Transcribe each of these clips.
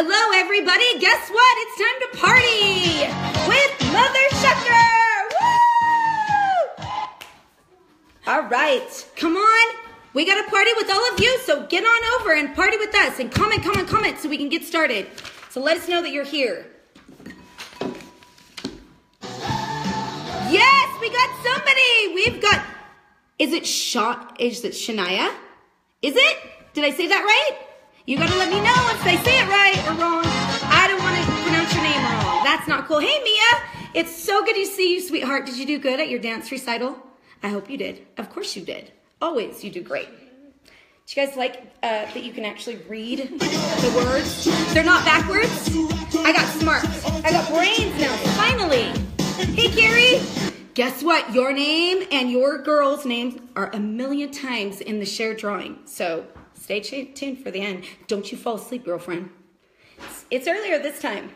Hello, everybody. Guess what? It's time to party with Mother Shucker. Woo! All right. Come on. We got to party with all of you, so get on over and party with us and comment, comment, comment so we can get started. So let us know that you're here. Yes, we got somebody. We've got. Is it Sha? Is it Shania? Is it? Did I say that right? You gotta let me know if they say it right or wrong. I don't want to pronounce your name wrong. That's not cool. Hey, Mia. It's so good to see you, sweetheart. Did you do good at your dance recital? I hope you did. Of course you did. Always, you do great. Do you guys like uh, that you can actually read the words? They're not backwards. I got smart. I got brains now. Finally. Hey, Carrie. Guess what? Your name and your girl's names are a million times in the shared drawing. So stay tuned for the end. Don't you fall asleep, girlfriend. It's, it's earlier this time.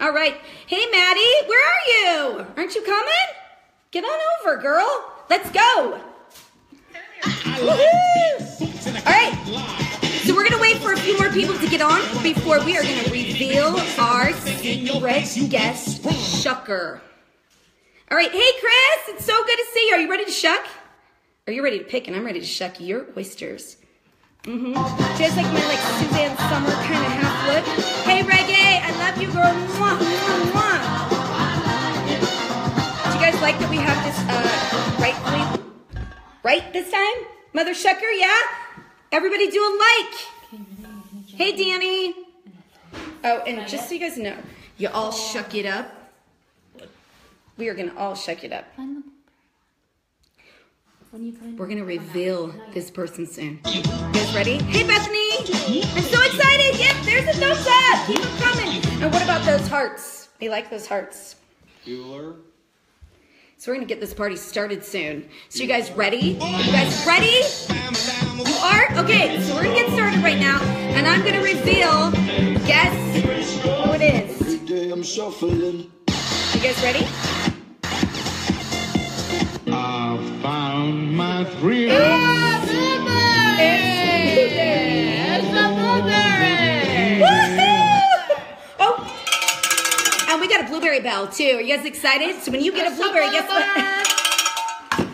All right. Hey, Maddie, where are you? Aren't you coming? Get on over, girl. Let's go. All right. So we're gonna wait for a few more people to get on before we are gonna reveal our secret guest shucker. All right, hey Chris, it's so good to see you. Are you ready to shuck? Are you ready to pick? And I'm ready to shuck your oysters. Mm-hmm. Just like my like Suzanne Summer kind of half look. Hey Reggae, I love you, girl. Mwah, mwah, mwah. Do you guys like that we have this uh, right, right this time? Mother Shucker, yeah? Everybody do a like. Hey Danny. Oh, and just so you guys know, you all shuck it up. We are gonna all shuck it up. We're gonna reveal this person soon. You guys ready? Hey Bethany! I'm so excited! Yep, there's a thumbs up! Keep them coming! And what about those hearts? We like those hearts. Bueller. So we're gonna get this party started soon. So you guys ready? You guys ready? You are? Okay, so we're gonna get started right now, and I'm gonna reveal, guess who it is. Every day I'm shuffling. You guys ready? I found my thrill. Woohoo! Oh, and we got a blueberry bell too. Are you guys excited? So when you get a blueberry, guess what?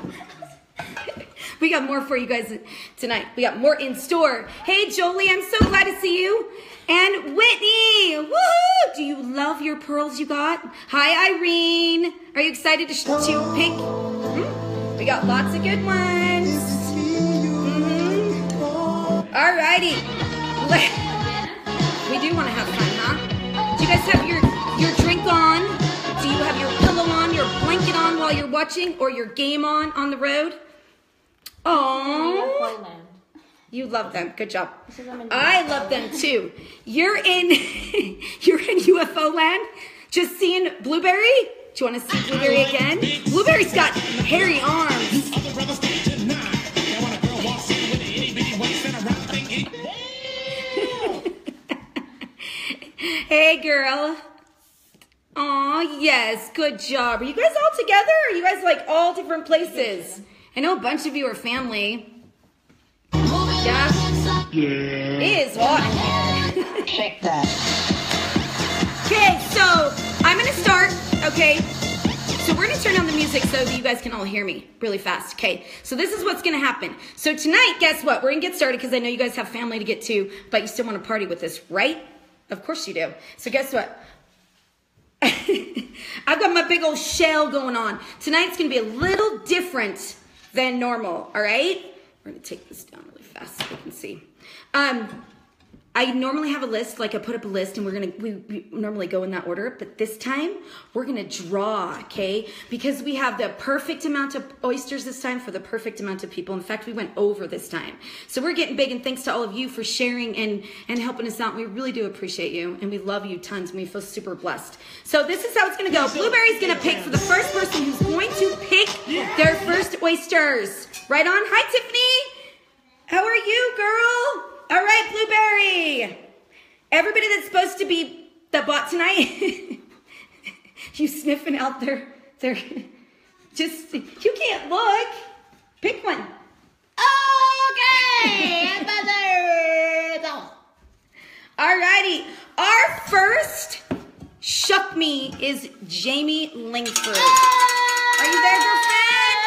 we got more for you guys tonight. We got more in store. Hey, Jolie, I'm so glad to see you. And Whitney, woohoo! Do you love your pearls you got? Hi, Irene. Are you excited to, sh- to pick? Hmm? We got lots of good ones. Mhm. Alrighty. We do want to have fun, huh? Do you guys have your, your drink on? Do you have your pillow on, your blanket on while you're watching, or your game on on the road? Oh, you love them. Good job. I love them too. You're in, you're in UFO land, just seeing Blueberry. Do you want to see Blueberry again? Blueberry's got hairy arms. Hey, girl. Aw, yes, good job. Are you guys all together? Are you guys like all different places? I know a bunch of you are family. Yeah, it is hot in here. Shake that. Okay, so I'm gonna start. Okay, so we're gonna turn on the music so that you guys can all hear me really fast. Okay, so this is what's gonna happen. So tonight, guess what? We're gonna get started because I know you guys have family to get to, but you still want to party with us, right? Of course you do. So guess what? I've got my big old shell going on. Tonight's gonna be a little different than normal. All right, we're gonna take this down really fast so you can see. Um, I normally have a list, like I put up a list, and we're gonna we, we normally go in that order. But this time we're gonna draw, okay? Because we have the perfect amount of oysters this time for the perfect amount of people. In fact, we went over this time, so we're getting big. And thanks to all of you for sharing and and helping us out. We really do appreciate you, and we love you tons. And we feel super blessed. So this is how it's gonna go. Blueberry's gonna pick for the first person who's going to pick their first oysters. Right on. Hi, Tiffany. How are you, girl? All right, Blueberry. Everybody that's supposed to be that bought tonight, you sniffing out their their. Just you can't look. Pick one. Okay, mother. Alrighty. Our first Shuck Me is Jamie Langford. Are you there, girlfriend?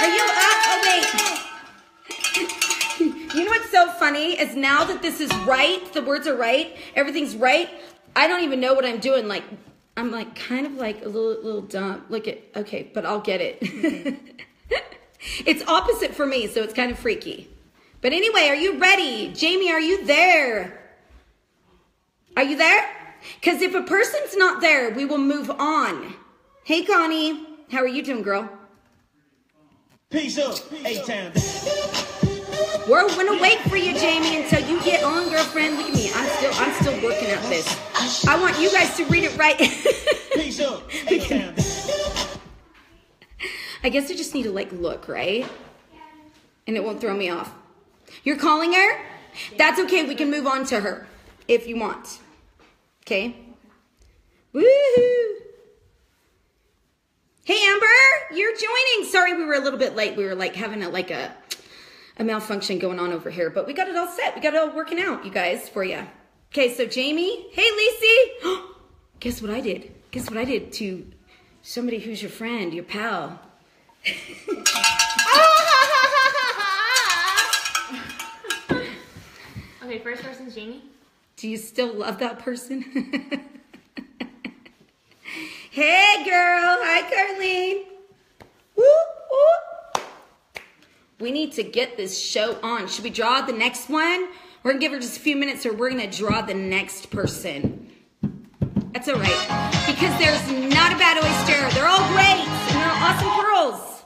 Are you up? Oh, wait. You know what's so funny is now that this is right, the words are right, everything's right. I don't even know what I'm doing. Like, I'm like kind of like a little little dumb. Look at okay, but I'll get it. it's opposite for me, so it's kind of freaky. But anyway, are you ready? Jamie, are you there? Are you there? Because if a person's not there, we will move on. Hey, Connie. How are you doing, girl? Peace up, A-Town. We're gonna wait for you, Jamie, until you get on, girlfriend. Look at me. I'm still I'm still working at this. I want you guys to read it right. Peace up, A-Town. I guess I just need to like look, right? And it won't throw me off. You're calling her? That's okay. We can move on to her if you want. Okay? Woohoo! Hey Amber, you're joining. Sorry we were a little bit late. We were like having a like a a malfunction going on over here, but we got it all set. We got it all working out, you guys, for you. Okay, so Jamie, hey Lacey. Guess what I did? Guess what I did to somebody who's your friend, your pal. okay, first person's Jamie. Do you still love that person? hey, girl. Hi, Carlene. Woo, woo. We need to get this show on. Should we draw the next one? We're to give her just a few minutes or we're to draw the next person. That's all right. Because there's not a bad oyster. They're all great. And they're awesome pearls.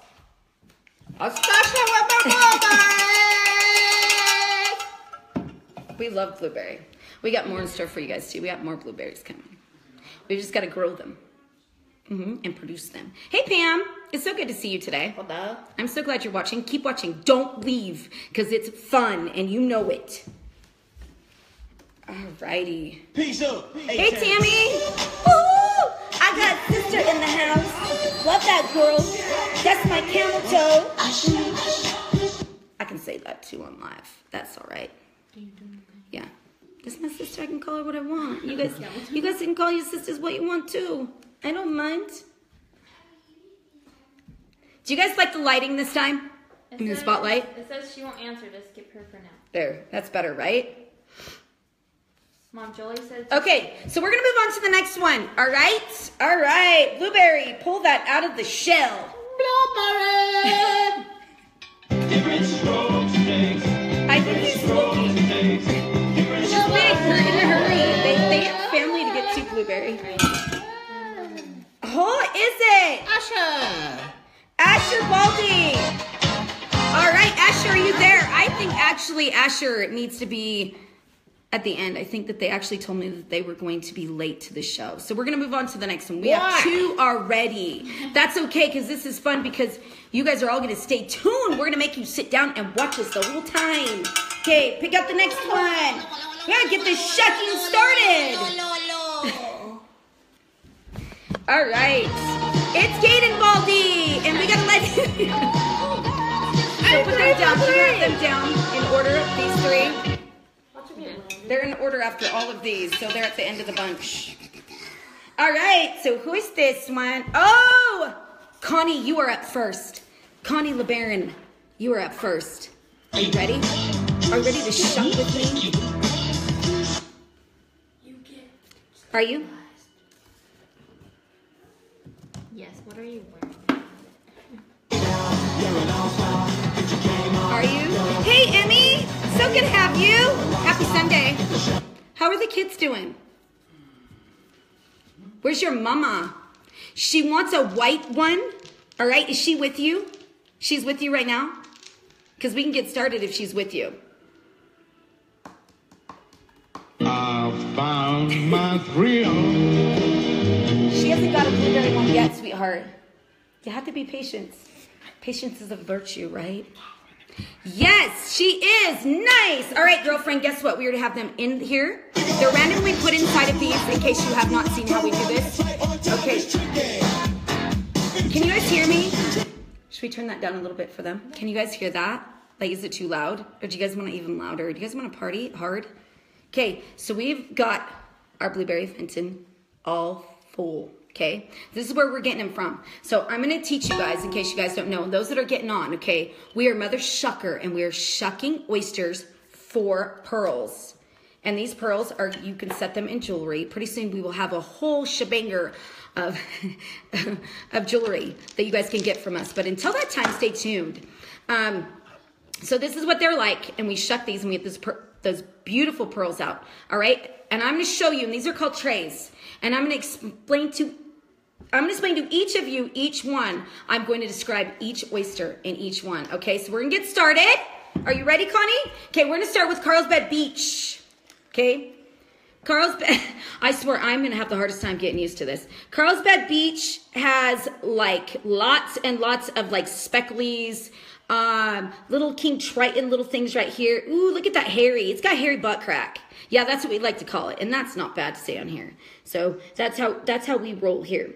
Especially with blueberry. We love blueberry. We got more in store for you guys too. We got more blueberries coming. We just got to grow them hmm and produce them. Hey Pam, it's so good to see you today. Hello. I'm so glad you're watching. Keep watching. Don't leave because it's fun and you know it. Alrighty. Peace up, Hey A-Town. Tammy. Woo! I got sister in the house. Love that girl. That's my camel toe. I can say that too on live. That's all right. Yeah. That's my sister. I can call her what I want. You guys, you guys can call your sisters what you want too. I don't mind. Do you guys like the lighting this time? It In the says- spotlight? It says she won't answer. Just skip her for now. There. That's better, right? Mom, Jolie said. Okay, so we're gonna move on to the next one. All right, all right. Blueberry, pull that out of the shell. Blueberry. I think he's smoking. Just big. We're in a hurry. They, they get family to get to blueberry. Who is it? Asha. Asher Baldy. All right, Asher, are you there? I think actually Asher needs to be at the end. I think that they actually told me that they were going to be late to the show. So we're going to move on to the next one. We have two already. That's okay because this is fun because you guys are all going to stay tuned. We're going to make you sit down and watch us the whole time. Okay, pick up the next one. To get this shucking started. All right. It's Gaten Baldy, and we gotta let you. so put them down. Put them down in order. These three. Watch your video. They're in order after all of these, so they're at the end of the bunch. All right. So who is this one? Oh, Connie, you are up first. Connie LeBaron, you are up first. Are you ready? Are you ready to shut with me? Are you? You? Are you? Hey, Emmy. So good to have you. Happy Sunday. How are the kids doing? Where's your mama? She wants a white one. All right. Is she with you? She's with you right now? Because we can get started if she's with you. I found my thrill. She hasn't got a blueberry one yet, sweetheart. You have to be patient. Patience is a virtue, right? Yes, she is. Nice. All right, girlfriend, guess what? We already have them in here. They're randomly put inside of these in case you have not seen how we do this. Okay. Can you guys hear me? Should we turn that down a little bit for them? Can you guys hear that? Like, is it too loud? Or do you guys want it even louder? Do you guys want to party hard? Okay, so we've got our blueberry Fenton all full. Okay, this is where we're getting them from. So I'm gonna teach you guys, in case you guys don't know, those that are getting on. Okay, we are Mother Shucker, and we are shucking oysters for pearls. And these pearls are, you can set them in jewelry. Pretty soon we will have a whole shebanger of, of jewelry that you guys can get from us. But until that time, stay tuned. Um, so this is what they're like. And we shuck these and we get this per- those beautiful pearls out. All right. And I'm going to show you, and these are called trays. And I'm going to explain to I'm going to explain to each of you each one. I'm going to describe each oyster in each one. Okay, so we're going to get started. Are you ready, Connie? Okay, we're going to start with Carlsbad Beach. Okay? Carlsbad, I swear I'm going to have the hardest time getting used to this. Carlsbad Beach has like lots and lots of like specklies, um, little King Triton little things right here. Ooh, look at that hairy. It's got hairy butt crack. Yeah, that's what we like to call it. And that's not bad to say on here. So that's how, that's how we roll here.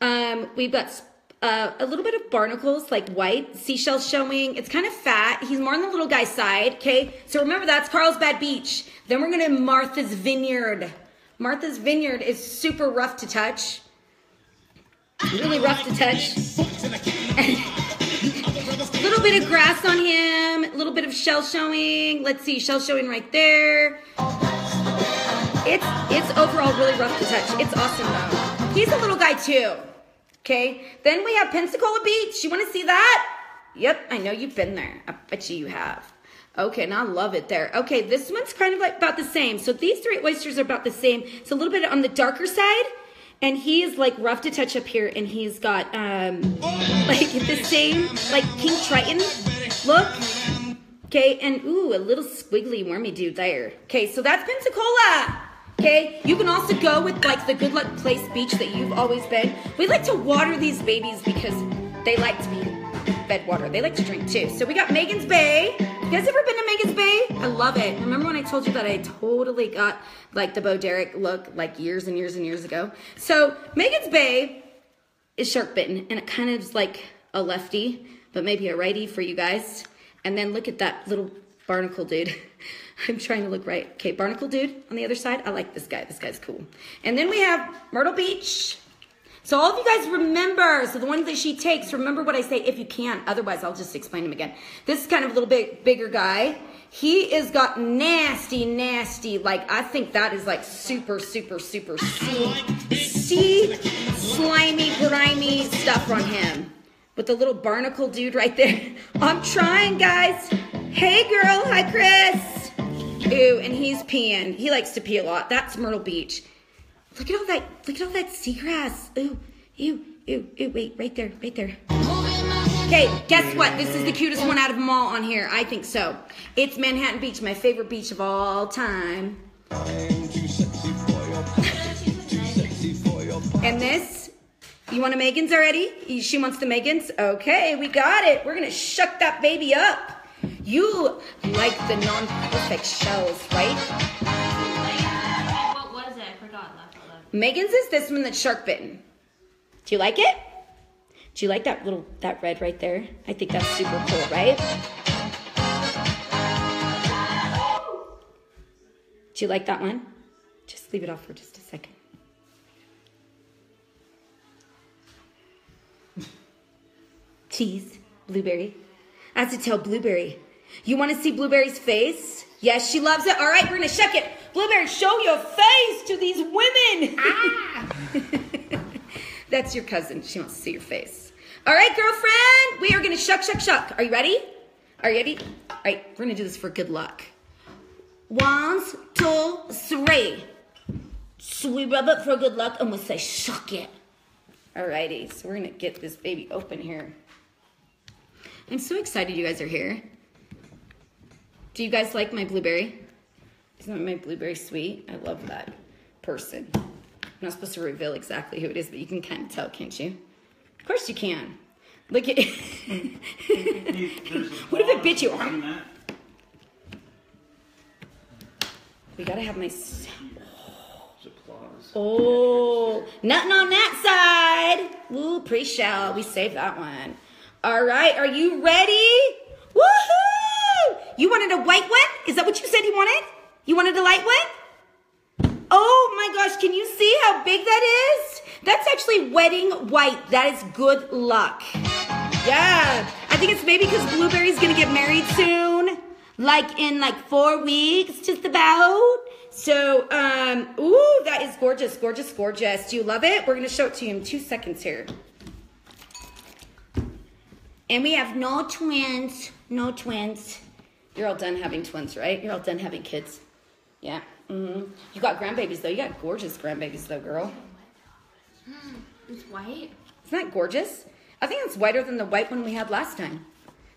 Um, we've got uh, a little bit of barnacles, like white seashells showing. It's kind of fat. He's more on the little guy's side. Okay, so remember that's Carlsbad Beach. Then we're gonna Martha's Vineyard. Martha's Vineyard is super rough to touch. Really rough to touch. A little bit of grass on him. A little bit of shell showing. Let's see, shell showing right there. It's it's overall really rough to touch. It's awesome though. He's a little guy too. Okay. Then we have Pensacola Beach. You want to see that? Yep, I know you've been there. I bet you you have. Okay, and I love it there. Okay, this one's kind of like about the same. So these three oysters are about the same. It's a little bit on the darker side. And he's like rough to touch up here, and he's got um like the same like King Triton look. Okay, and ooh, a little squiggly wormy dude there. Okay, so that's Pensacola. Okay, you can also go with like the Good Luck Place beach that you've always been. We like to water these babies because they like to be fed water. They like to drink too. So we got Magens Bay. You guys ever been to Magens Bay? I love it. Remember when I told you that I totally got like the Bo Derek look like years and years and years ago? So Magens Bay is shark bitten and it kind of is like a lefty, but maybe a righty for you guys. And then look at that little barnacle dude. I'm trying to look right. Okay, barnacle dude on the other side. I like this guy. This guy's cool. And then we have Myrtle Beach. So all of you guys remember, so the ones that she takes, remember what I say if you can. Otherwise, I'll just explain them again. This is kind of a little bit bigger guy. He is got nasty, nasty, like I think that is like super, super, super sea, sea slimy, grimy stuff on him. With the little barnacle dude right there. I'm trying, guys. Hey girl, hi Chris. Ooh, and he's peeing. He likes to pee a lot. That's Myrtle Beach. Look at all that, look at all that seagrass. Ooh, ew, ew, ew, wait, right there, right there. Okay, guess what? This is the cutest one out of them all on here. I think so. It's Manhattan Beach, my favorite beach of all time. And this, you want a Magens already? She wants the Magens? Okay, we got it. We're gonna shuck that baby up. You like the non-perfect shells, right? Magens is this one that's shark bitten. Do you like it? Do you like that little that red right there? I think that's super cool, right? Do you like that one? Just leave it off for just a second. Cheese, blueberry. I have to tell Blueberry. You want to see Blueberry's face? Yes, she loves it. All right, we're gonna check it. Blueberry, show your face to these women. Ah! That's your cousin. She wants to see your face. All right, girlfriend, we are gonna shuck, shuck, shuck. Are you ready? Are you ready? All right, we're gonna do this for good luck. One, two, three. So we rub it for good luck and we say shuck it. Alrighty, so we're gonna get this baby open here. I'm so excited you guys are here. Do you guys like my blueberry? Isn't my blueberry sweet? I love that person. I'm not supposed to reveal exactly who it is, but you can kind of tell, can't you? Of course you can. Look at. what if it bit you? We gotta have my. Oh, nothing on that side. Ooh, pre-shell. We saved that one. All right, are you ready? Woohoo! You wanted a white one? Is that what you said you wanted? You wanted a light one? Oh my gosh, can you see how big that is? That's actually wedding white. That is good luck. Yeah. I think it's maybe because Blueberry's gonna get married soon. Like in like four weeks, just about. So, um, ooh, that is gorgeous, gorgeous, gorgeous. Do you love it? We're gonna show it to you in two seconds here. And we have no twins, no twins. You're all done having twins, right? You're all done having kids. Yeah. hmm You got grandbabies though. You got gorgeous grandbabies though, girl. It's white. Isn't that gorgeous? I think it's whiter than the white one we had last time.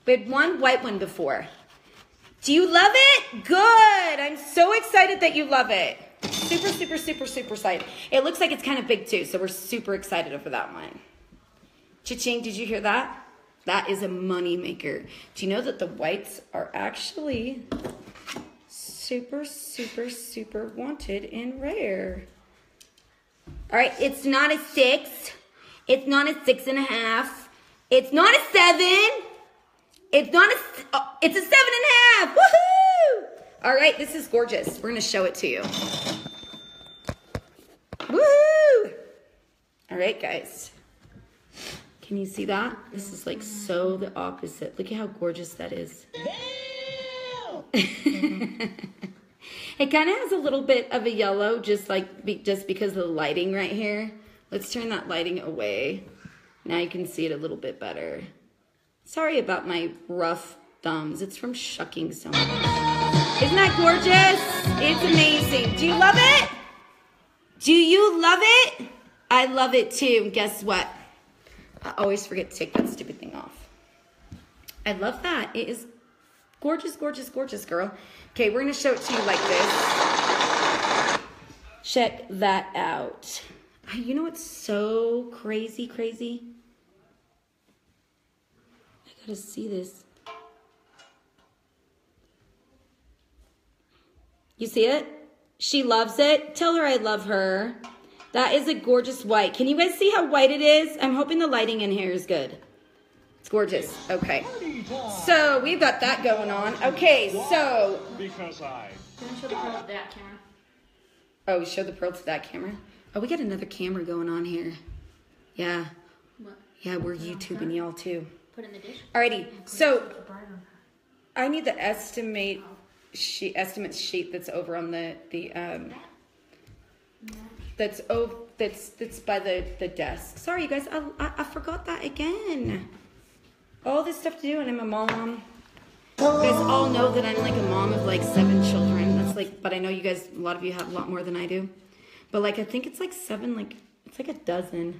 We had one white one before. Do you love it? Good. I'm so excited that you love it. Super, super, super, super excited. It looks like it's kind of big too, so we're super excited over that one. Cha-ching, did you hear that? That is a money maker. Do you know that the whites are actually super, super, super wanted and rare? All right, it's not a six. It's not a six and a half. It's not a seven. It's not a, oh, it's a seven and a half. Woohoo! All right, this is gorgeous. We're gonna show it to you. Woohoo! All right, guys. Can you see that? This is like so the opposite. Look at how gorgeous that is. Mm-hmm. It kind of has a little bit of a yellow, just like be, just because of the lighting right here. Let's turn that lighting away. Now you can see it a little bit better. Sorry about my rough thumbs. It's from shucking so much. Isn't that gorgeous? It's amazing. Do you love it? Do you love it? I love it too. Guess what? I always forget to take that stupid thing off. I love that. It is gorgeous, gorgeous, gorgeous, girl. Okay, we're gonna show it to you like this. Check that out. Ah, You know what's so crazy, crazy? I gotta see this. You see it? She loves it. Tell her I love her. That is a gorgeous white. Can you guys see how white it is? I'm hoping the lighting in here is good. It's gorgeous. Okay. So we've got that going on. Okay, so Because I. Can I show the pearl to that camera? oh, show the pearl to that camera. Oh, we got another camera going on here. Yeah, What? yeah, we're YouTubing y'all too. Put in the dish? Alrighty, so The bride on I need the estimate sheet, estimate sheet that's over on the the um. That's oh, that's that's by the the desk. Sorry, you guys, I, I I forgot that again. All this stuff to do, and I'm a mom. You guys all know that I'm like a mom of like seven children. That's like, but I know you guys, a lot of you have a lot more than I do. But like, I think it's like seven, like it's like a dozen.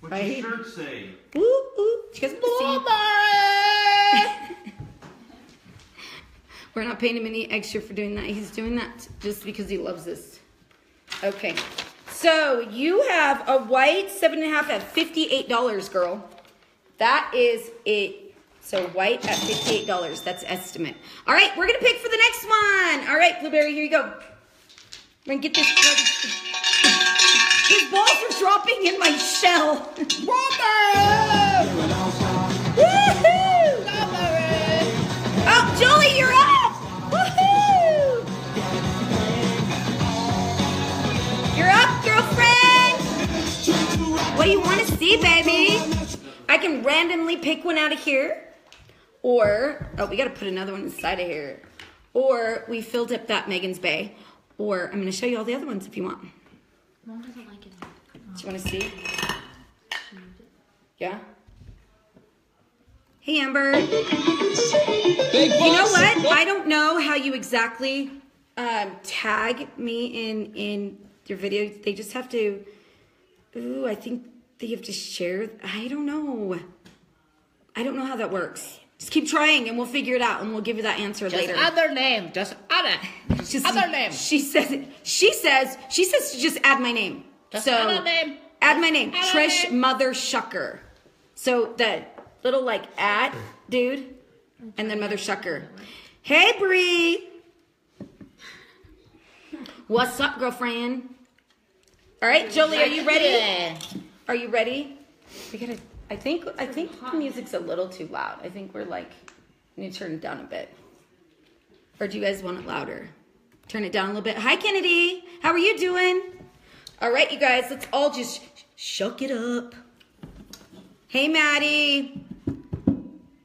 What's Right. your shirt say? Ooh, ooh. You guys see? We're not paying him any extra for doing that. He's doing that just because he loves this. Okay. So you have a white seven and a half at fifty-eight dollars, girl. That is it. So white at fifty-eight dollars. That's estimate. All right, we're gonna pick for the next one. All right, blueberry, here you go. We're gonna get this. His balls are dropping in my shell. Woohoo! Oh, Julie, you're up! Woohoo! You're up, girlfriend! What do you want to see, baby? I can randomly pick one out of here. Or, oh, we gotta put another one inside of here. Or we filled up that Magens Bay. Or I'm gonna show you all the other ones if you want. Mom doesn't like it. Do you want to see? Yeah? Hey, Amber. You know what? I don't know how you exactly um, tag me in in your video. They just have to. Ooh, I think they have to share. I don't know. I don't know how that works. Just keep trying, and we'll figure it out, and we'll give you that answer later. Just later. other name. Just other. Just other name. She says. She says. She says to just add my name. Just so add a name. add my name, Add Trish name. Mother Shucker. So the little like at dude, and then Mother Shucker. Hey Bree. What's up, girlfriend? All right, Jolie, are you ready? Yeah. Are you ready? We gotta. I think. I think the music's a little too loud. I think we're like. We need to turn it down a bit. Or do you guys want it louder? Turn it down a little bit. Hi, Kennedy. How are you doing? All right, you guys, let's all just shuck it up. Hey, Maddie.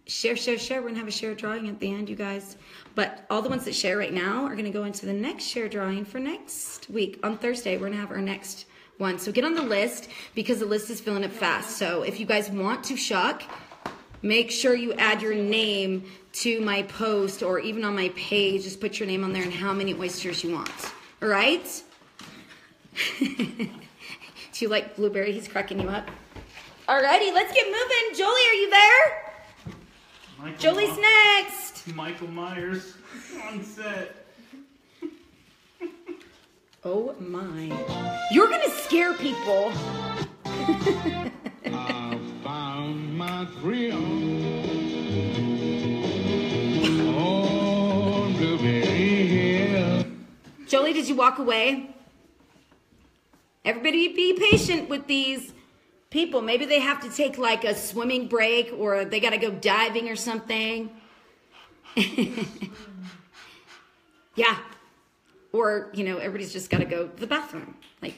Share, share, share. We're gonna have a share drawing at the end, you guys. But all the ones that share right now are gonna go into the next share drawing for next week. On Thursday, we're gonna have our next one. So get on the list because the list is filling up fast. So if you guys want to shuck, make sure you add your name to my post or even on my page. Just put your name on there and how many oysters you want. All right? Do you like blueberry? He's cracking you up. Alrighty, let's get moving. Jolie, are you there? Michael Jolie's My- next. Michael Myers on set. Oh my. You're gonna scare people. I found my thrill on Blueberry Hill. Jolie, did you walk away? Everybody be patient with these people. Maybe they have to take like a swimming break or they gotta go diving or something. yeah. Or, you know, everybody's just gotta go to the bathroom. Like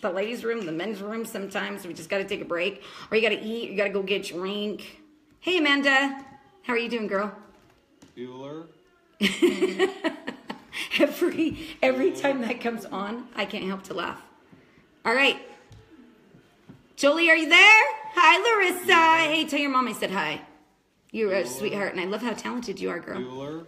the ladies' room, the men's room, sometimes we just gotta take a break. Or you gotta eat, you gotta go get drink. Hey Amanda. How are you doing, girl? Bueller. every every time that comes on, I can't help to laugh. All right. Jolie, are you there? Hi, Larissa. Hey, tell your mom I said hi. You're a sweetheart, and I love how talented you are, girl. Bueller.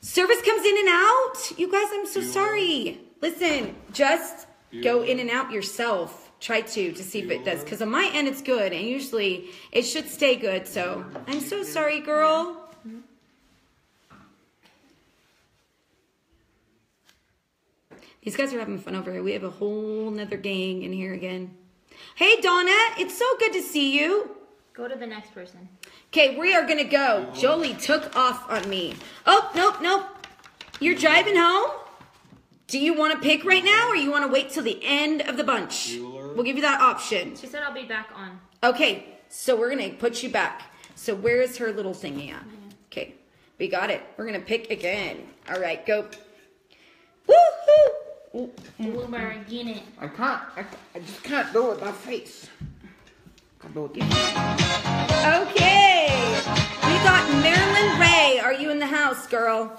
Service comes in and out. You guys, I'm so sorry. Listen, just go in and out yourself. Try to to see if it does, because on my end it's good, and usually it should stay good. So I'm so sorry, girl. Mm-hmm. These guys are having fun over here. We have a whole nother gang in here again. Hey, Donna, it's so good to see you. Go to the next person. Okay, we are gonna go. Jolie took off on me. Oh, nope, nope. You're driving home? Do you want to pick right now or you want to wait till the end of the bunch? We'll give you that option. She said I'll be back on. Okay, so we're gonna put you back. So where is her little thingy at? Okay, we got it. We're gonna pick again. All right, go. Woohoo! Blueberry, get it. I can't. I, I just can't do it with my face. Okay, we got Marilyn Ray. Are you in the house, girl?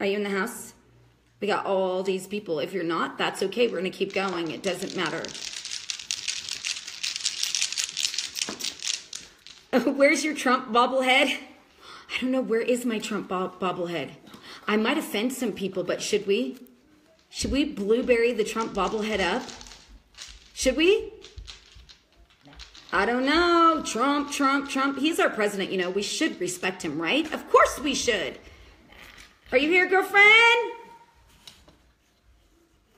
Are you in the house? We got all these people. If you're not, that's okay. We're gonna keep going. It doesn't matter. Where's your Trump bobblehead? I don't know. Where is my Trump bob- bobblehead? I might offend some people, but should we? Should we blueberry the Trump bobblehead up? Should we? I don't know. Trump, Trump, Trump. He's our president, you know. We should respect him, right? Of course we should. Are you here, girlfriend?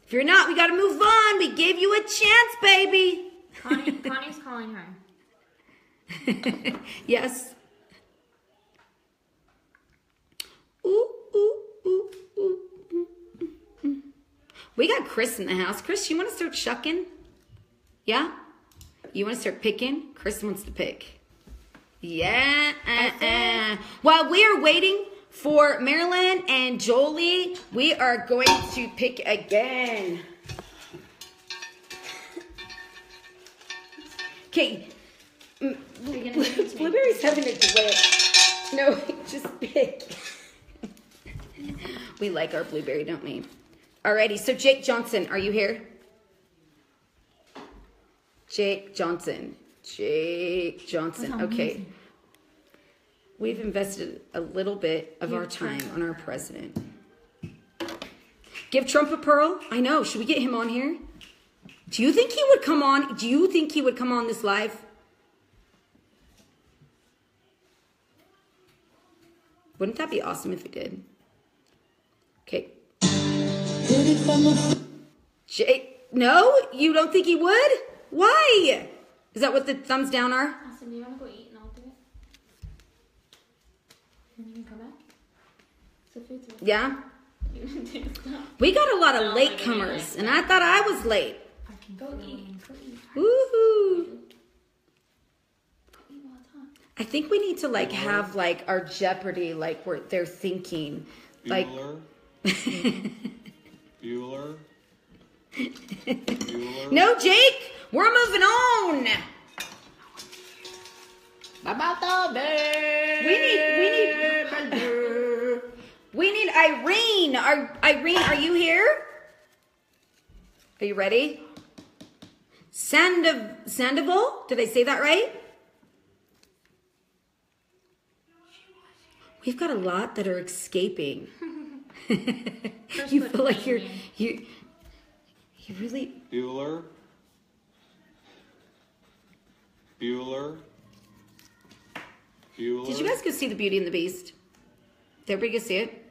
If you're not, we gotta move on. We gave you a chance, baby. Connie, Connie's calling her. yes. Ooh, ooh, ooh, ooh, ooh, ooh, ooh. We got Chris in the house. Chris, you want to start shucking? Yeah? You want to start picking? Chris wants to pick. Yeah. Uh, uh. While we are waiting for Marilyn and Jolie, we are going to pick again. Okay. Are you gonna give it to me? Blueberry's having a glitch. No, just pick. we like our blueberry, don't we? Alrighty, so Jake Johnson, are you here? Jake Johnson. Jake Johnson. Okay. We've invested a little bit of our time on our president. Give Trump a pearl? I know. Should we get him on here? Do you think he would come on? Do you think he would come on this live? Wouldn't that be awesome if he did? Okay. Jake, no, you don't think he would? Why? Is that what the thumbs down are? Austin, do you want to go eat and I'll do it? And you can come back? The food's ready. Yeah. You can do stuff. We got a lot of latecomers, and I thought I was late. Go eat. Go eat. Woohoo! Go eat while it's hot. I think we need to like have like our Jeopardy, like where they're thinking, Like- Bueller. Bueller. Bueller. No, Jake, we're moving on. About the bed. We need- we need- We need Irene. Are, Irene, are you here? Are you ready? Sandov, Sandoval? Did I say that right? We've got a lot that are escaping. you feel like you're you you really Bueller. Bueller. Bueller. Did you guys go see the Beauty and the Beast? Did everybody go see it?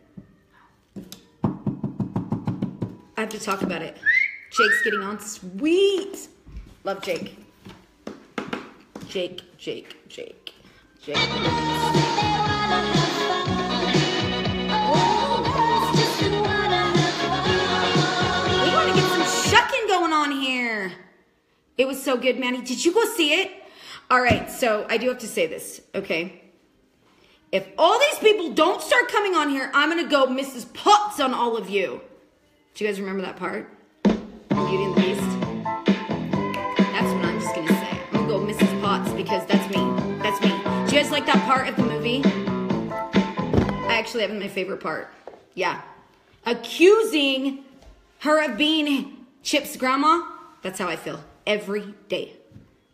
I have to talk about it. Jake's getting on sweet. Love Jake. Jake, Jake, Jake, Jake. We want to get some shucking going on here. It was so good, Manny. Did you go see it? All right, so I do have to say this, okay? If all these people don't start coming on here, I'm gonna go Mrs. Potts on all of you. Do you guys remember that part? Beauty and the Beast? That's what I'm just gonna say. I'm gonna go Mrs. Potts because that's me. That's me. Do you guys like that part of the movie? I actually have my favorite part. Yeah. Accusing her of being Chip's grandma. That's how I feel every day.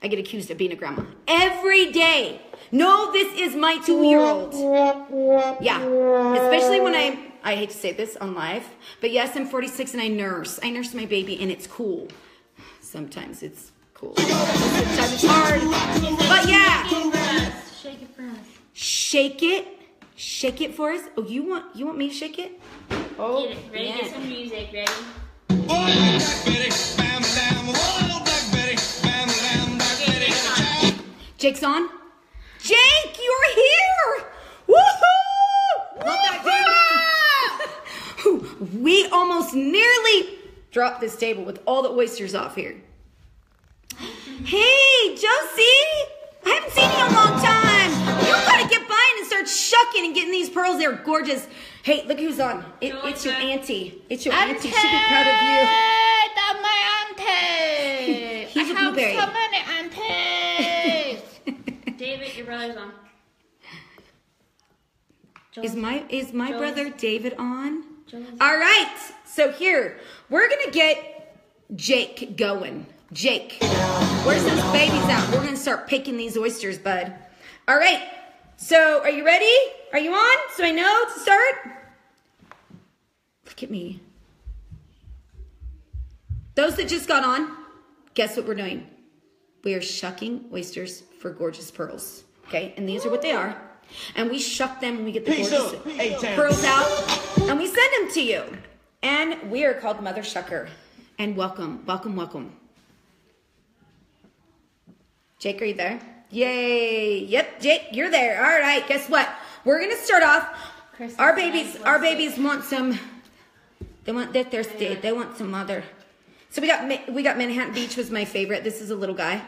I get accused of being a grandma every day. No, this is my two year old. Yeah. Especially when I, I hate to say this on live, but yes, I'm 46 and I nurse. I nurse my baby and it's cool. Sometimes it's cool. Sometimes it's hard. But yeah. Shake it for us. Shake it. Shake it for us. Oh, you want you want me to shake it? Oh, Get it. Oh, Ready? yeah. Get some music. Ready? Jake's on. Jake, you're here! Woohoo! We almost nearly dropped this table with all the oysters off here. Hey, Josie! I haven't seen you in a long time. You gotta get by and start shucking and getting these pearls. They're gorgeous. Hey, look who's on. It, it's your auntie. It's your auntie. She'd be proud of you. That's my auntie. He's a blueberry. so many aunties. David, your brother's on. Is my is my Joel. brother David on? Joel's All right. So here we're gonna get Jake going. Jake, where's those babies at? We're gonna start picking these oysters, bud. All right. So are you ready? Are you on? So I know to start. Look at me. Those that just got on, guess what we're doing? We are shucking oysters for gorgeous pearls. Okay, and these are what they are. And we shuck them and we get the Peace gorgeous up, pearls out and we send them to you. And we are called Mother Shucker. And welcome, welcome, welcome. Jake, are you there? Yay! Yep, Jake, you're there. All right, guess what? We're gonna start off. Christmas Our babies, our babies want some. They want they're thirsty. They want some mother. So we got we got Manhattan Beach was my favorite. This is a little guy.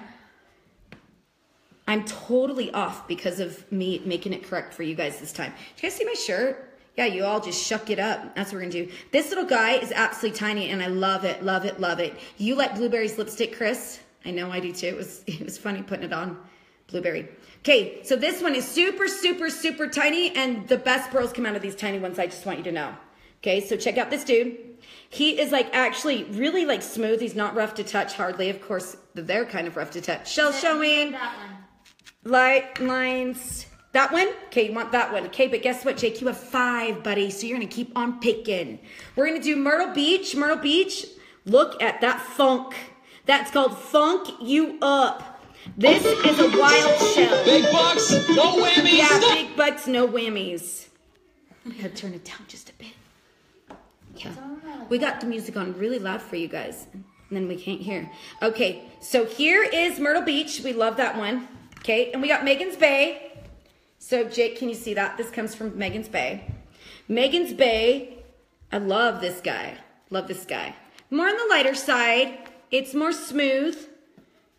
I'm totally off because of me making it correct for you guys this time. Do you guys see my shirt? Yeah, you all just shuck it up. That's what we're gonna do. This little guy is absolutely tiny, and I love it, love it, love it. You like blueberries lipstick, Chris? I know I do too. It was it was funny putting it on. Blueberry. Okay, so this one is super, super, super tiny, and the best pearls come out of these tiny ones. I just want you to know. Okay, so check out this dude. He is like actually really like smooth. He's not rough to touch hardly. Of course, they're kind of rough to touch. Shell showing That one. Light lines. That one? Okay, you want that one. Okay, but guess what, Jake? You have five, buddy. So you're gonna keep on picking. We're gonna do Myrtle Beach. Myrtle Beach. Look at that funk. That's called Funk You Up. This is a wild show. Big bucks, no whammies. Yeah, big butts, no whammies. I gotta turn it down just a bit. Yeah. We got the music on really loud for you guys. And then we can't hear. Okay, so here is Myrtle Beach. We love that one. Okay, and we got Magens Bay. So, Jake, can you see that? This comes from Magens Bay. Magens Bay, I love this guy. Love this guy. More on the lighter side. It's more smooth.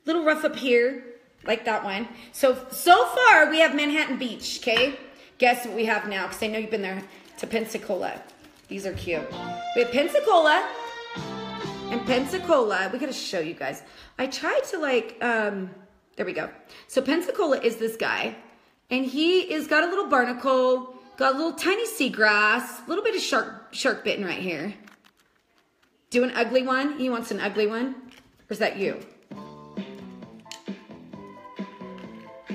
Little rough up here, like that one. So, so far we have Manhattan Beach, okay? Guess what we have now, because I know you've been there. to Pensacola. These are cute. We have Pensacola and Pensacola. We gotta show you guys. I tried to like, um, there we go. So Pensacola is this guy, and he is got a little barnacle, got a little tiny seagrass, a little bit of shark shark bitten right here. Do an ugly one. He wants an ugly one, or is that you?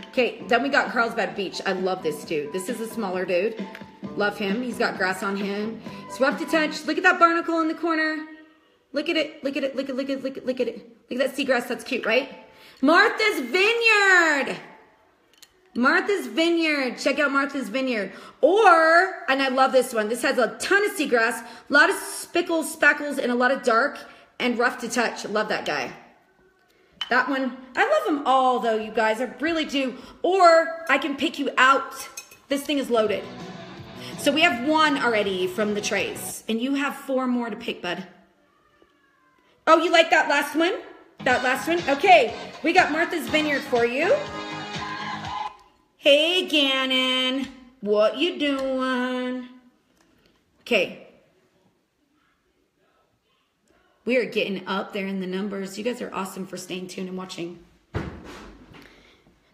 Okay, then we got Carlsbad Beach. I love this dude. This is a smaller dude. Love him. He's got grass on him. It's rough to touch. Look at that barnacle in the corner. Look at it. Look at it. Look at look at look at look at it. Look at that seagrass. That's cute, right? Martha's Vineyard. Martha's Vineyard. Check out Martha's Vineyard. Or, and I love this one. This has a ton of seagrass, a lot of spickles, speckles, and a lot of dark and rough to touch. Love that guy. That one, I love them all though, you guys. I really do. Or I can pick you out. This thing is loaded. So we have one already from the trays, and you have four more to pick, bud. Oh, you like that last one? That last one? Okay, we got Martha's Vineyard for you. Hey, Gannon, what you doing? Okay. We are getting up there in the numbers. You guys are awesome for staying tuned and watching. Do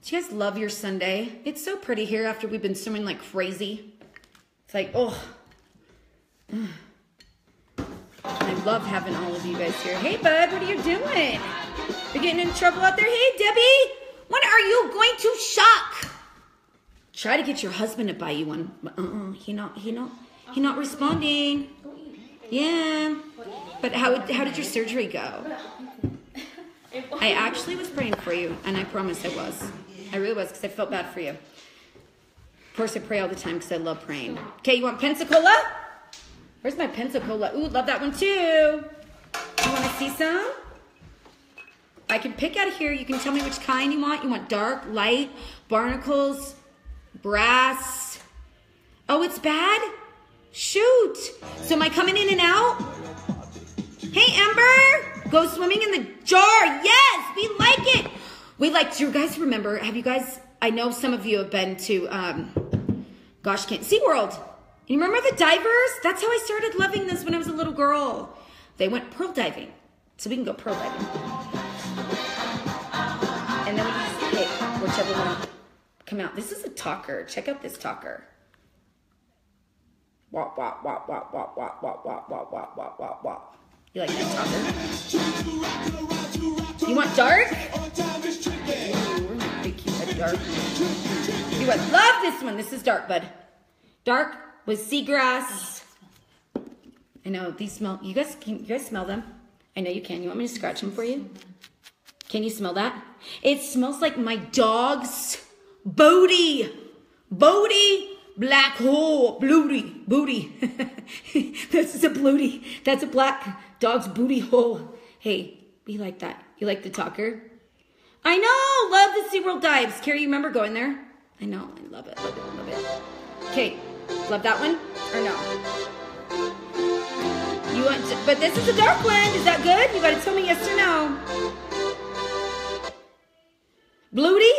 you guys love your Sunday? It's so pretty here after we've been swimming like crazy. It's like, oh. I love having all of you guys here. Hey, bud, what are you doing? You're getting in trouble out there? Hey, Debbie, when are you going to shock? Try to get your husband to buy you one, uh-uh, he not, he not, he not responding. Yeah, but how how did your surgery go? I actually was praying for you, and I promise I was. I really was because I felt bad for you. Of course, I pray all the time because I love praying. Okay, you want Pensacola? Where's my Pensacola? Ooh, love that one too. You want to see some? I can pick out of here. You can tell me which kind you want. You want dark, light, barnacles, brass. Oh, it's bad? Shoot. So am I coming in and out? Hey, Ember, go swimming in the jar. Yes, we like it. We like, do you guys remember, have you guys, I know some of you have been to, um, gosh, can't, SeaWorld. You remember the divers? That's how I started loving this when I was a little girl. They went pearl diving. So we can go pearl diving. And then we just pick whichever one come out. This is a talker. Check out this talker. Wop, wop, wop, wop, wop, wop, wop, wop, wop, wop, wop, wop, wop. You like that talker? You want dark. You would love this one. This is dark, bud. Dark with seagrass. Oh, I know these smell. You guys, can you guys smell them? I know you can. You want me to scratch them for you? Can you smell that? It smells like my dog's booty. Booty. Black hole. Booty. Booty. this is a booty. That's a black dog's booty hole. Hey, be like that. You like the talker? I know. Love the SeaWorld dives. Carrie, you remember going there? I know. I love it. Love it. Love it. Okay. Love that one or no? You want to, but this is a dark one. Is that good? You gotta tell me yes or no. Bluty?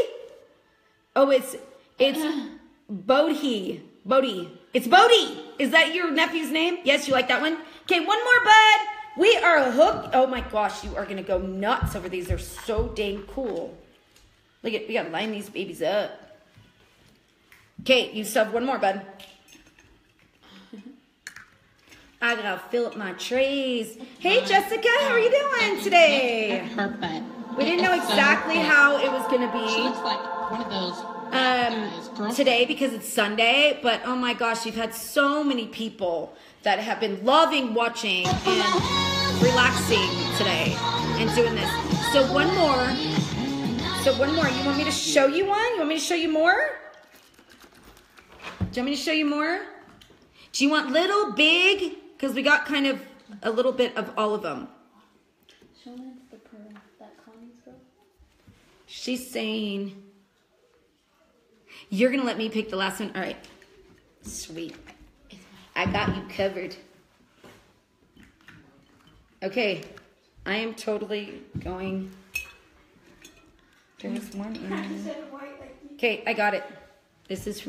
Oh, it's it's Bodhi. Bodhi. It's Bodhi. Is that your nephew's name? Yes, you like that one? Okay, one more, bud. We are hooked. Oh my gosh, you are gonna go nuts over these. They're so dang cool. Look at we gotta line these babies up. Okay, you have one more, bud. I gotta fill up my trays. Hey, Jessica, how are you doing today? Her butt. We didn't know exactly how it was gonna She looks be like one of those um, today because it's Sunday, but oh my gosh, we've had so many people that have been loving watching and relaxing today and doing this. So one more. So one more. You want me to show you one? You want me to show you more? Do you want me to show you more? Do you want little, big? Because we got kind of a little bit of all of them. Show Lance the pearl that Connie's girl. She's saying, You're going to let me pick the last one? All right. Sweet. I got you covered. Okay. I am totally going. There's one in there. Okay, I got it. This is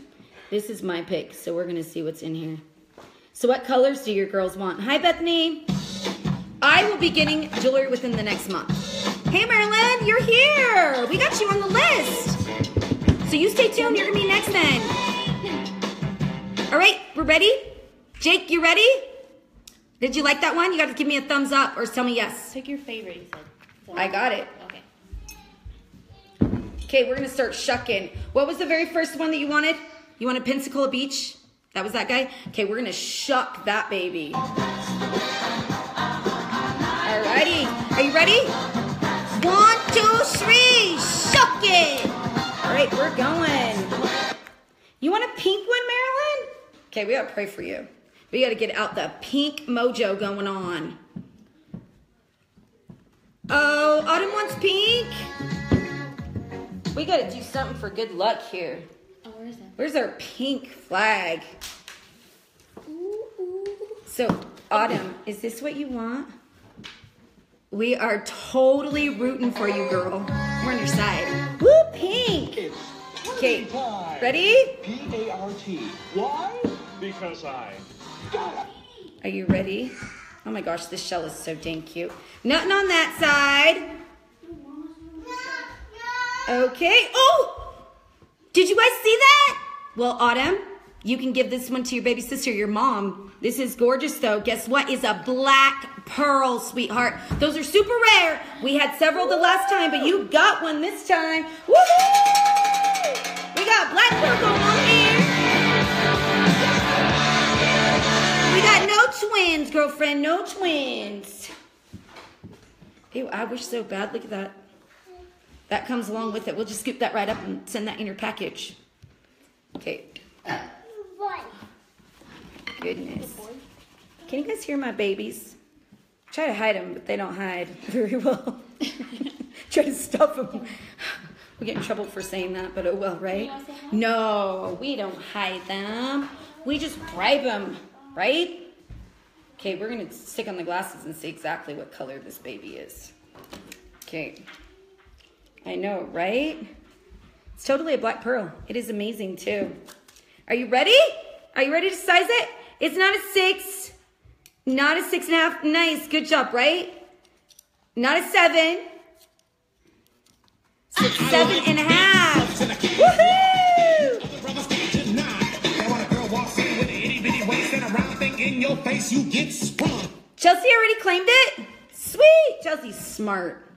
this is my pick, so we're gonna see what's in here. So what colors do your girls want? Hi, Bethany. I will be getting jewelry within the next month. Hey, Marilyn, you're here. We got you on the list. So you stay tuned. You're gonna be next then. All right, we're ready. Jake, you ready? Did you like that one? You got to give me a thumbs up or tell me yes. Pick your favorite, you said. I got it. Okay. Okay, we're gonna start shucking. What was the very first one that you wanted? You wanted Pensacola Beach? That was that guy? Okay, we're gonna shuck that baby. Alrighty, are you ready? One, two, three, shuck it! Alright, we're going. You want a pink one, Marilyn? Okay, we gotta pray for you. We gotta get out the pink mojo going on. Oh, Autumn wants pink. We gotta do something for good luck here. Oh, where is it? Where's our pink flag? So, Autumn, is this what you want? We are totally rooting for you, girl. We're on your side. Woo, pink! Okay, ready? P-A-R-T. Why? Because I. Are you ready? Oh my gosh, this shell is so dang cute. Nothing on that side. Okay. Oh! Did you guys see that? Well, Autumn, you can give this one to your baby sister, your mom. This is gorgeous, though. Guess what? Is a black pearl, sweetheart. Those are super rare. We had several the last time, but you got one this time. Woohoo! We got black pearl going on here. We got no twins, girlfriend. No twins. Ew, I wish so bad. Look at that. That comes along with it. We'll just scoop that right up and send that in your package. Okay. Goodness. Can you guys hear my babies? Try to hide them, but they don't hide very well. Try to stuff them. We get in trouble for saying that, but oh well, right? No, we don't hide them. We just bribe them, right? Okay, we're gonna stick on the glasses and see exactly what color this baby is. Okay. I know, right? It's totally a black pearl. It is amazing too. Are you ready? Are you ready to size it? It's not a six, not a six and a half. Nice, good job, right? Not a seven. Six, seven and a half. Woohoo! Chelsea already claimed it? Sweet! Chelsea's smart.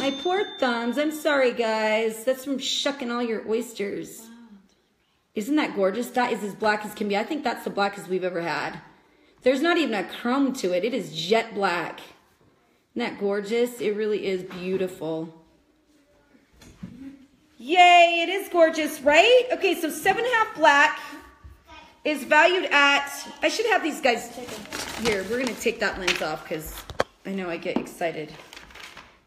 My poor thumbs. I'm sorry, guys. That's from shucking all your oysters. Isn't that gorgeous? That is as black as can be. I think that's the blackest we've ever had. There's not even a chrome to it. It is jet black. Isn't that gorgeous? It really is beautiful. Yay, it is gorgeous, right? Okay, so seven and a half black is valued at, I should have these guys, here, we're gonna take that lens off because I know I get excited.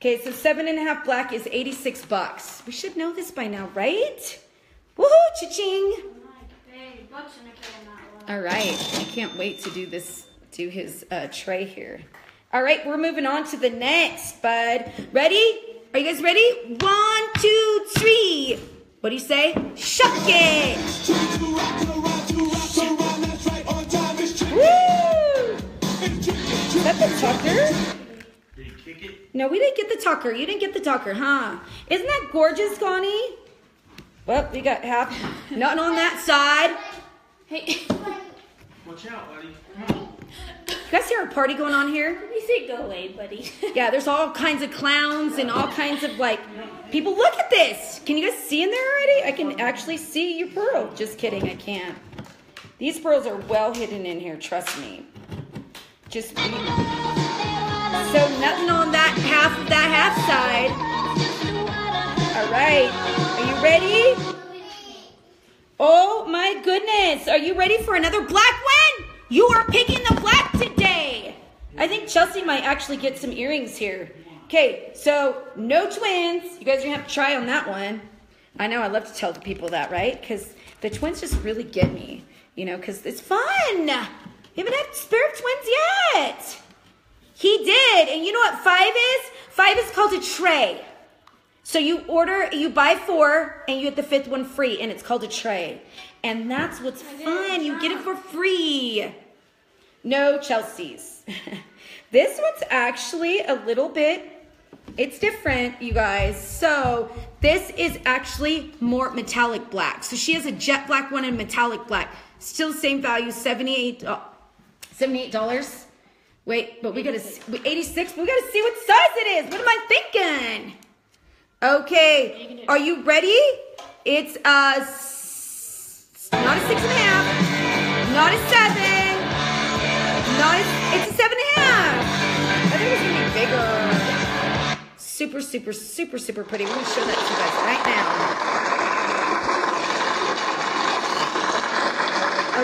Okay, so seven and a half black is 86 bucks. We should know this by now, right? Woohoo, cha-ching. All right, I can't wait to do this, do his uh, tray here. All right, we're moving on to the next, bud. Ready? Are you guys ready? One, two, three. What do you say? Shuck it. Woo! Is that the tucker? No, we didn't get the tucker. You didn't get the tucker, huh? Isn't that gorgeous, Connie? Well, we got half. Nothing on that side. Hey, Watch out, buddy. Come on. You guys hear a party going on here? we say go away, buddy. Yeah, there's all kinds of clowns and all kinds of like people. Look at this. Can you guys see in there already? I can actually see your pearl. Just kidding, I can't. These pearls are well hidden in here. Trust me. Just so nothing on that half of that half side. All right, are you ready? Oh my goodness, are you ready for another black one? You are picking the black today. I think Chelsea might actually get some earrings here. Okay, so no twins. You guys are gonna have to try on that one. I know I love to tell the people that, right? Because the twins just really get me, you know, because it's fun. You haven't had spare twins yet. He did. And you know what five is? Five is called a tray. So you order, you buy four, and you get the fifth one free, and it's called a tray. And that's what's fun. You get it for free. No Chelsea's. this one's actually a little bit, it's different, you guys. So this is actually more metallic black. So she has a jet black one and metallic black. Still same value, 78 uh, $78. Wait, but we gotta, see- 86, we gotta see what size it is. What am I thinking? Okay, are you ready? It's uh, a, s- not a six and a half, not a seven, not a, it's a seven and a half. I think it's gonna be bigger. Super, super, super, super pretty. We're gonna show that to you guys right now.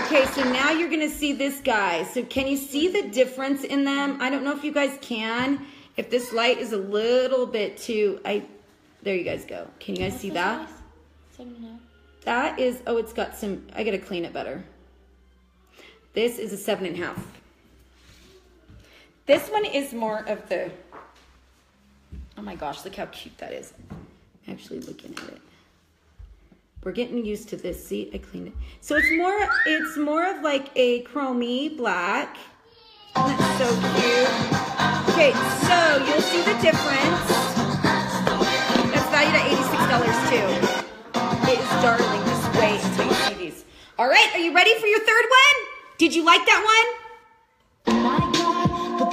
Okay, so now you're gonna see this guy. So can you see the difference in them? I don't know if you guys can. If this light is a little bit too, I, there you guys go. Can you guys see that? Seven and a half. That is, oh, it's got some, I gotta clean it better. This is a seven and a half. This one is more of the, oh my gosh, look how cute that is. I'm actually looking at it. We're getting used to this. See, I cleaned it. So it's more, it's more of like a chromey black. That's so cute. Okay, so you'll see the difference. That's valued at $86 too. It is darling. Just wait until you see these. All right, are you ready for your third one? Did you like that one?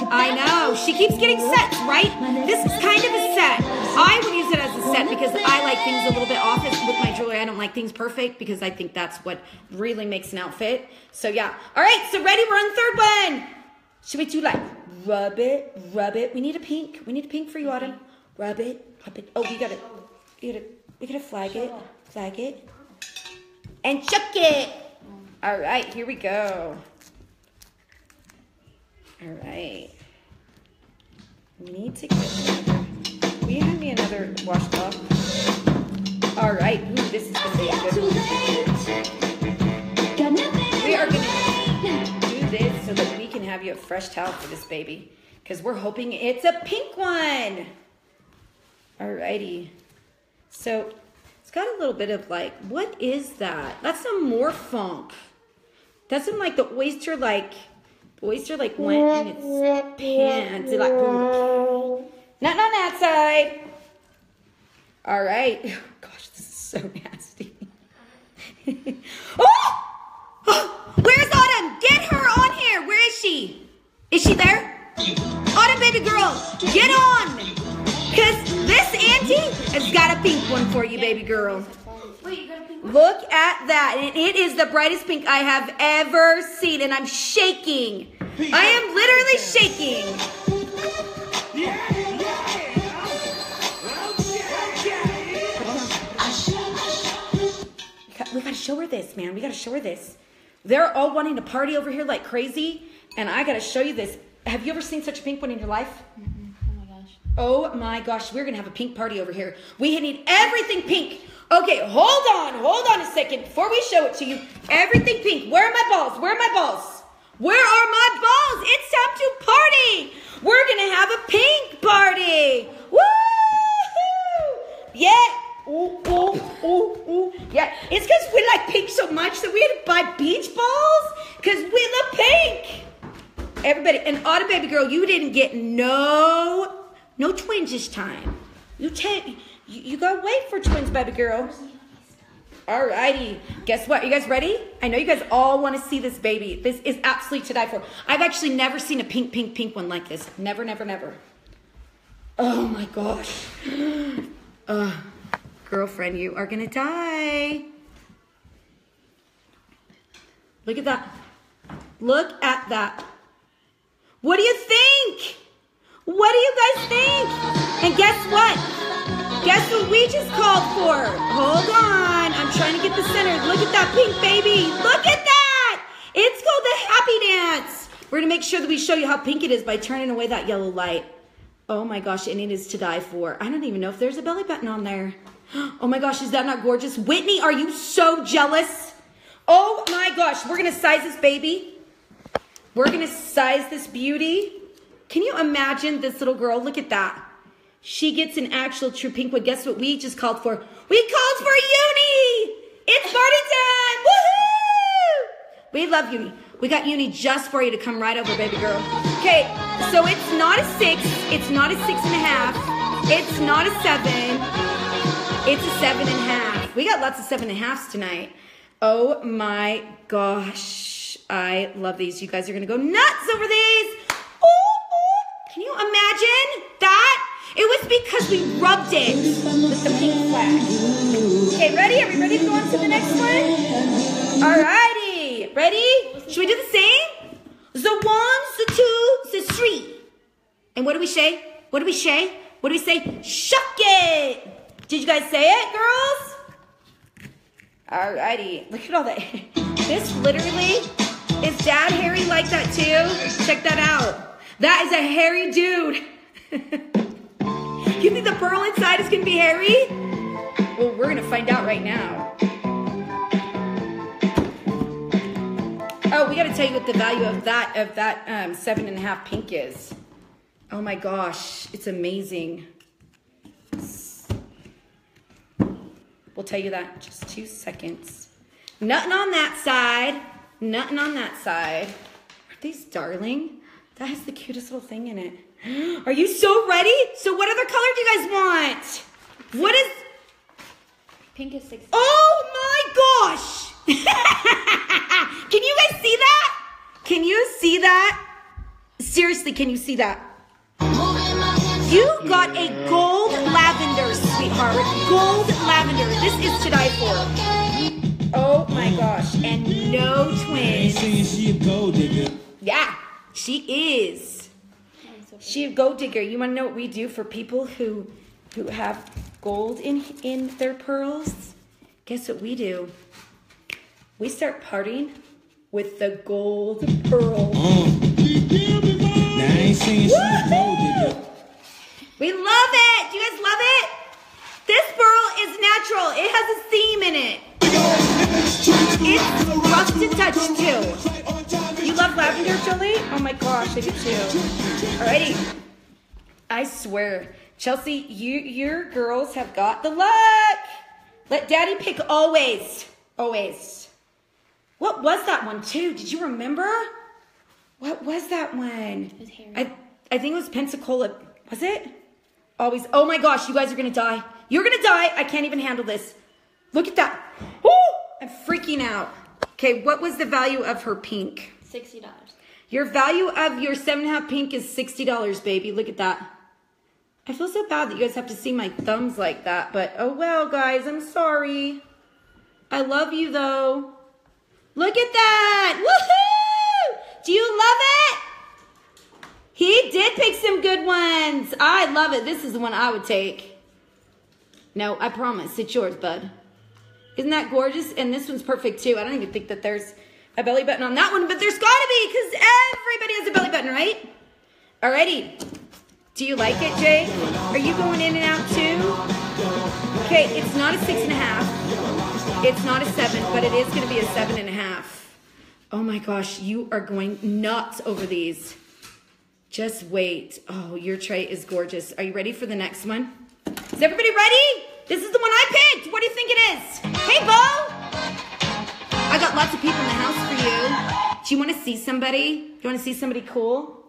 I know. She keeps getting sets, right? This is kind of a set. I would it set because I like things a little bit off with my jewelry. I don't like things perfect because I think that's what really makes an outfit. So yeah. All right, so ready? We're on third one. Should we do like rub it, rub it? We need a pink. We need a pink for you, Autumn. Rub it, rub it. Oh, we gotta, we gotta, we gotta flag it, flag it, and chuck it. All right, here we go. All right. We need to get. Will you hand me another washcloth? All right. Ooh, this is gonna be a good one. We are gonna do this so that we can have you a fresh towel for this baby, because we're hoping it's a pink one. All righty. So it's got a little bit of like, what is that? That's some more funk. That's some like the oyster like the oyster like went in its pants. It like boom. Not on that side. All right. Gosh, this is so nasty. oh! oh! Where's Autumn? Get her on here. Where is she? Is she there? Autumn, baby girl, get on. Cause this auntie has got a pink one for you, baby girl. Look at that. And it is the brightest pink I have ever seen. And I'm shaking. I am literally shaking. We gotta show her this, man. We gotta show her this. They're all wanting to party over here like crazy. And I gotta show you this. Have you ever seen such a pink one in your life? Mm-hmm. Oh my gosh. Oh my gosh, we're gonna have a pink party over here. We need everything pink. Okay, hold on, hold on a second before we show it to you. Everything pink. Where are my balls? Where are my balls? Where are my balls? It's time to party. We're gonna have a pink party. Woo! Yeah. Ooh, ooh, ooh, ooh. Yeah. It's because we like pink so much that we had to buy beach balls because we love pink. Everybody, and Autumn baby girl, you didn't get no no twins this time. You take you, you gotta wait for twins, baby girl. Alrighty. Guess what? You guys ready? I know you guys all want to see this baby. This is absolutely to die for. I've actually never seen a pink, pink, pink one like this. Never, never, never. Oh my gosh. Uh, girlfriend, you are gonna die. Look at that. Look at that. What do you think? What do you guys think? And guess what? Guess what we just called for? Hold on. I'm trying to get the center. Look at that pink baby. Look at that. It's called the happy dance. We're going to make sure that we show you how pink it is by turning away that yellow light. Oh my gosh, and it is to die for. I don't even know if there's a belly button on there. Oh my gosh, is that not gorgeous? Whitney, are you so jealous? Oh my gosh, we're to size this baby. We're gonna size this beauty. Can you imagine this little girl? Look at that. She gets an actual true pink one. Guess what we just called for? We called for uni! It's party time! Woohoo! We love Uni. We got Uni just for you to come right over, baby girl. Okay, so it's not a six. It's not a six and a half. It's not a seven. It's a seven and a half. We got lots of seven and a halves tonight. Oh my gosh. I love these. You guys are gonna go nuts over these. Oh, oh. Can you imagine that? It was because we rubbed it with the pink flag. Okay, ready? To go on to the next one? Alrighty. Ready? Should we do the same? The one, the two, the three. And what do we say? What do we say? What do we say? Shuck it! Did you guys say it, girls? Alrighty. Look at all that. This literally is Dad Harry like that too? Check that out. That is a hairy dude. you think the pearl inside is gonna be hairy? Well, we're gonna find out right now. Oh, we gotta tell you what the value of that of that um, seven and a half pink is. Oh my gosh, it's amazing. We'll tell you that in just two seconds. Nothing on that side. Nothing on that side. Aren't these darling? That has the cutest little thing in it. Are you so ready? So what other color do you guys want? What is Pink is six. Oh my gosh! can you guys see that? Can you see that? Seriously, can you see that? You got a gold Gold lavender. This is to die for. Oh my gosh. And no twins. Yeah, she is. She a gold digger. You want to know what we do for people who who have gold in in their pearls? Guess what we do? We start partying with the gold pearl. We love it. Do you guys love it? This pearl is natural. It has a theme in it. It's rough to touch too. You love lavender, Jolie? Oh my gosh, I do too. Alrighty. I swear, Chelsea, you your girls have got the luck. Let Daddy pick always, always. What was that one too? Did you remember? What was that one? was. I I think it was Pensacola. Was it? Always. Oh my gosh, you guys are gonna die. You're gonna die. I can't even handle this. Look at that. Woo! I'm freaking out. Okay, what was the value of her pink? Sixty dollars. Your value of your seven and a half pink is sixty dollars, baby. Look at that. I feel so bad that you guys have to see my thumbs like that, but oh well, guys. I'm sorry. I love you though. Look at that! Woohoo! Do you love it? He did pick some good ones. I love it. This is the one I would take. No, I promise. It's yours, bud. Isn't that gorgeous? And this one's perfect too. I don't even think that there's a belly button on that one, but there's gotta be because everybody has a belly button, right? Alrighty. Do you like it, Jay? Are you going in and out too? Okay, it's not a six and a half. It's not a seven, but it is gonna be a seven and a half. Oh my gosh, you are going nuts over these. Just wait. Oh, your tray is gorgeous. Are you ready for the next one? Is everybody ready? This is the one I picked. What do you think it is? Hey, Bo! I got lots of people in the house for you. Do you want to see somebody? Do you want to see somebody cool?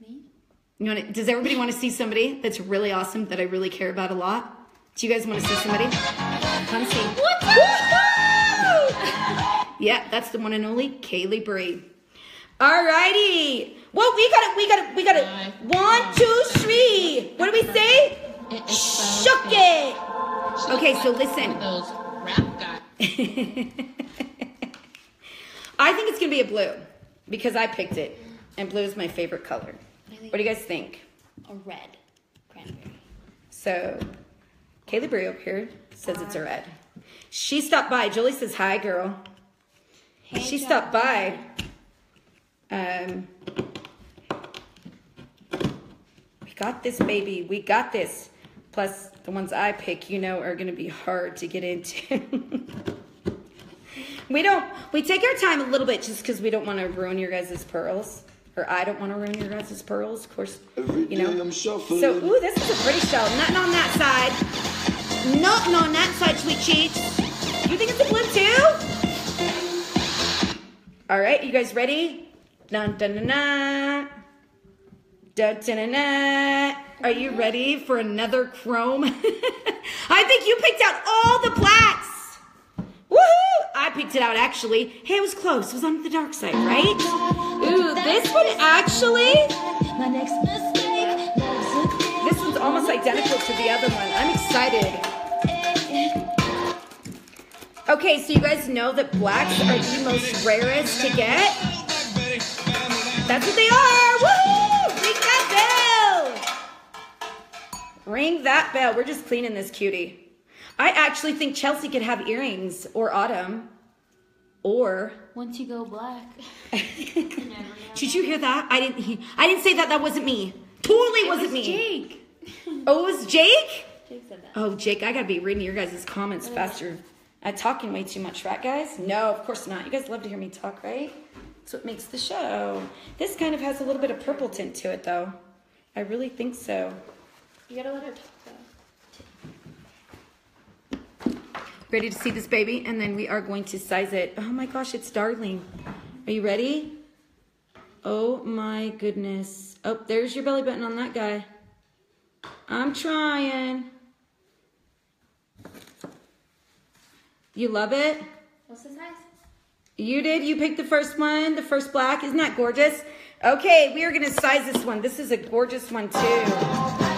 Me? You want to, does everybody want to see somebody that's really awesome that I really care about a lot? Do you guys want to see somebody? Come see. Woohoo! yeah, that's the one and only Kaylee Bree. Alrighty. Well, we got it. We got it. We got it. One, two, three. What do we say? It Shook it. Okay, so listen. I think it's gonna be a blue because I picked it, and blue is my favorite color. What do you guys think? A red cranberry. So, Kaylee Brie up here says it's a red. She stopped by. Julie says hi, girl. Hey, she John. stopped by. Um, we got this, baby. We got this. Plus, the ones I pick, you know, are gonna be hard to get into. we don't. We take our time a little bit just because we don't want to ruin your guys' pearls, or I don't want to ruin your guys' pearls. Of course, you know. So, ooh, this is a pretty shell. Nothing on that side. Nothing on that side, sweet cheeks. You think it's a blue too? All right, you guys ready? Dun dun dun dun. Dun dun dun dun. Are you ready for another chrome? I think you picked out all the blacks. Woohoo! I picked it out actually. Hey, it was close. It was on the dark side, right? Ooh, this one actually. My next mistake. This one's almost identical to the other one. I'm excited. Okay, so you guys know that blacks are the most rarest to get. That's what they are. Ring that bell. We're just cleaning this cutie. I actually think Chelsea could have earrings or Autumn or Once you go black. Did you hear that? I didn't he, I didn't say that that wasn't me. Totally wasn't me. Jake. Oh, it was Jake? Jake said that. Oh, Jake, I gotta be reading your guys' comments faster. I'm talking way too much, right, guys? No, of course not. You guys love to hear me talk, right? That's what makes the show. This kind of has a little bit of purple tint to it, though. I really think so. You gotta let her talk though. Ready to see this baby? And then we are going to size it. Oh my gosh, it's darling. Are you ready? Oh my goodness. Oh, there's your belly button on that guy. I'm trying. You love it? What's the size? You did. You picked the first one, the first black. Isn't that gorgeous? Okay, we are going to size this one. This is a gorgeous one, too.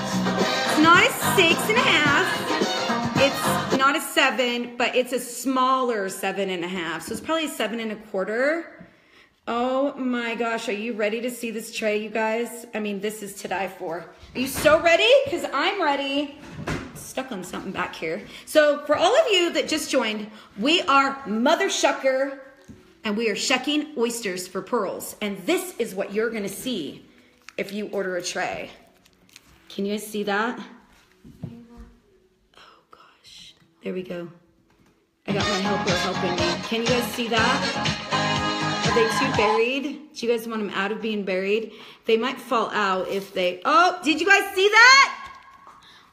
Not a six and a half. It's not a seven, but it's a smaller seven and a half. So it's probably a seven and a quarter. Oh my gosh, are you ready to see this tray, you guys? I mean, this is to die for. Are you so ready? Because I'm ready stuck on something back here. So, for all of you that just joined, we are Mother Shucker and we are shucking oysters for pearls. And this is what you're going to see if you order a tray. Can you guys see that? Oh gosh. There we go. I got my helper helping me. Can you guys see that? Are they too buried? Do you guys want them out of being buried? They might fall out if they. Oh, did you guys see that?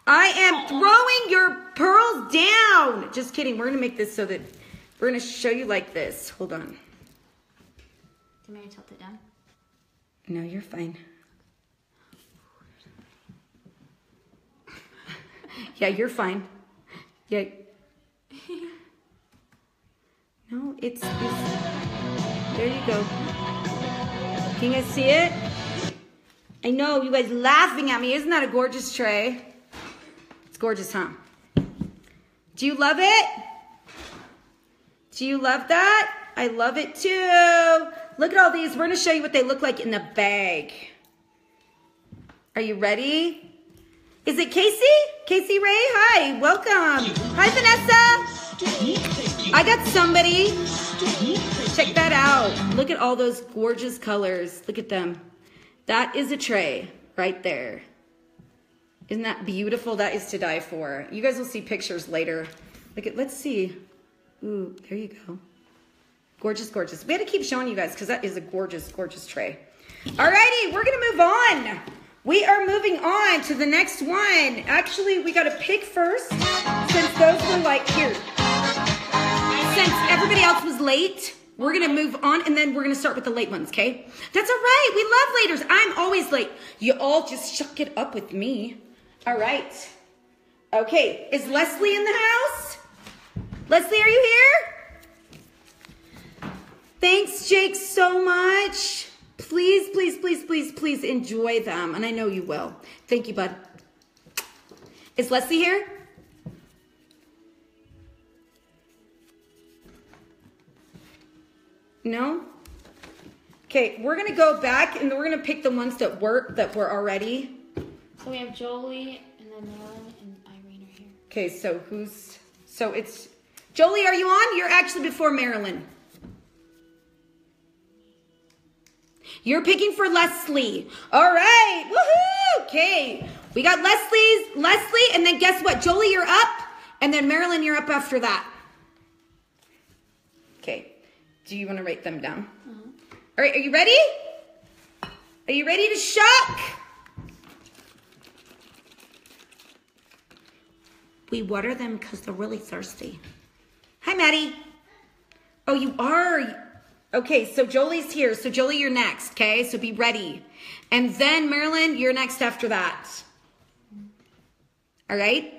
I am throwing your pearls down. Just kidding. We're going to make this so that we're going to show you like this. Hold on. Do you want me to tilt it down? No, you're fine. Yeah, you're fine. Yeah. No, it's, it's there you go. Can you guys see it? I know you guys laughing at me. Isn't that a gorgeous tray? It's gorgeous, huh? Do you love it? Do you love that? I love it too. Look at all these. We're going to show you what they look like in the bag. Are you ready? Is it Casey? Casey Ray? Hi, welcome. Hi, Vanessa. I got somebody. Check that out. Look at all those gorgeous colors. Look at them. That is a tray right there. Isn't that beautiful? That is to die for. You guys will see pictures later. Look at, let's see. Ooh, there you go. Gorgeous, gorgeous. We had to keep showing you guys because that is a gorgeous, gorgeous tray. Alrighty, we're gonna move on. We are moving on to the next one. Actually, we got to pick first since those were like here. Since everybody else was late, we're gonna move on and then we're gonna start with the late ones, okay? That's all right. We love laters. I'm always late. You all just shuck it up with me. All right. Okay, is Leslie in the house? Leslie, are you here? Thanks, Jake, so much. Please, please, please, please, please enjoy them. And I know you will. Thank you, bud. Is Leslie here? No? Okay, we're gonna go back and we're gonna pick the ones that work that were already. So we have Jolie and then Marilyn and Irene are here. Okay, so who's so it's Jolie, are you on? You're actually before Marilyn. You're picking for Leslie. All right. Woohoo! Okay. We got Leslie's Leslie, and then guess what? Jolie, you're up. And then Marilyn, you're up after that. Okay. Do you want to write them down? Uh-huh. All right, are you ready? Are you ready to shuck? We water them because they're really thirsty. Hi, Maddie. Oh, you are. Okay, so Jolie's here. So Jolie, you're next. Okay, so be ready. And then Marilyn, you're next after that. All right.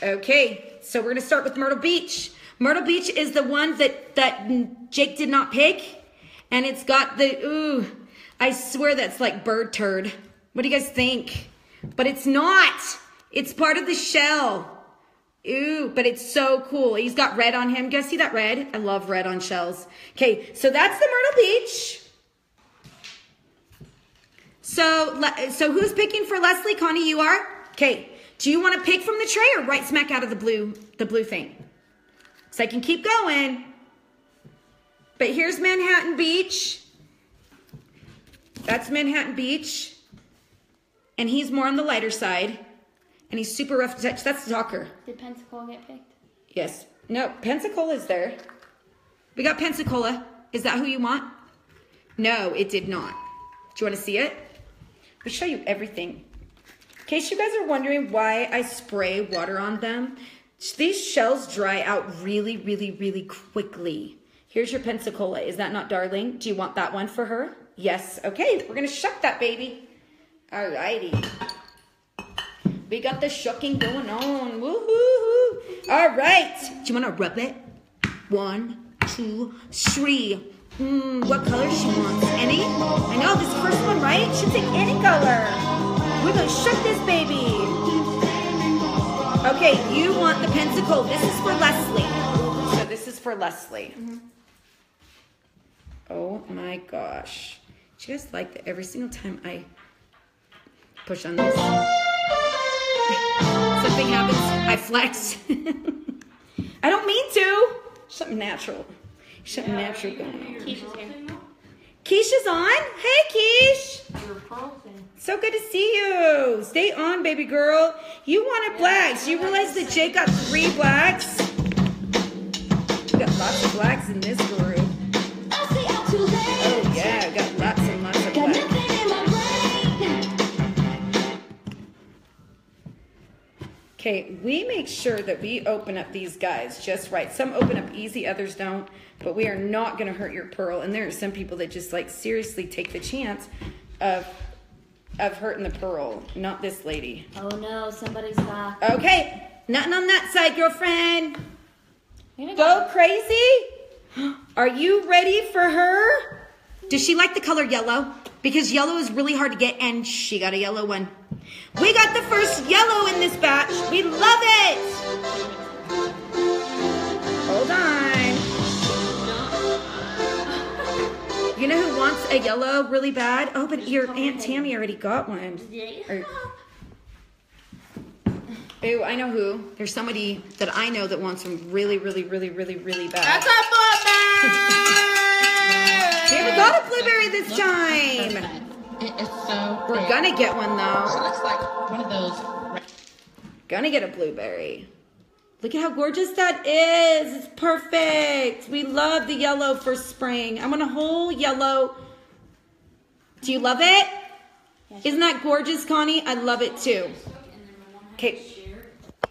Okay, so we're gonna start with Myrtle Beach. Myrtle Beach is the one that that Jake did not pick, and it's got the ooh. I swear that's like bird turd. What do you guys think? But it's not. It's part of the shell. Ooh, but it's so cool. He's got red on him. You guys see that red? I love red on shells. Okay, so that's the Myrtle Beach. So, so who's picking for Leslie? Connie, you are. Okay. Do you want to pick from the tray or right smack out of the blue, the blue thing? So I can keep going. But here's Manhattan Beach. That's Manhattan Beach. And he's more on the lighter side. And he's super rough to touch. That's Docker. Did Pensacola get picked? Yes. No, Pensacola's there. We got Pensacola. Is that who you want? No, it did not. Do you want to see it? We'll show you everything. In case you guys are wondering why I spray water on them, these shells dry out really, really, really quickly. Here's your Pensacola. Is that not darling? Do you want that one for her? Yes. Okay, we're gonna shuck that baby. Alrighty. We got the shucking going on. Woohoo! All right. Do you want to rub it? One, two, three. Mm, what color she wants? Any? I know this first one, right? Should take any color. We're gonna shuck this baby. Okay, you want the Pensacola. This is for Leslie. So this is for Leslie. Oh my gosh. Do you guys like that every single time I push on this? Something happens, I flex. I don't mean to. Something natural. Something natural going on. Keisha's here. Keisha's on. Hey, Keish. So good to see you. Stay on, baby girl. You wanted blacks. You realize that Jake got three blacks? We got lots of blacks in this group. Oh, yeah. We got lots Okay, we make sure that we open up these guys just right. Some open up easy, others don't, but we are not going to hurt your pearl. And there are some people that just like seriously take the chance of of hurting the pearl. Not this lady. Oh no, somebody's got. Okay, nothing on that side, girlfriend. Maybe Go crazy. Are you ready for her? Does she like the color yellow? Because yellow is really hard to get, and she got a yellow one. We got the first yellow in this batch. We love it. Hold on. You know who wants a yellow really bad? Oh, but your Aunt Tammy already got one. Or- Ooh, I know who. There's somebody that I know that wants them really, really, really, really, really bad. Here we got a blueberry this time. It is so. We're big. gonna get one though. It looks like one of those. Gonna get a blueberry. Look at how gorgeous that is. It's perfect. We love the yellow for spring. I want a whole yellow. Do you love it? Isn't that gorgeous, Connie? I love it too. Okay,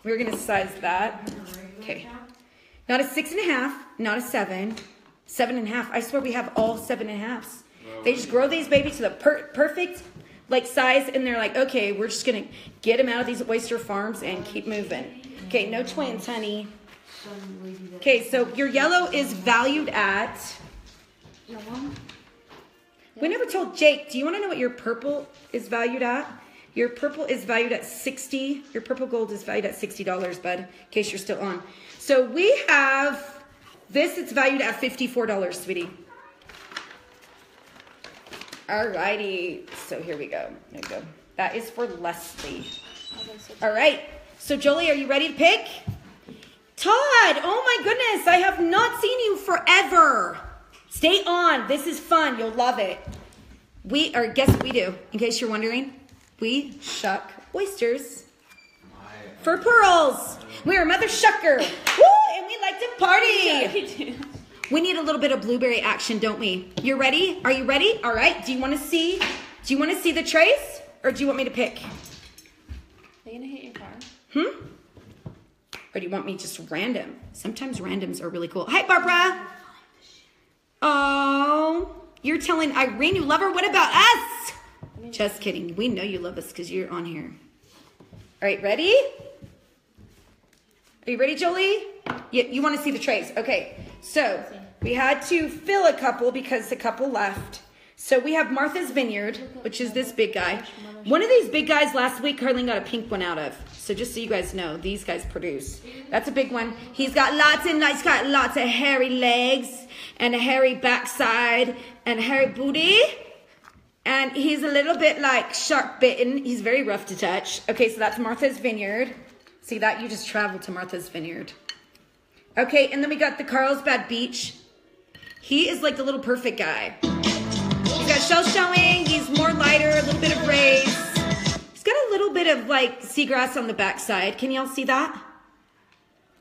we're gonna size that. Okay, not a six and a half, not a seven, seven and a half. I swear we have all seven and a halves. They just grow these babies to the per- perfect like size, and they're like, okay, we're just gonna get them out of these oyster farms and keep moving. Okay, no twins, honey. Okay, so your yellow is valued at. We never told Jake. Do you want to know what your purple is valued at? Your purple is valued at 60. Your purple gold is valued at $60, bud, in case you're still on. So we have this, it's valued at $54, sweetie. Alrighty. So here we go. There we go. That is for Leslie. All right. So Jolie, are you ready to pick? Todd, oh my goodness, I have not seen you forever. Stay on. This is fun. You'll love it. We, or guess what we do, in case you're wondering? We shuck oysters for pearls. We are mother shucker. Woo! And we like to party. We need a little bit of blueberry action, don't we? You're ready? Are you ready? All right. Do you want to see? Do you want to see the trays, or do you want me to pick? Are you gonna hit your car? Hmm? Or do you want me just random? Sometimes randoms are really cool. Hi, Barbara. Oh, you're telling Irene you love her. What about us? Just kidding. We know you love us because you're on here. All right, ready? Are you ready, Jolie? You, you want to see the trays? Okay. So we had to fill a couple because a couple left. So we have Martha's Vineyard, which is this big guy. One of these big guys last week, Carlene got a pink one out of. So just so you guys know, these guys produce. That's a big one. He's got lots and he's got lots of hairy legs and a hairy backside and a hairy booty. And he's a little bit like shark bitten. He's very rough to touch. Okay, so that's Martha's Vineyard. See that? You just traveled to Martha's Vineyard. Okay, and then we got the Carlsbad Beach. He is like the little perfect guy. He's got shell showing. He's more lighter, a little bit of rays. He's got a little bit of like seagrass on the backside. Can y'all see that?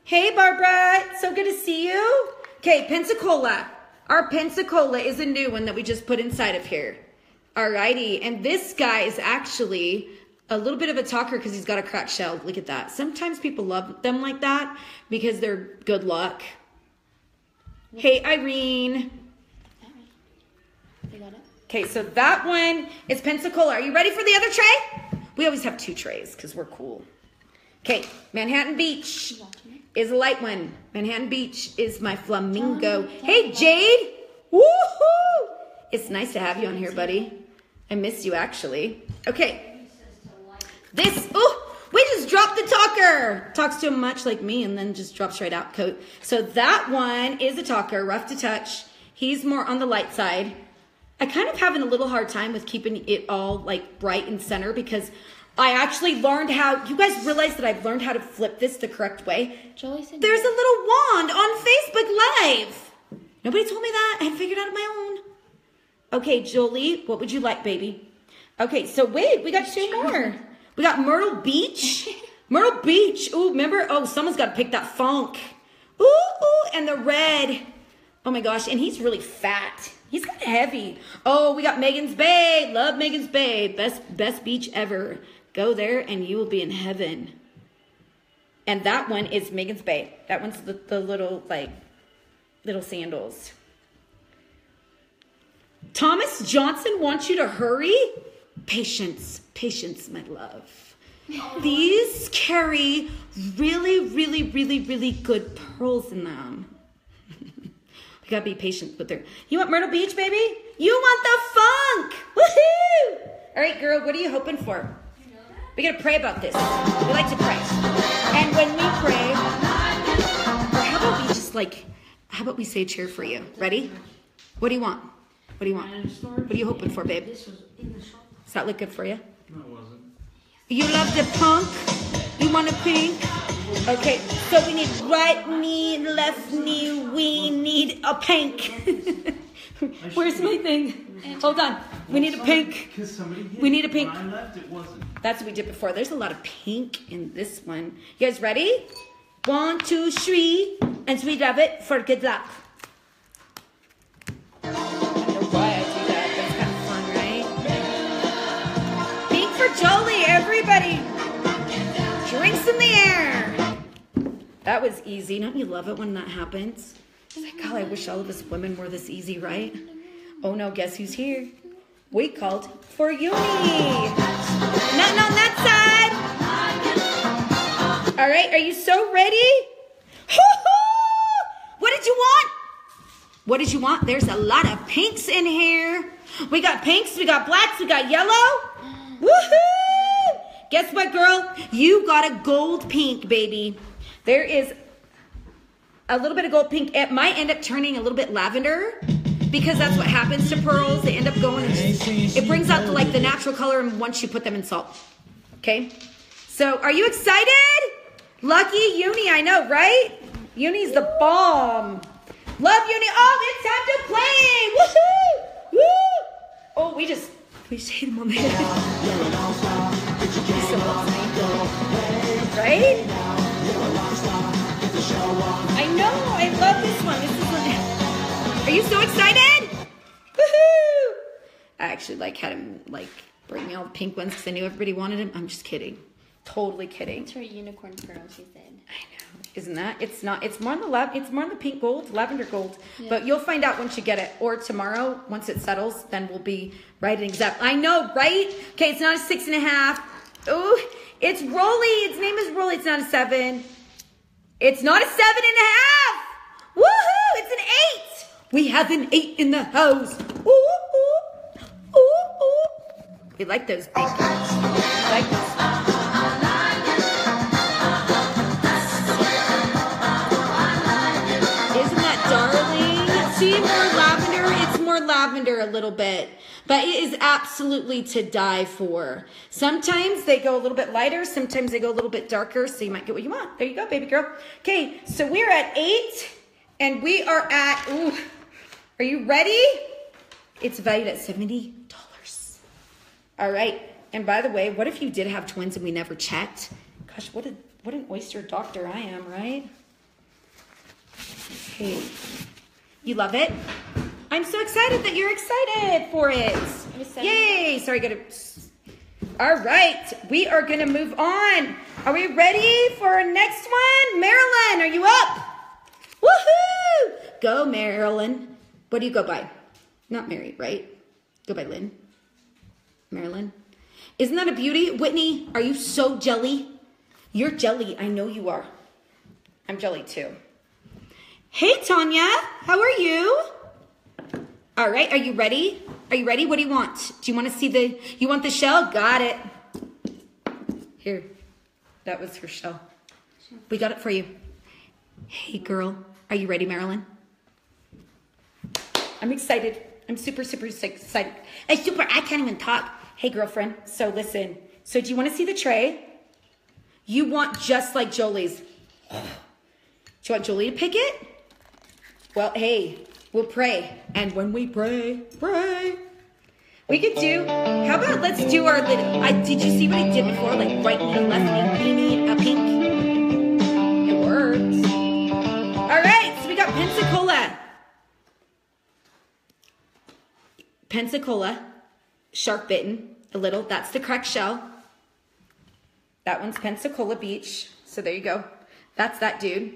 Hey, Barbara. So good to see you. Okay, Pensacola. Our Pensacola is a new one that we just put inside of here. Alrighty, and this guy is actually a little bit of a talker because he's got a cracked shell. Look at that. Sometimes people love them like that because they're good luck. Hey, Irene. You got it? Okay, so that one is Pensacola. Are you ready for the other tray? We always have two trays because we're cool. Okay, Manhattan Beach is a light one. Manhattan Beach is my flamingo. Hey, Jade. Woohoo! It's nice to have you on here, buddy. I miss you actually. Okay. This, oh, we just dropped the talker. Talks too much like me and then just drops right out coat. So that one is a talker, rough to touch. He's more on the light side. I kind of having a little hard time with keeping it all like bright and center because I actually learned how, you guys realize that I've learned how to flip this the correct way. Jolie said There's a little wand on Facebook Live. Nobody told me that. I had figured out on my own. Okay, Jolie, what would you like, baby? Okay, so wait, we got two more. We got Myrtle Beach. Myrtle Beach. Ooh, remember? Oh, someone's got to pick that funk. Ooh, ooh, and the red. Oh my gosh, and he's really fat. He's kind of heavy. Oh, we got Magens Bay. Love Magens Bay. Best best beach ever. Go there and you will be in heaven. And that one is Magens Bay. That one's the, the little like little sandals. Thomas Johnson wants you to hurry. Patience, patience, my love. These carry really, really, really, really good pearls in them. we gotta be patient with her. You want Myrtle Beach, baby? You want the funk! Woohoo! All right, girl, what are you hoping for? We gotta pray about this. We like to pray. And when we pray, or how about we just like, how about we say cheer for you? Ready? What do you want? What do you want? What are you hoping for, babe? Does that look good for you? No, it wasn't. You love the punk? You want a pink? Okay, so we need right knee, left knee, we need a pink. Where's my thing? Hold on. We need a pink. Because somebody hit We need a pink. When I left, it wasn't. That's what we did before. There's a lot of pink in this one. You guys ready? One, two, three, and we rub it for good luck. For Jolie, everybody. Drinks in the air. That was easy. Don't you love it when that happens? Like, God, I wish all of us women were this easy, right? Oh no, guess who's here? We called for Uni. Nothing on that side. All right, are you so ready? what did you want? What did you want? There's a lot of pinks in here. We got pinks, we got blacks, we got yellow. Woohoo! Guess what, girl? You got a gold pink, baby. There is a little bit of gold pink. It might end up turning a little bit lavender because that's what happens to pearls. They end up going, it brings out the, like the natural color and once you put them in salt. Okay? So are you excited? Lucky Uni, I know, right? Uni's the bomb. Love Uni. Oh, it's time to play. Woohoo! Woo! Oh, we just, we so. Right? I know. I love this one. This is one. Are you so excited? Woohoo! I actually like had him like bring me all the pink ones because I knew everybody wanted them. I'm just kidding. Totally kidding. It's her unicorn pearl, she said. Isn't that? It's not. It's more on the lav. It's more on the pink gold, lavender gold. But you'll find out once you get it, or tomorrow once it settles. Then we'll be right and exact. I know, right? Okay, it's not a six and a half. Ooh, it's Rolly. Its name is Rolly. It's not a seven. It's not a seven and a half. Woohoo! It's an eight. We have an eight in the house. Ooh, ooh, ooh, ooh. We like those big girls. We like those. A little bit, but it is absolutely to die for. Sometimes they go a little bit lighter, sometimes they go a little bit darker, so you might get what you want. There you go, baby girl. Okay, so we're at eight, and we are at, ooh, are you ready? It's valued at $70. All right, and by the way, what if you did have twins and we never checked? Gosh, what a what an oyster doctor I am, right? Okay. You love it? I'm so excited that you're excited for it. Yay! Sorry, gotta. All right, we are gonna move on. Are we ready for our next one? Marilyn, are you up? Woohoo! Go, Marilyn. What do you go by? Not Mary, right? Go by Lynn. Marilyn. Isn't that a beauty? Whitney, are you so jelly? You're jelly. I know you are. I'm jelly too. Hey, Tanya. How are you? All right. Are you ready? Are you ready? What do you want? Do you want to see the, you want the shell? Got it. Here. That was her shell. We got it for you. Hey, girl. Are you ready, Marilyn? I'm excited. I'm super, super excited. I super, I can't even talk. Hey, girlfriend. So listen. So do you want to see the tray? You want just like Jolie's. Do you want Jolie to pick it? Well, hey, we'll pray. And when we pray, pray. We could do, how about let's do our little, I, did you see what I did before? Like right knee, left knee, beanie, a pink. It works. All right, so we got Pensacola. Pensacola, shark bitten, a little. That's the correct shell. That one's Pensacola Beach. So there you go. That's that dude.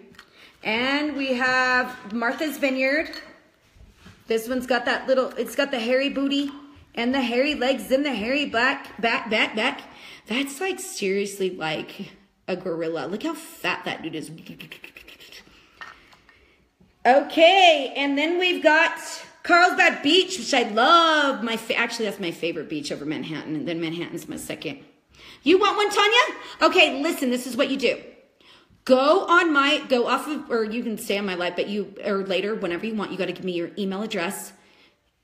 And we have Martha's Vineyard. This one's got that little, it's got the hairy booty and the hairy legs and the hairy back, back, back, back. That's like seriously like a gorilla. Look how fat that dude is. Okay, and then we've got Carlsbad Beach, which I love. My actually, that's my favorite beach over Manhattan, and then Manhattan's my second. You want one, Tanya? Okay, listen. This is what you do. Go on my go off of, or you can stay on my live, but you or later, whenever you want, you got to give me your email address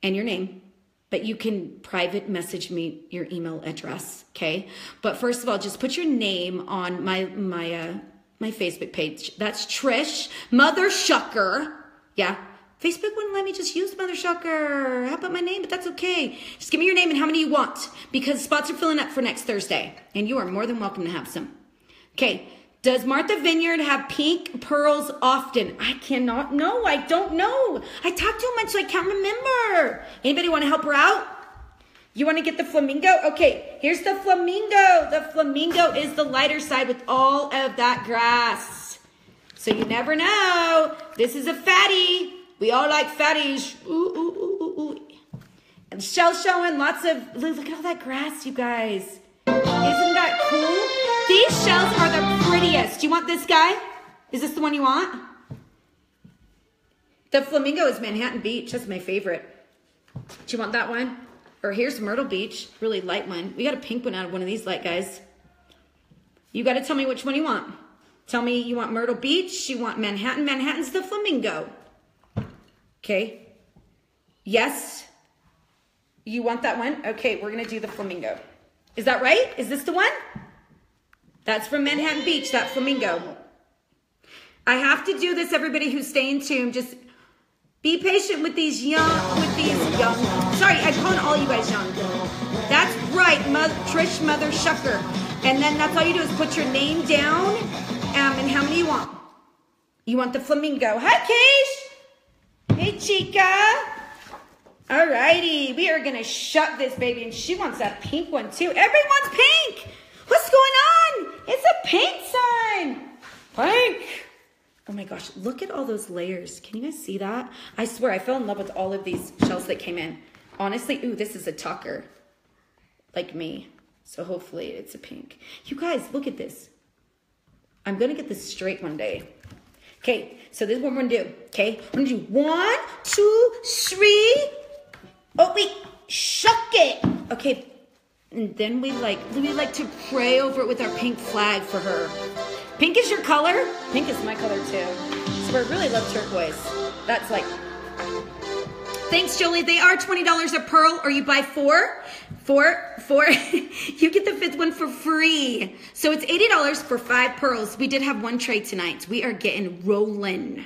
and your name. But you can private message me your email address, okay? But first of all, just put your name on my my uh, my Facebook page. That's Trish Mother Shucker. Yeah. Facebook wouldn't let me just use Mother Shucker. How about my name? But that's okay. Just give me your name and how many you want because spots are filling up for next Thursday. And you are more than welcome to have some. Okay. Does Martha Vineyard have pink pearls often? I cannot know. I don't know. I talk too much, so I can't remember. Anybody want to help her out? You want to get the flamingo? Okay, here's the flamingo. The flamingo is the lighter side with all of that grass. So you never know. This is a fatty. We all like fatties. Ooh, ooh, ooh, ooh, ooh. And shell showing lots of, look look at all that grass, you guys. Isn't that cool? These shells are the prettiest. Do you want this guy? Is this the one you want? The flamingo is Manhattan Beach. That's my favorite. Do you want that one? Or here's Myrtle Beach, really light one. We got a pink one out of one of these light guys. You got to tell me which one you want. Tell me you want Myrtle Beach, you want Manhattan. Manhattan's the flamingo. Okay. Yes. You want that one? Okay, we're going to do the flamingo. Is that right? Is this the one? That's from Manhattan Beach, that flamingo. I have to do this, everybody who's staying tuned. Just be patient with these young, with these young. Sorry, I'm calling all you guys young. That's right, Mother, Trish Mother Shucker. And then that's all you do is put your name down um, and how many you want. You want the flamingo. Hi, Keish. Hey, Chica. Alrighty, we are gonna shut this baby, and she wants that pink one too. Everyone's pink. What's going on? paint sign. Pink. Oh my gosh, look at all those layers. Can you guys see that? I swear I fell in love with all of these shells that came in. Honestly, ooh, this is a tucker. Like me. So hopefully it's a pink. You guys, look at this. I'm gonna get this straight one day. Okay, so this is what we're gonna do. Okay, we're gonna do one, two, three. Oh wait, shuck it. Okay, and then we like we like to pray over it with our pink flag for her. Pink is your color. Pink is my color too. So I really love turquoise. That's like. Thanks, Jolie. They are twenty dollars a pearl, or you buy four, four, four. you get the fifth one for free. So it's eighty dollars for five pearls. We did have one trade tonight. We are getting rolling.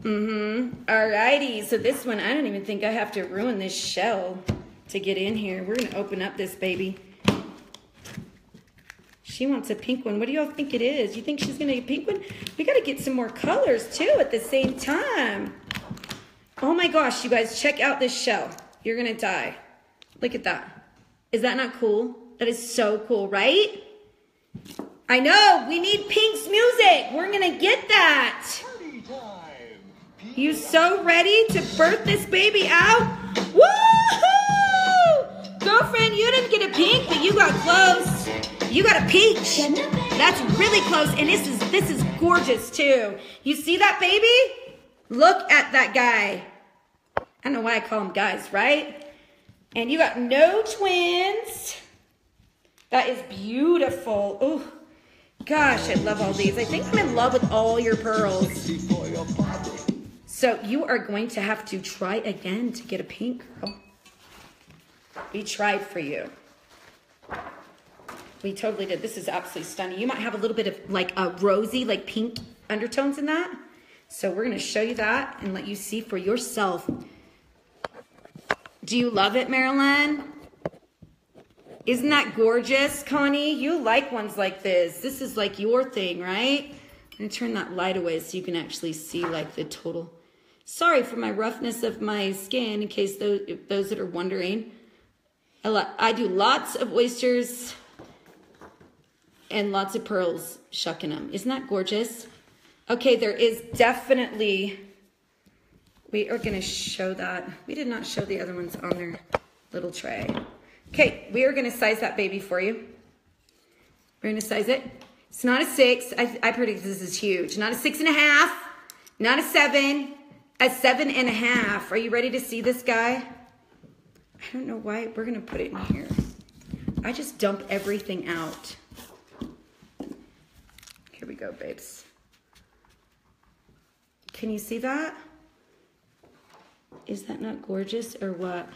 Mm-hmm. Alrighty. So this one, I don't even think I have to ruin this shell to get in here. We're gonna open up this baby. She wants a pink one. What do y'all think it is? You think she's gonna get a pink one? We gotta get some more colors too at the same time. Oh my gosh, you guys, check out this shell. You're gonna die. Look at that. Is that not cool? That is so cool, right? I know, we need Pink's music. We're gonna get that. You so ready to birth this baby out? Woohoo! Girlfriend, you didn't get a pink, but you got close. You got a peach. That's really close, and this is this is gorgeous too. You see that baby? Look at that guy. I don't know why I call them guys, right? And you got no twins. That is beautiful. Oh, gosh, I love all these. I think I'm in love with all your pearls. So you are going to have to try again to get a pink girl. We tried for you. We totally did. This is absolutely stunning. You might have a little bit of like a rosy, like pink undertones in that. So we're going to show you that and let you see for yourself. Do you love it, Marilyn? Isn't that gorgeous, Connie? You like ones like this. This is like your thing, right? I'm going to turn that light away so you can actually see like the total. Sorry for my roughness of my skin in case those, those that are wondering. I, I do lots of oysters and lots of pearls shucking them. Isn't that gorgeous? Okay, there is definitely, we are to show that. We did not show the other ones on their little tray. Okay, we are to size that baby for you. We're to size it. It's not a six. I, I predict this is huge. Not a six and a half, not a seven, a seven and a half. Are you ready to see this guy? I don't know why. We're to put it in here. I just dump everything out. Here we go, babes. Can you see that? Is that not gorgeous or what?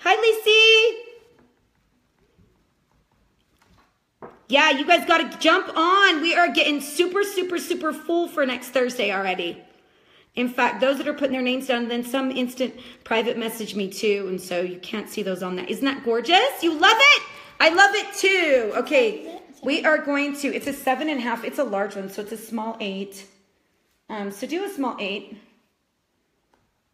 Hi, Lacey. Yeah, you guys got to jump on. We are getting super, super, super full for next Thursday already. In fact, those that are putting their names down, then some instant private message me too. And so you can't see those on that. Isn't that gorgeous? You love it? I love it too. Okay, we are going to, it's a seven and a half. It's a large one, so it's a small eight. Um, so do a small eight.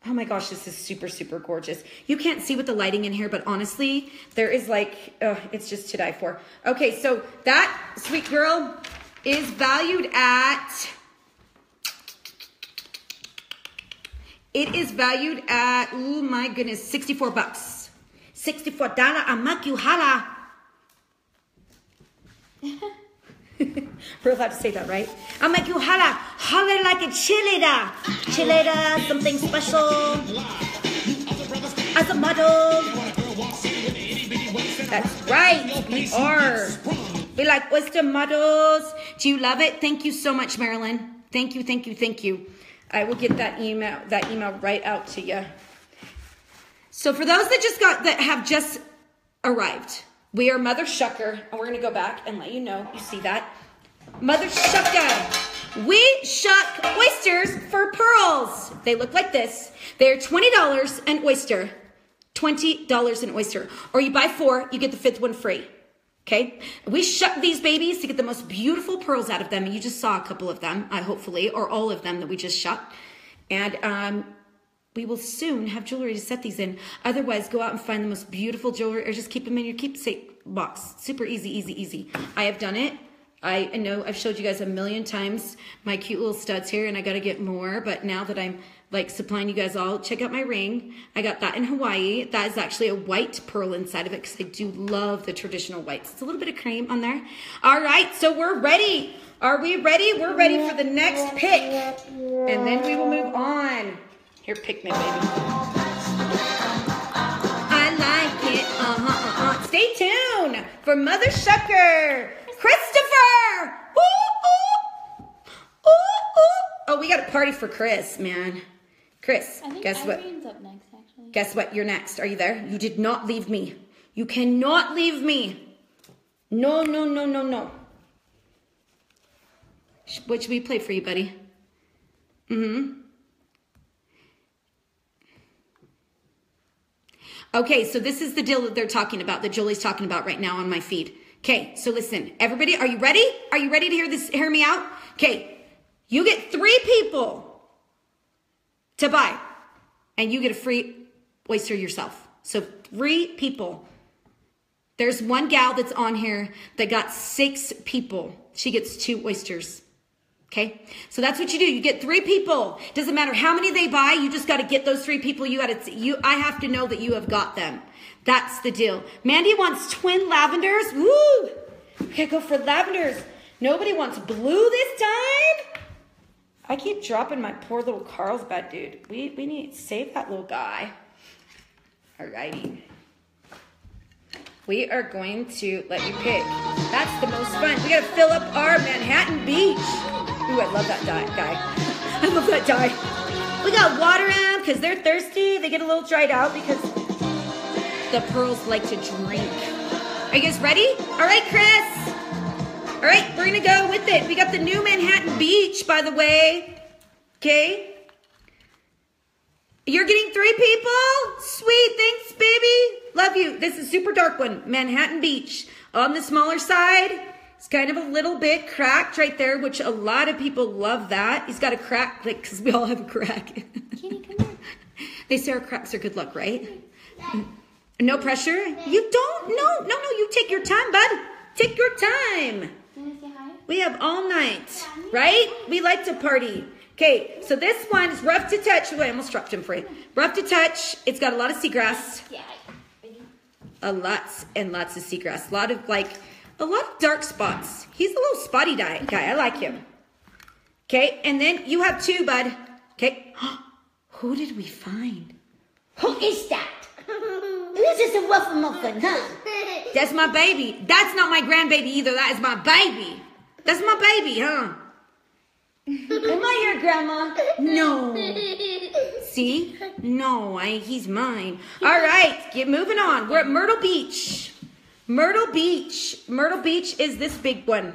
Oh my gosh, this is super, super gorgeous. You can't see with the lighting in here, but honestly, there is like, oh, it's just to die for. Okay, so that sweet girl is valued at, it is valued at, oh my goodness, 64 bucks. $64. I'll make you holla. We're allowed to say that, right? Holla, holla like a chilida. Chilida, something special. As a model. That's right, we are. We like oyster models. Do you love it? Thank you so much, Marilyn. Thank you, thank you, thank you. I will get that email, that email right out to you. So for those that just got, that have just arrived, we are Mother Shucker, and we're to go back and let you know. You see that? Mother Shucker. We shuck oysters for pearls. They look like this. They're $20 an oyster. $20 an oyster. Or you buy four, you get the fifth one free. Okay? We shuck these babies to get the most beautiful pearls out of them. And you just saw a couple of them, uh, hopefully, or all of them that we just shucked. And um, we will soon have jewelry to set these in. Otherwise, go out and find the most beautiful jewelry or just keep them in your keepsake box. Super easy, easy, easy. I have done it. I know I've showed you guys a million times my cute little studs here, and I got to get more. But now that I'm like supplying you guys all, check out my ring. I got that in Hawaii. That is actually a white pearl inside of it because I do love the traditional whites. It's a little bit of cream on there. All right, so we're ready. Are we ready? We're ready for the next pick, and then we will move on. Here, pick me, baby. I like it. Uh-huh, uh-huh. Stay tuned for Mother Shucker. Christopher! Ooh, ooh. Ooh, ooh. Oh, we got a party for Chris, man. Chris, I think guess what? Irene's next. Guess what? You're next. Are you there? You did not leave me. You cannot leave me. No, no, no, no, no. What should we play for you, buddy? Mm-hmm. Okay, so this is the deal that they're talking about, that Julie's talking about right now on my feed. Okay, so listen, everybody, are you ready? Are you ready to hear this? Hear me out? Okay, you get three people to buy, and you get a free oyster yourself. So three people. There's one gal that's on here that got six people. She gets two oysters. Okay. So that's what you do. You get three people. Doesn't matter how many they buy. You just got to get those three people. You got to, you, I have to know that you have got them. That's the deal. Mandy wants twin lavenders. Woo! Gotta go for lavenders. Nobody wants blue this time. I keep dropping my poor little Carlsbad dude. We, we need to save that little guy. Alrighty. We are going to let you pick. That's the most fun. We gotta fill up our Manhattan Beach. Ooh, I love that guy. I love that dye. We got water them because they're thirsty. They get a little dried out because the pearls like to drink. Are you guys ready? All right, Chris. All right, we're gonna go with it. We got the new Manhattan Beach, by the way. Okay. You're getting three people? Sweet, thanks, baby. Love you. This is super dark one, Manhattan Beach. On the smaller side, it's kind of a little bit cracked right there, which a lot of people love that. He's got a crack, like, because we all have a crack. Kitty, come here. they say our cracks are good luck, right? No pressure. You don't. No, no, no. You take your time, bud. Take your time. Wanna say hi? We have all night, right? We like to party. Okay, so this one is rough to touch. Wait, I almost dropped him for you. Rough to touch. It's got a lot of seagrass. Yeah. A lots and lots of seagrass. A lot of like, a lot of dark spots. He's a little spotty guy. guy. I like him. Okay, and then you have two, bud. Okay. Who did we find? Who is that? This is a waffle muffin, huh? That's my baby. That's not my grandbaby either. That is my baby. That's my baby, huh? Am I your grandma? No. See? No, I, he's mine. All right, get moving on. We're at Myrtle Beach. Myrtle Beach. Myrtle Beach is this big one.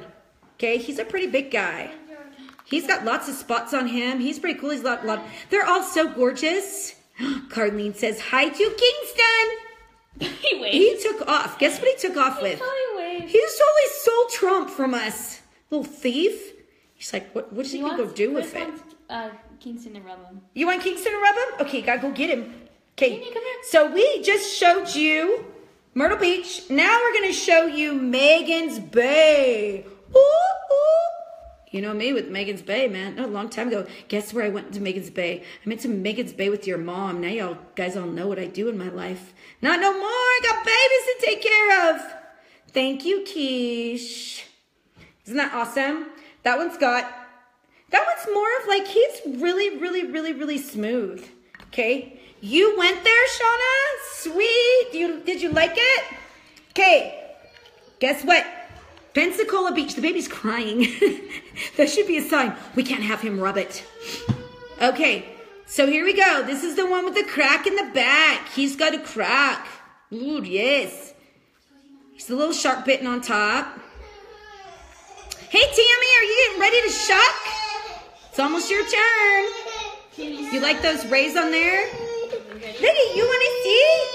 Okay, he's a pretty big guy. He's got lots of spots on him. He's pretty cool. He's lot, lot. They're all so gorgeous. Carlene says hi to Kingston. He waved. He took off. Guess what he took off with? He waved. He totally stole Trump from us. Little thief. He's like, what, what is he He to go do with it? uh, Kingston to rub him. You want Kingston to rub him? Okay, gotta go get him. Okay, Kenny, come here. so we just showed you Myrtle Beach. Now we're gonna show you Magens Bay. Ooh, ooh. You know me with Magens Bay, man. A long time ago. Guess where I went to Magens Bay? I went to Magens Bay with your mom. Now y'all guys all know what I do in my life. Not no more. I got babies to take care of. Thank you, Keish. Isn't that awesome? That one's got, that one's more of like, he's really, really, really, really smooth. Okay. You went there, Shauna? Sweet. You, did you like it? Okay. Guess what? Pensacola Beach. The baby's crying. that should be a sign. We can't have him rub it. Okay. So here we go. This is the one with the crack in the back. He's got a crack. Ooh, yes. He's a little shark bitten on top. Hey, Tammy, are you getting ready to shuck? It's almost your turn. You like those rays on there? Lily, you want to see?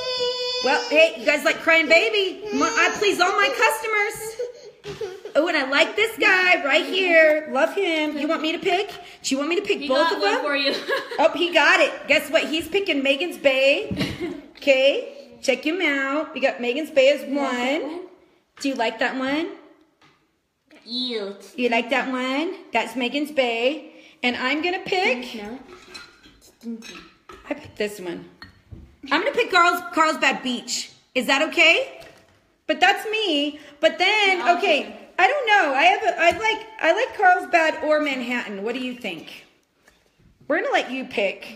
Well, hey, you guys like crying baby? I please all my customers. Oh, and I like this guy right here. Love him. You want me to pick? Do you want me to pick He both got of one them? for you. Oh, he got it. Guess what? He's picking Magens Bay. Okay, check him out. We got Magens Bay as one. Do you like that one? Ew. You like that one? That's Magens Bay. And I'm gonna pick. Smell it? I picked this one. I'm gonna pick Carl's Carlsbad Beach. Is that okay? But that's me. But then, okay, I don't know. I have a, I like I like Carlsbad or Manhattan. What do you think? We're gonna let you pick.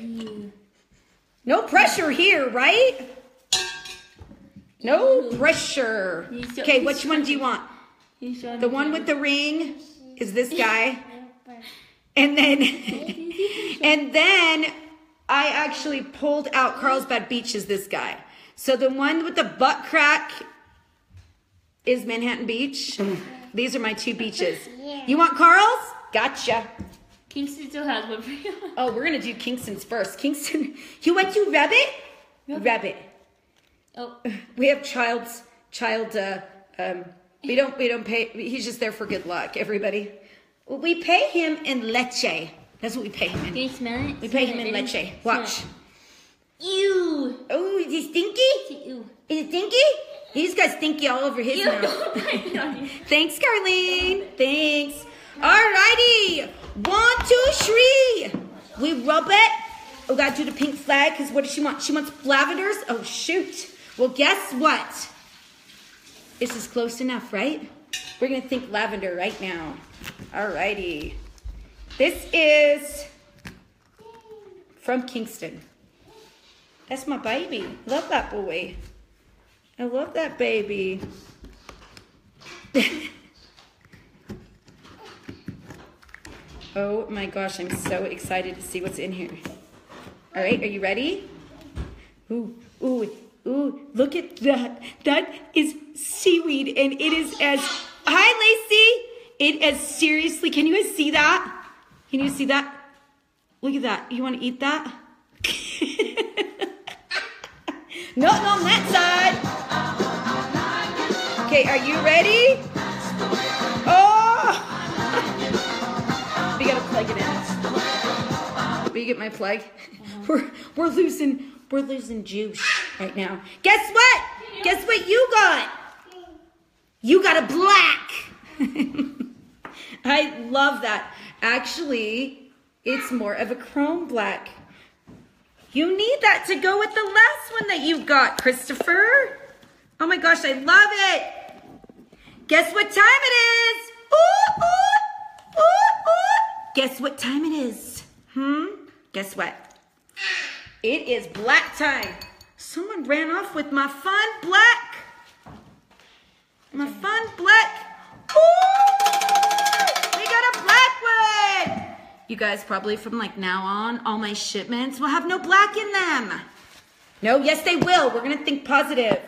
No pressure here, right? No pressure. Okay, which one do you want? The one with the ring is this guy. And then and then I actually pulled out Carlsbad Beach is this guy. So the one with the butt crack is Manhattan Beach. These are my two beaches. You want Carl's? Gotcha. Kingston still has one for you. Oh, we're gonna do Kingston's first. Kingston, you went to Rabbit? Rabbit. Oh, We have child's child. Uh, um, we don't. We don't pay. He's just there for good luck. Everybody. We pay him in leche. That's what we pay him in. can you smell it? We pay Smell him in leche. Smell Watch. it. Ew. Oh, is he stinky? Ew. Is it stinky? He's got stinky all over his Ew. mouth. Don't put it on you. Thanks, Carlene. Thanks. Alrighty. One, two, three. We rub it. We gotta do the pink flag because what does she want? She wants lavenders. Oh shoot. Well, guess what? This is close enough, right? We're gonna think lavender right now. Alrighty. This is from Kingston. That's my baby. Love that boy. I love that baby. oh my gosh, I'm so excited to see what's in here. All right, are you ready? Ooh, ooh, ooh, look at that. That is seaweed and it is as, hi Lacey. It is seriously, can you guys see that? Can you see that? Look at that. You want to eat that? Not on that side. Okay, are you ready? Oh! we gotta plug it in. You get my plug? We're we're losing we're losing juice right now. Guess what? Guess what you got? You got a black. I love that. Actually, it's more of a chrome black. You need that to go with the last one that you've got, Christopher. Oh my gosh, I love it. Guess what time it is? Ooh, ooh, ooh. Guess what time it is? Hmm? Guess what? It is black time. Someone ran off with my fun black. My fun black. Ooh! We got a black one. You guys probably from like now on, all my shipments will have no black in them. No, yes they will. We're gonna think positive.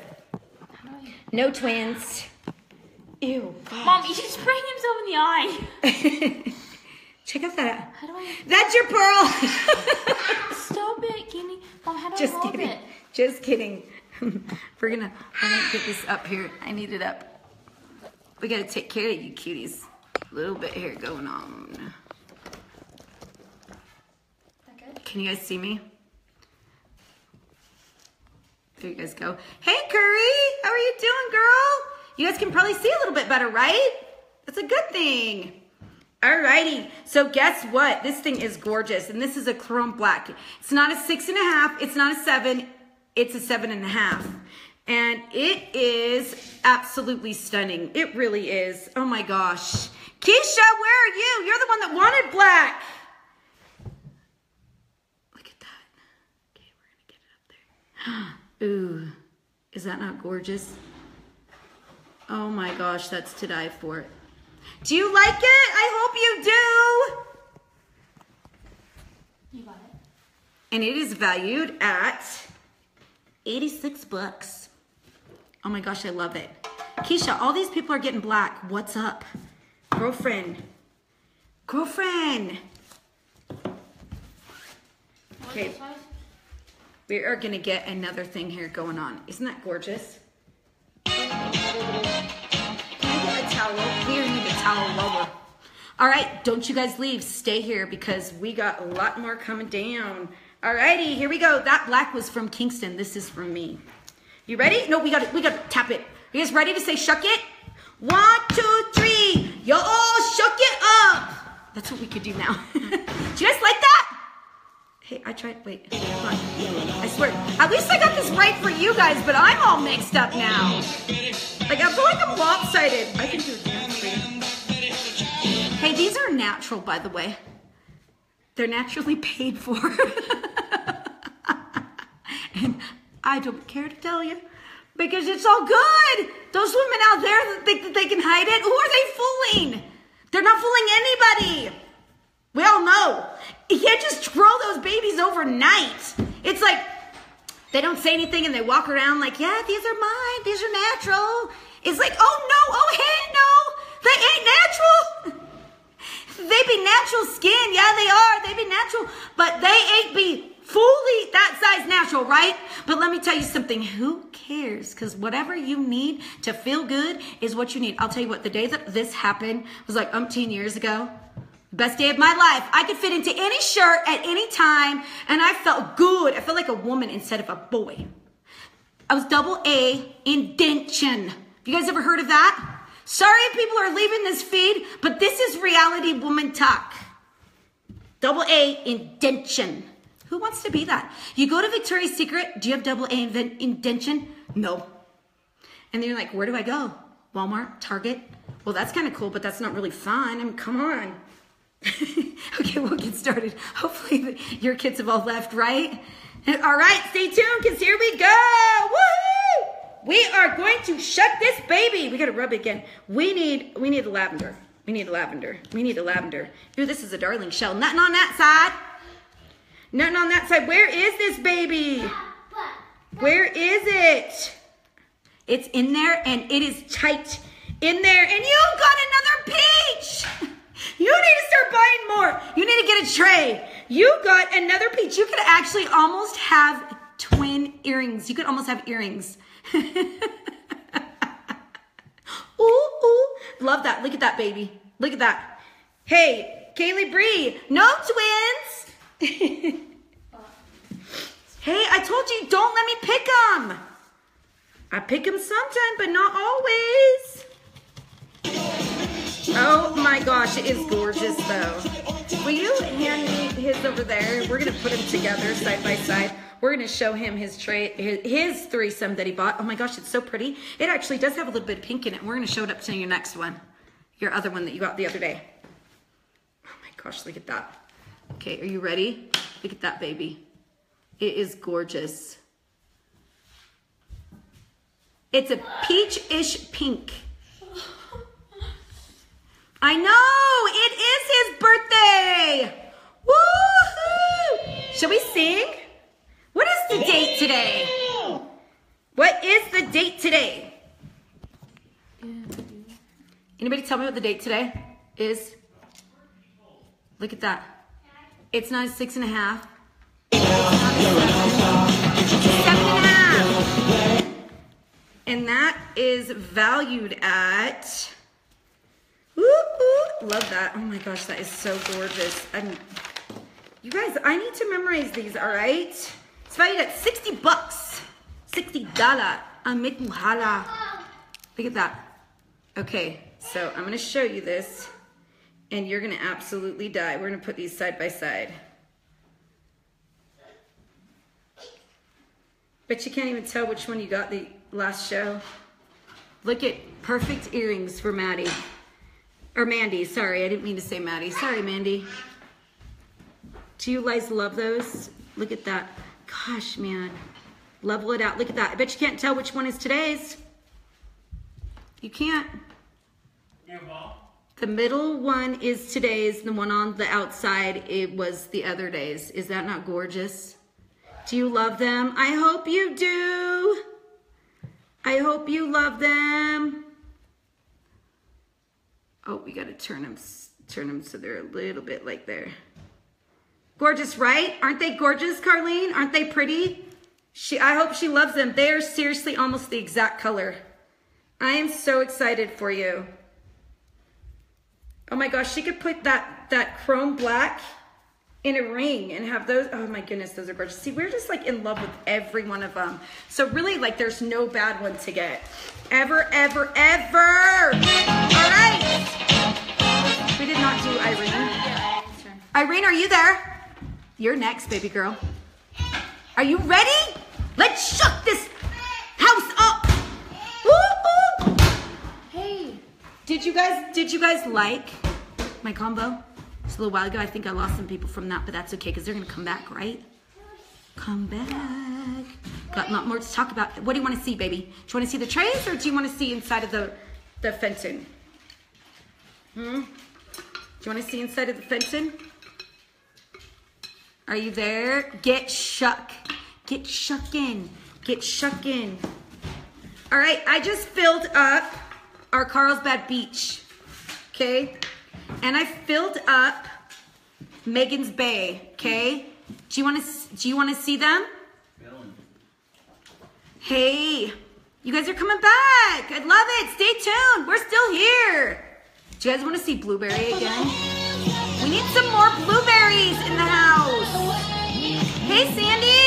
No twins. Ew. Mom, you just spraying himself in the eye. Check out that. How do I That's your pearl. stop it, Kenny? Mom, how do Just I hold kidding. it? Just kidding. We're gonna. I'm gonna get this up here. I need it up. We gotta take care of you cuties. A little bit here going on. Can you guys see me? There you guys go. Hey Curry, how are you doing, girl? You guys can probably see a little bit better, right? That's a good thing. Alrighty, so guess what? This thing is gorgeous, and this is a chrome black. It's not a six and a half, it's not a seven, it's a seven and a half. And it is absolutely stunning. It really is. Oh my gosh. Keisha, where are you? You're the one that wanted black. Look at that. Okay, we're gonna get it up there. Ooh, is that not gorgeous? Oh my gosh, that's to die for. Do you like it? I hope you do. You got it. And it is valued at 86 bucks. Oh my gosh, I love it. Keisha, all these people are getting black. What's up? Girlfriend. Girlfriend. Okay. We are gonna get another thing here going on. Isn't that gorgeous? Towel. We need a towel lower. All right, don't you guys leave. Stay here because we got a lot more coming down. All righty, here we go. That black was from Kingston. This is from me. You ready? No, we got it. We got to tap it. You guys ready to say shuck it? One, two, three. Yo, shuck it up. That's what we could do now. do you guys like that? Hey, I tried. Wait. I swear. At least I got this right for you guys, but I'm all mixed up now. Like I feel like I'm lopsided. I can do you. Hey, these are natural, by the way. They're naturally paid for. and I don't care to tell you because it's all good. Those women out there that think that they can hide it, who are they fooling? They're not fooling anybody. We all know. You can't just grow those babies overnight. It's like they don't say anything and they walk around like, yeah, these are mine. These are natural. It's like, oh no, oh hey, no, they ain't natural. they be natural skin. Yeah, they are. They be natural, but they ain't be fully that size natural, right? But let me tell you something. Who cares? Because whatever you need to feel good is what you need. I'll tell you what, the day that this happened was like umpteen years ago. Best day of my life. I could fit into any shirt at any time, and I felt good. I felt like a woman instead of a boy. I was double A indention. You guys ever heard of that? Sorry if people are leaving this feed, but this is reality woman talk. Double A indention. Who wants to be that? You go to Victoria's Secret. Do you have double A indention? No. And then you're like, where do I go? Walmart, Target. Well, that's kind of cool, but that's not really fun. I mean, come on. okay, we'll get started. Hopefully, the, your kids have all left, right? All right, stay tuned because here we go. Woohoo! We are going to shut this baby. We got to rub it again. We need we need the lavender. We need the lavender. We need the lavender. Ooh, this is a darling shell. Nothing on that side. Nothing on that side. Where is this baby? Where is it? It's in there and it is tight in there. And you got another peach. You need to start buying more. You need to get a tray. You got another peach. You could actually almost have twin earrings. You could almost have earrings. ooh, ooh. Love that. Look at that, baby. Look at that. Hey, Kaylee Bree, no twins. hey, I told you, don't let me pick them. I pick them sometime, but not always. Oh my gosh, it is gorgeous though. Will you hand me his over there? We're gonna put them together side by side. We're gonna show him his tray, his, threesome that he bought. Oh my gosh, it's so pretty. It actually does have a little bit of pink in it. We're gonna show it up to your next one, your other one that you got the other day. Oh my gosh, look at that. Okay, are you ready? Look at that baby. It is gorgeous. It's a peach-ish pink. I know! It is his birthday! Woohoo! Shall we sing? What is the date today? What is the date today? Anybody tell me what the date today is? Look at that. It's not six and a half. And a half. And that is valued at. Love that. Oh my gosh, that is so gorgeous. I'm, you guys, I need to memorize these, all right? It's valued at 60 bucks. 60 dollar. I'm making hala. Look at that. Okay, so I'm gonna show you this and you're gonna absolutely die. We're gonna put these side by side. Bet you can't even tell which one you got the last show. Look at perfect earrings for Maddie. Or Mandy, sorry, I didn't mean to say Maddie. Sorry, Mandy. Do you guys love those? Look at that. Gosh, man. Level it out. Look at that. I bet you can't tell which one is today's. You can't. The middle one is today's. The one on the outside, it was the other day's. Is that not gorgeous? Do you love them? I hope you do. I hope you love them. Oh, we got to turn them, turn them so they're a little bit like there. Gorgeous, right? Aren't they gorgeous, Carlene? Aren't they pretty? She, I hope she loves them. They are seriously almost the exact color. I am so excited for you. Oh my gosh, she could put that that chrome black in a ring and have those. Oh my goodness, those are gorgeous. See, we're just like in love with every one of them. So really, like, there's no bad one to get. Ever, ever, ever. All right. We did not do Irene. Irene, are you there? You're next, baby girl. Are you ready? Let's shut this house up. Woo. Hey, Did you guys did you guys like my combo? Just a little while ago, I think I lost some people from that, but that's okay because they're gonna come back, right? Come back. Got a lot more to talk about. What do you want to see, baby? Do you want to see the trays or do you want to see inside of the the Fenton? Hmm? Do you want to see inside of the Fenton? Are you there? Get shuck. Get shuckin'. Get shuckin'. All right, I just filled up our Carlsbad Beach. Okay? And I filled up Magens Bay, okay? Do you want to do you want to see them? Hey, you guys are coming back. I love it. Stay tuned. We're still here. Do you guys want to see Blueberry again? We need some more blueberries in the house. Hey, Sandy.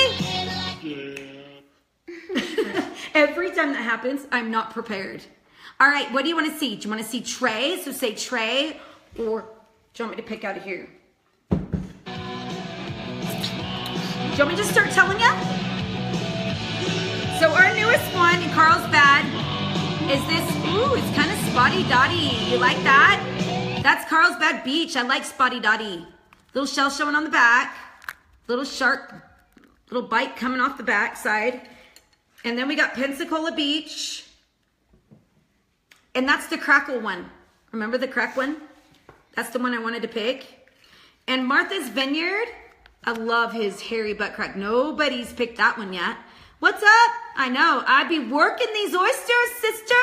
Every time that happens, I'm not prepared. All right, what do you want to see? Do you want to see Trey? So say Trey, or do you want me to pick out of here? You want me to just start telling you? So our newest one in Carlsbad is this. Ooh, it's kind of spotty dotty. You like that? That's Carlsbad Beach. I like spotty dotty. Little shell showing on the back. Little shark, little bite coming off the back side. And then we got Pensacola Beach. And that's the crackle one. Remember the crack one? That's the one I wanted to pick. And Martha's Vineyard. I love his hairy butt crack. Nobody's picked that one yet. What's up? I know. I'd be working these oysters, sister.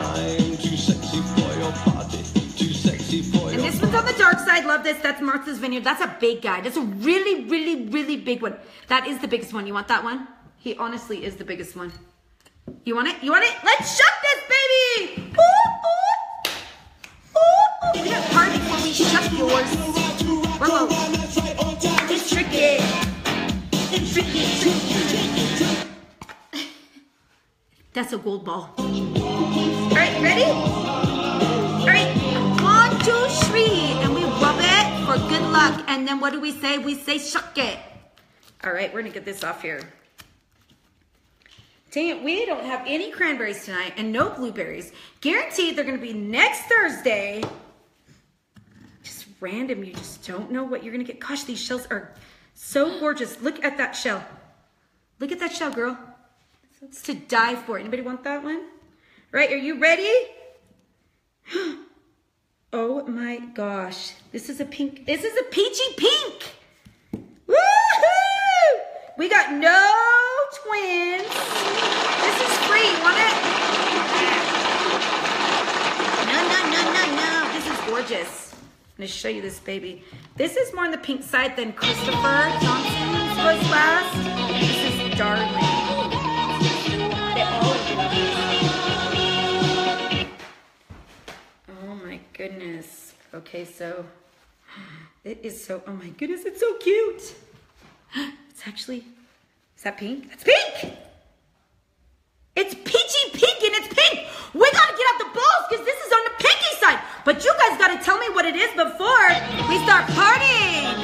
I'm too sexy for your party. Too sexy for your party. And this one's on the dark side. Love this. That's Martha's Vineyard. That's a big guy. That's a really, really, really big one. That is the biggest one. You want that one? He honestly is the biggest one. You want it? You want it? Let's shut this baby! Ooh, ooh. Ooh, ooh. We got party before we shut yours. That's a gold ball. All right, ready? All right, one, two, three, and we rub it for good luck. And then what do we say? We say shuck it. All right, we're gonna get this off here. Dang it, we don't have any cranberries tonight and no blueberries. Guaranteed they're gonna be next Thursday. Random, you just don't know what you're gonna get. Gosh, these shells are so gorgeous. Look at that shell. Look at that shell, girl. It's to die for. Anybody want that one? Right, are you ready? Oh my gosh. This is a pink. This is a peachy pink. Woohoo! We got no twins. This is free. Want it? No, no, no, no, no. This is gorgeous. I'm gonna show you this baby. This is more on the pink side than Christopher Johnson's was last. This is darling. Oh my goodness. Okay, so it is so, oh my goodness, it's so cute. It's actually, is that pink? That's pink! It's peachy pink and it's pink! We gotta get out the balls because this is on the side. But you guys gotta tell me what it is before we start partying.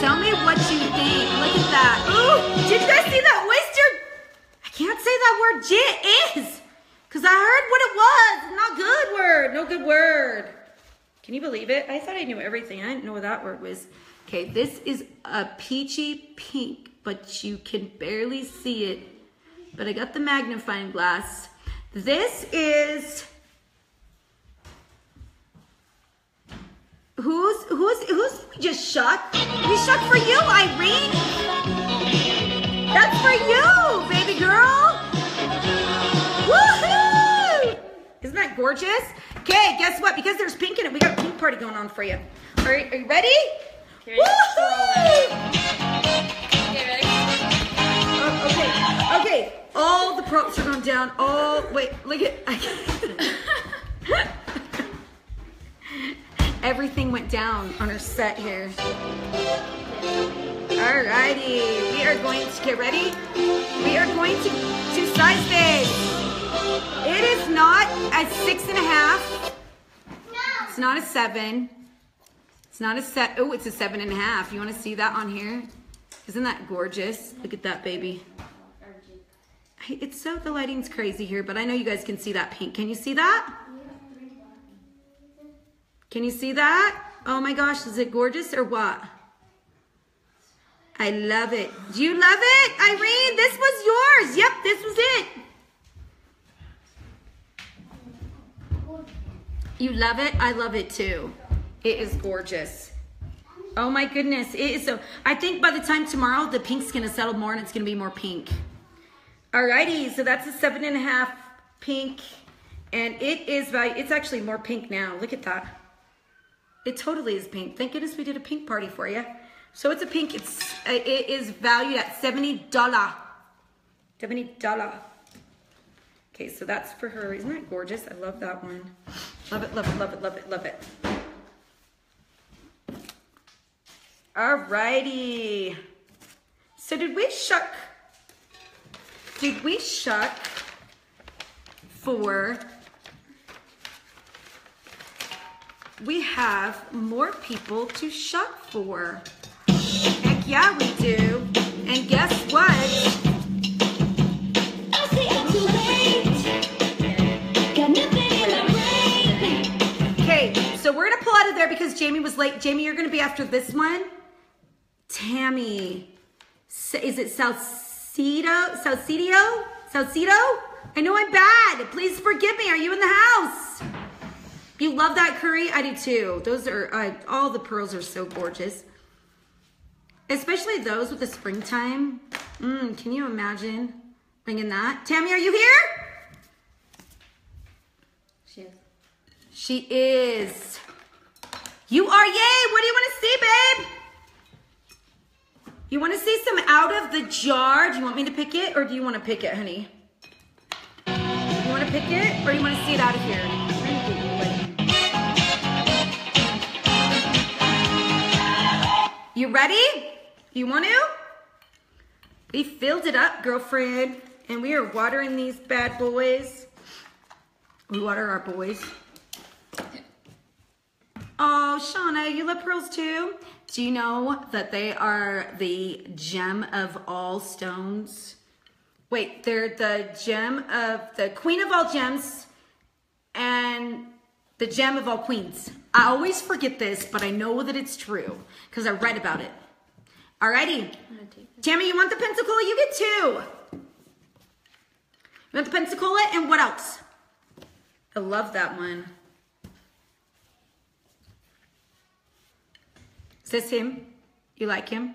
Tell me what you think. Look at that. Ooh, did you guys see that oyster? I can't say that word jit is. Because I heard what it was. Not good word. No good word. Can you believe it? I thought I knew everything. I didn't know what that word was. Okay, this is a peachy pink, but you can barely see it. But I got the magnifying glass. This is who's who's who's we just shot? We shot for you, Irene. That's for you, baby girl. Woohoo! Isn't that gorgeous? Okay, guess what? Because there's pink in it, we got a pink party going on for you. All right, are you ready? Woohoo! Okay, okay. All the props are gonna down all, wait, look at, everything went down on her set here. Alrighty, we are going to get ready. We are going to, to size this. It is not a six and a half. No. It's not a seven. It's not a set. Oh, it's a seven and a half. You want to see that on here? Isn't that gorgeous? Look at that baby. It's so the lighting's crazy here, but I know you guys can see that pink. Can you see that? Can you see that? Oh my gosh, is it gorgeous or what? I love it. Do you love it, Irene? This was yours. Yep, this was it. You love it? I love it too. It is gorgeous. Oh my goodness. It is so I think by the time tomorrow the pink's gonna settle more and it's gonna be more pink. Alrighty, so that's a seven and a half pink. And it is by it's actually more pink now. Look at that. It totally is pink. Thank goodness we did a pink party for you. So it's a pink. It's uh, it is valued at seventy dollar. Seventy dollar. Okay, so that's for her. Isn't that gorgeous? I love that one. Love it, love it, love it, love it, love it. Alrighty. So did we shuck? Did we shuck for? We have more people to shuck for. Heck yeah, we do. And guess what? Okay, so we're gonna pull out of there because Jamie was late. Jamie, you're gonna be after this one. Tammy, is it Salcedo? Salcedo? Salcedo? I know I'm bad. Please forgive me. Are you in the house? You love that curry? I do too. Those are uh, all the pearls are so gorgeous, especially those with the springtime. Mm, can you imagine bringing that? Tammy, are you here? She is. She is. You are, yay! What do you want to see, babe? You want to see some out of the jar? Do you want me to pick it or do you want to pick it, honey? You want to pick it or you want to see it out of here? You ready? You want to? We filled it up, girlfriend, and we are watering these bad boys. We water our boys. Oh, Shauna, you love pearls too? Do you know that they are the gem of all stones? Wait, they're the gem of the queen of all gems and the gem of all queens. I always forget this, but I know that it's true because I read about it. Alrighty. Tammy, you want the Pensacola? You get two. You want the Pensacola and what else? I love that one. Is this him? You like him?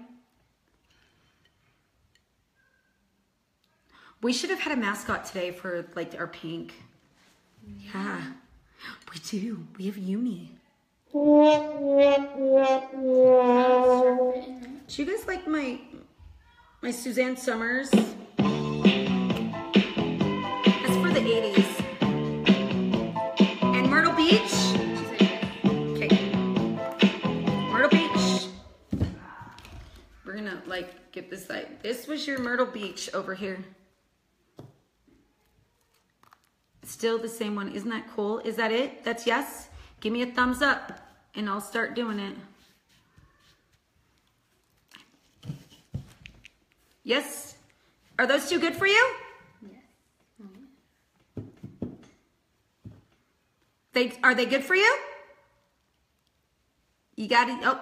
We should have had a mascot today for like our pink. Yeah, we do. We have Yumi. Do you guys like my my Suzanne Somers? That's for the 80s. Gonna like get this like this was your Myrtle Beach over here. Still the same one. Isn't that cool? Is that it? That's yes? Give me a thumbs up and I'll start doing it. Yes? Are those two good for you? They are they good for you? You got it. Oh,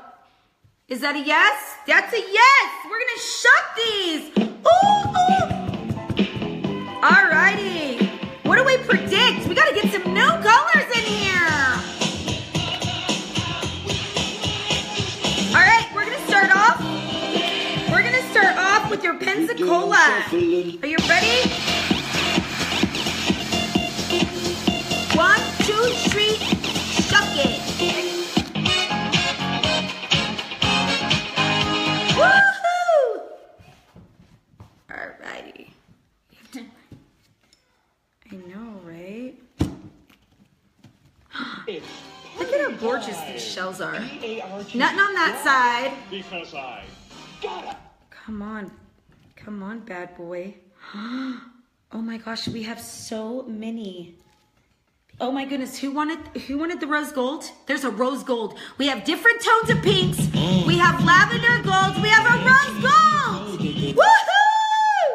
is that a yes? That's a yes. We're gonna shut these. Ooh, ooh. All righty. What do we predict? We gotta get some new colors in here. All right, we're gonna start off. We're gonna start off with your Pensacola. Are you ready? One, two, three, gorgeous these shells are. B-A-R-T. Nothing on that side. Because I gotta. Come on. Come on, bad boy. Oh my gosh, we have so many. Oh my goodness, who wanted who wanted the rose gold? There's a rose gold. We have different tones of pinks. We have lavender gold. We have a rose gold. Woohoo!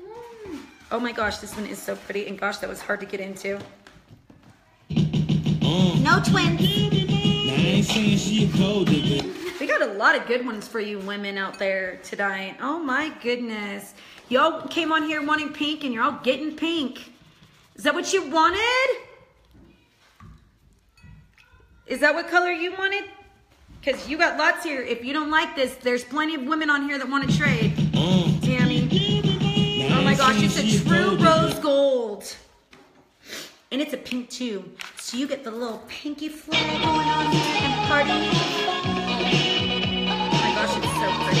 Mm. Oh my gosh, this one is so pretty. And gosh, that was hard to get into. No twins. We got a lot of good ones for you women out there tonight. Oh my goodness. Y'all came on here wanting pink and you're all getting pink. Is that what you wanted? Is that what color you wanted? Because you got lots here. If you don't like this, there's plenty of women on here that want to trade. Tammy. Oh my gosh, it's a true rose gold. And it's a pink too. So you get the little pinky flag going on and party. Oh my gosh, it's so pretty.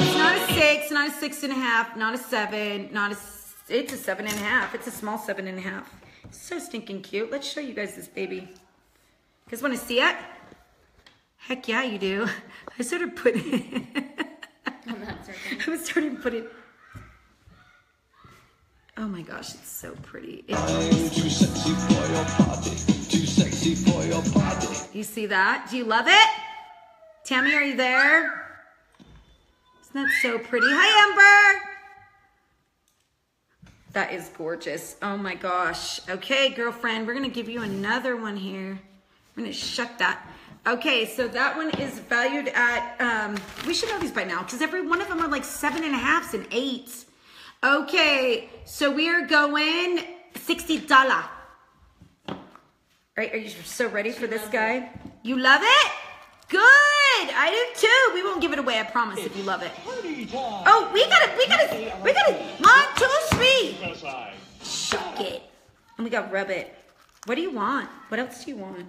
It's not a six, not a six and a half, not a seven, not a. It's a seven and a half. It's a small seven and a half. It's so stinking cute. Let's show you guys this baby. You guys want to see it? Heck yeah, you do. I started putting. On that circle. I was starting to put it. Oh my gosh, it's so pretty. It- I'm too sexy for your party. Too sexy for your party. you see that? Do you love it? Tammy, are you there? Isn't that so pretty? Hi, Amber. That is gorgeous. Oh my gosh. Okay, girlfriend, we're gonna give you another one here. I'm gonna shut that. Okay, so that one is valued at, um, we should know these by now because every one of them are like seven and a halfs and eights. Okay, so we are going $60. Right, are you so ready for this guy? You love it? Good! I do too. We won't give it away, I promise, if you love it. Oh, we gotta, we gotta, we gotta, one, two, three. Shuck it. And we got rub it. What do you want? What else do you want?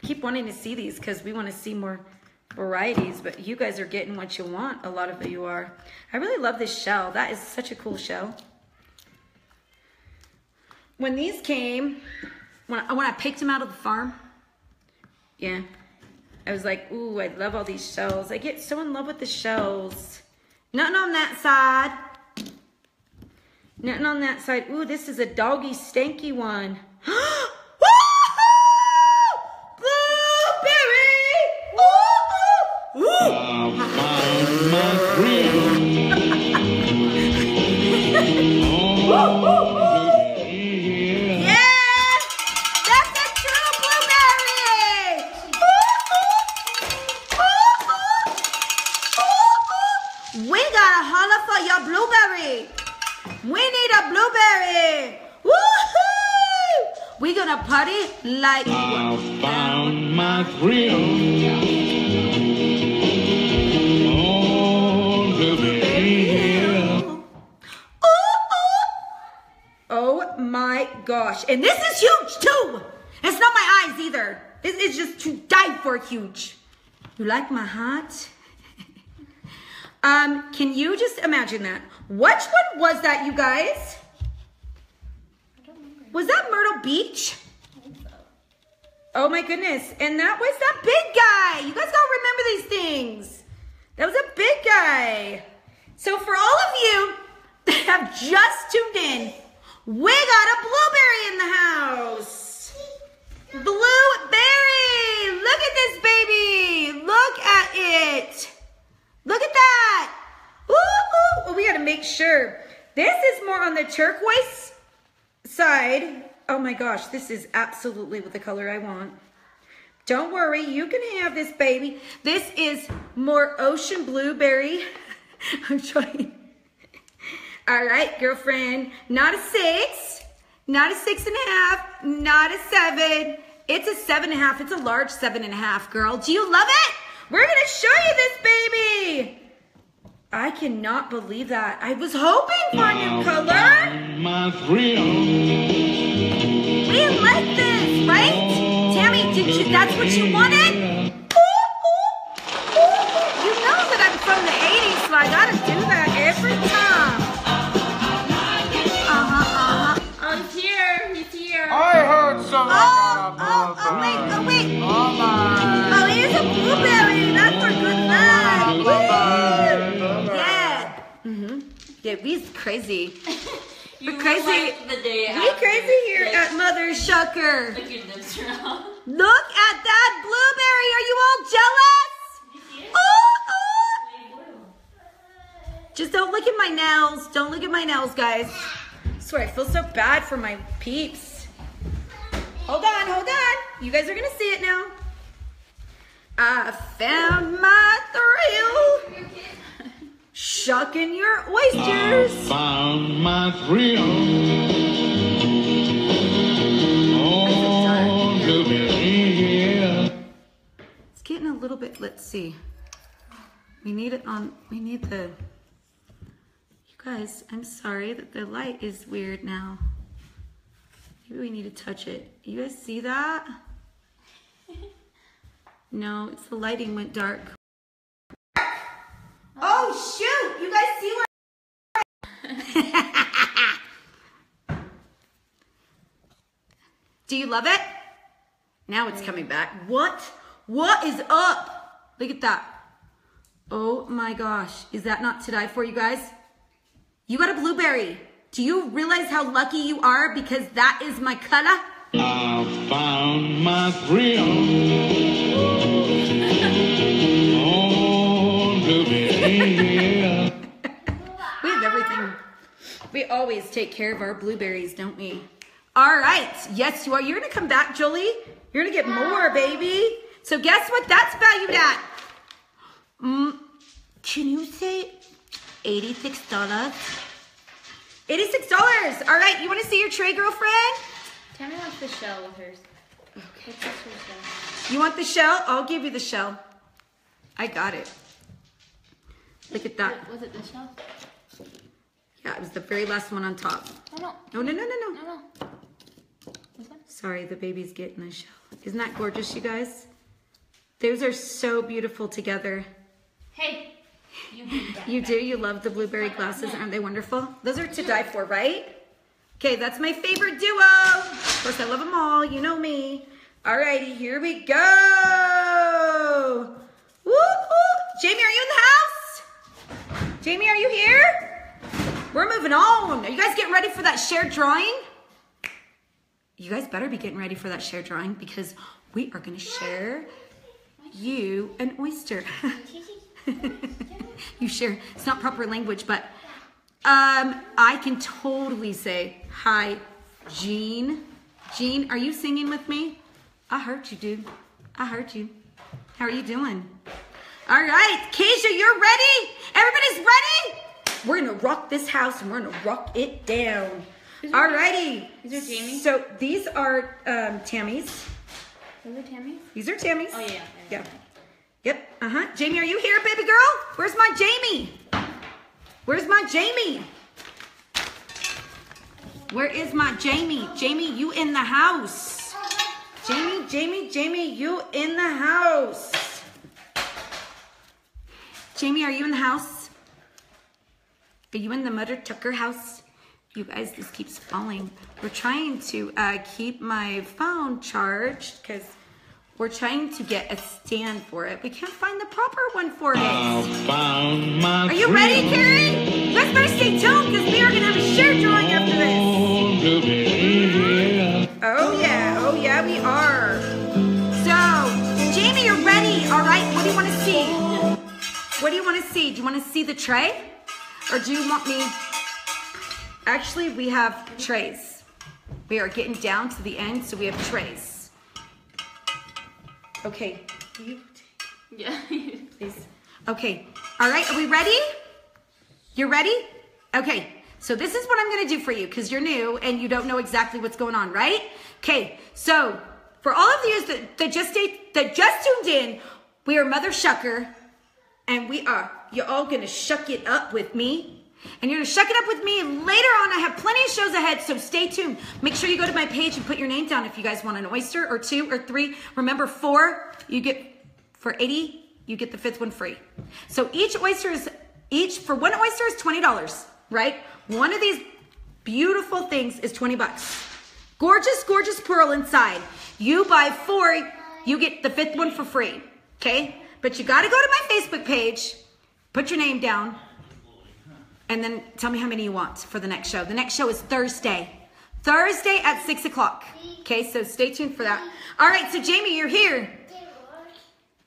Keep wanting to see these because we want to see more varieties, but you guys are getting what you want. A lot of you are. I really love this shell. That is such a cool shell. When these came, when I, when I picked them out of the farm, yeah, I was like, ooh, I love all these shells. I get so in love with the shells. Nothing on that side. Nothing on that side. Ooh, this is a doggy stanky one. Woohoo! Blueberry! Ooh, ooh, ooh. Yeah! That's a true blueberry! Ooh, ooh. Ooh, ooh. We got a holler for your blueberry. We need a blueberry. Woohoo! We gotta holla for your blueberry! We need a blueberry! Woo-hoo! We gonna party like found my thrill. Gosh. And this is huge too. It's not my eyes either. This is just to die for huge. You like my hat? um, can you just imagine that? Which one was that, you guys? Was that Myrtle Beach? Oh my goodness. And that was that big guy. You guys gotta remember these things. That was a big guy. So for all of you that have just tuned in, we got a blueberry in the house. Blueberry! Look at this baby! Look at it! Look at that! Ooh, ooh. We gotta make sure. This is more on the turquoise side. Oh my gosh, this is absolutely what the color I want. Don't worry, you can have this baby. This is more ocean blueberry. I'm trying. All right, girlfriend. Not a six, not a six and a half, not a seven. It's a seven and a half. It's a large seven and a half, girl. Do you love it? We're gonna show you this baby. I cannot believe that. I was hoping for a new color. my thrill. We like this, right? Tammy, did you, that's what you wanted? Ooh, ooh, ooh, ooh. You know that I'm from the 80s, so I gotta do time. Uh-huh. Oh, he's here. He's here. Hi, oh, oh, oh, wait, oh, wait. Oh my. Oh, here's a blueberry. That's for good luck. Woo! Yeah. Mm-hmm. Yeah, we's crazy. We're crazy. the day We crazy here at Mother Shucker. Look your lips around. Look at that blueberry. Are you all jealous? Oh, oh. Just don't look at my nails. Don't look at my nails, guys. I swear, I feel so bad for my peeps. Hold on, hold on. You guys are gonna see it now. I found my thrill. Shucking your I oysters. found my thrill. Oh. It's getting a little bit, let's see. We need it on, we need the, you guys, I'm sorry that the light is weird now. Maybe we need to touch it. You guys see that? No, it's the lighting went dark. Oh, oh shoot! You guys see what? Do you love it? Now it's coming back. What? What is up? Look at that. Oh my gosh. Is that not to die for you guys? You got a blueberry. Do you realize how lucky you are because that is my color? I found my thrill. We have everything. We always take care of our blueberries, don't we? All right. Yes, you are. You're going to come back, Jolie. You're going to get more, baby. So guess what that's valued at? Mm, can you say $86? $86. All right. You want to see your tray, girlfriend? Tammy wants the shell with hers. Okay. What's this for shell? You want the shell? I'll give you the shell. I got it. Look at that. Was it the shell? Yeah, it was the very last one on top. No, No, no, no, no, no, no. no. Sorry, the baby's getting a shell. Isn't that gorgeous, you guys? Those are so beautiful together. Hey, you do? You love the blueberry glasses? Aren't they wonderful? Those are to die for, right? Okay, that's my favorite duo. Of course, I love them all. You know me. Alrighty, here we go. Woo. Jamie, are you in the house? Jamie, are you here? We're moving on. Are you guys getting ready for that shared drawing? You guys better be getting ready for that shared drawing because we are going to share you an oyster. you share. It's not proper language, but um, I can totally say hi, Jean. Jean, are you singing with me? I heard you, dude. I heard you. How are you doing? All right, Keisha, you're ready? Everybody's ready? We're gonna rock this house and we're gonna rock it down. All righty. These are Jamie? So these are um, Tammy's. Those are Tammy's? These are Tammy's. Oh, yeah. Yeah. Yep. Uh huh. Jamie, are you here, baby girl? Where's my Jamie? Where's my Jamie? Where is my Jamie? Jamie, you in the house. Jamie, Jamie, Jamie, you in the house. Jamie, are you in the house? Are you in the Mother Shucker house? You guys, this keeps falling. We're trying to uh, keep my phone charged because we're trying to get a stand for it. We can't find the proper one for it. Found my Are you ready, Karen? Guys better stay tuned because we are going to have a share drawing after this. Oh. Oh, yeah. Oh, yeah, we are. So, Jamie, you're ready. All right. What do you want to see? What do you want to see? Do you want to see the tray? Or do you want me? Actually, we have trays. We are getting down to the end, so we have trays. Okay. Will you take- Yeah. please. Okay. All right. Are we ready? You're ready? Okay. So this is what I'm going to do for you because you're new and you don't know exactly what's going on, right? Okay. So for all of you that, that just stayed, that just tuned in, we are Mother Shucker and we are, you're all going to shuck it up with me. And you're going to shuck it up with me. Later on, I have plenty of shows ahead, so stay tuned. Make sure you go to my page and put your name down if you guys want an oyster or two or three. Remember, four, you get for 80, you get the fifth one free. So each oyster is, each, for one oyster is $20, right? One of these beautiful things is 20 bucks. Gorgeous, gorgeous pearl inside. You buy four, you get the fifth one for free. Okay? But you gotta go to my Facebook page, put your name down, and then tell me how many you want for the next show. The next show is Thursday. Thursday at six o'clock. Okay, so stay tuned for that. All right, so Jamie, you're here.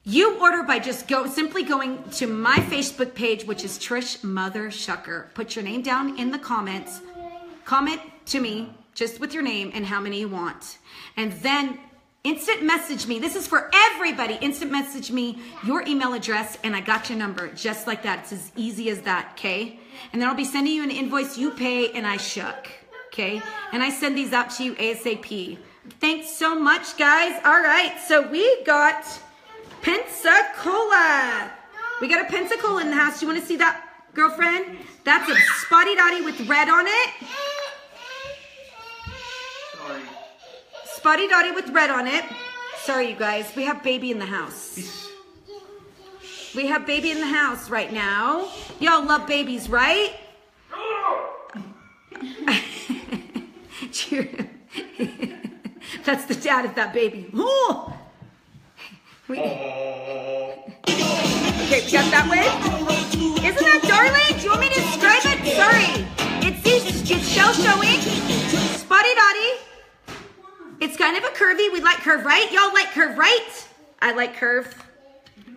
You order by just go simply going to my Facebook page, which is Trish Mother Shucker. Put your name down in the comments. Comment to me just with your name and how many you want. And then instant message me. This is for everybody. Instant message me your email address and I got your number just like that. It's as easy as that, okay? And then I'll be sending you an invoice you pay and I shuck, okay? And I send these out to you ASAP. Thanks so much, guys. All right, so we got Pensacola. We got a Pensacola in the house. You want to see that, girlfriend? That's a spotty dotty with red on it. Spotty dotty with red on it. Sorry, you guys. We have baby in the house. We have baby in the house right now. Y'all love babies, right? Cheer. That's the dad of that baby. Ooh. We- Okay, we got that way. Isn't that darling? Do you want me to describe it? Sorry. It's it's shell showing. Spotty dotty. It's kind of a curvy. We like curve, right? Y'all like curve, right? I like curve.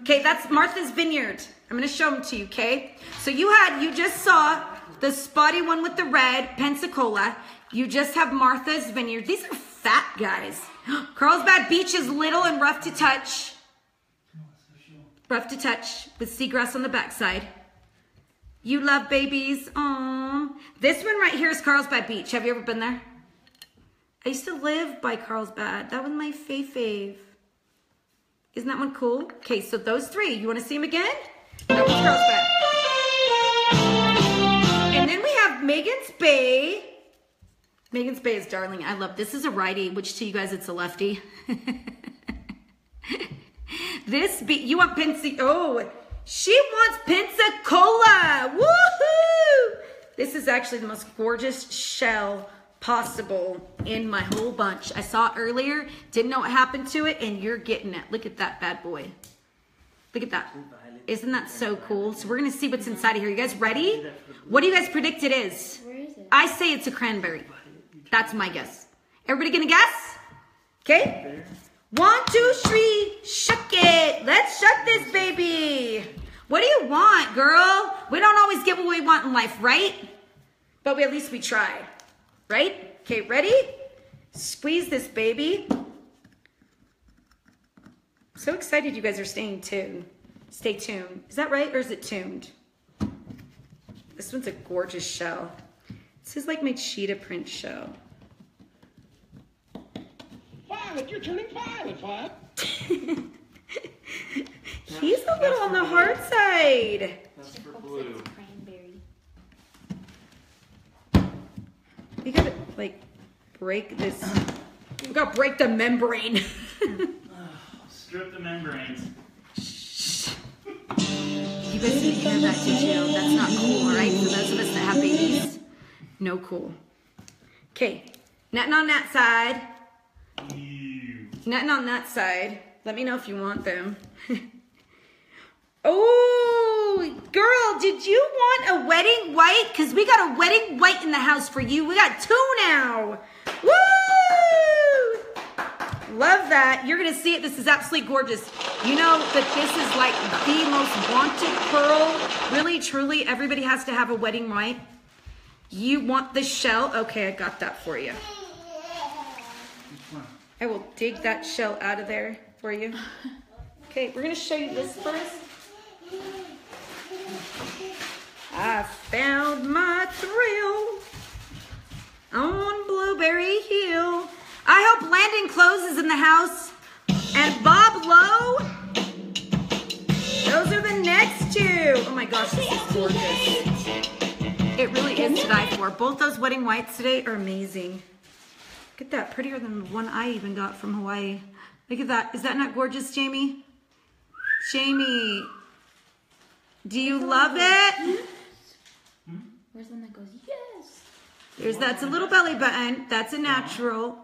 Okay, that's Martha's Vineyard. I'm gonna show them to you, okay? So you had, you just saw the spotty one with the red, Pensacola. You just have Martha's Vineyard. These are fat guys. Carlsbad Beach is little and rough to touch. Rough to touch with seagrass on the backside. You love babies. Aww. This one right here is Carlsbad Beach. Have you ever been there? I used to live by Carlsbad. That was my fave fave. Isn't that one cool? Okay, so those three. You want to see them again? That was Carlsbad. And then we have Magens Bay. Magens Bay is darling. I love this. is a righty, which to you guys it's a lefty. this be you want Pensac oh she wants Pensacola. Woohoo! This is actually the most gorgeous shell possible in my whole bunch. I saw it earlier, didn't know what happened to it, and you're getting it. Look at that bad boy. Look at that. Isn't that so cool? So we're gonna see what's inside of here. You guys ready? What do you guys predict it is? Where is it? I say it's a cranberry. That's my guess. Everybody gonna guess? Okay? One, two, three, shuck it. Let's shuck this baby. What do you want, girl? We don't always get what we want in life, right? But we, at least we try. Right? Okay, ready? Squeeze this baby. So excited you guys are staying tuned. Stay tuned. Is that right or is it tuned? This one's a gorgeous shell. This is like my cheetah print shell. Violet, you're turning violet, Violet. He's a little on the hard side. That's for blue. Cranberry. You gotta like break this. We gotta break the membrane. Strip the membranes. You guys didn't hear that, did you? That's not cool, alright? For those of us that have babies, no cool. Okay, nothing on that side. Ew. Nothing on that side. Let me know if you want them. oh, girl, did you want a wedding white? Because we got a wedding white in the house for you. We got two now. Woo! Love that. You're going to see it. This is absolutely gorgeous. You know that this is like the most wanted pearl. Really, truly, everybody has to have a wedding white. You want the shell? Okay, I got that for you. I will dig that shell out of there for you. Okay, we're gonna show you this first. I found my thrill on Blueberry Hill. I hope Landon Close is in the house and Bob Lowe. Those are the next two. Oh my gosh, this is gorgeous. It really is to die for. Both those wedding whites today are amazing. Look at that, prettier than the one I even got from Hawaii. Look at that. Is that not gorgeous, Jamie? Jamie, do you love it? Where's the one that goes, yes? There's that's a little belly button. That's a natural.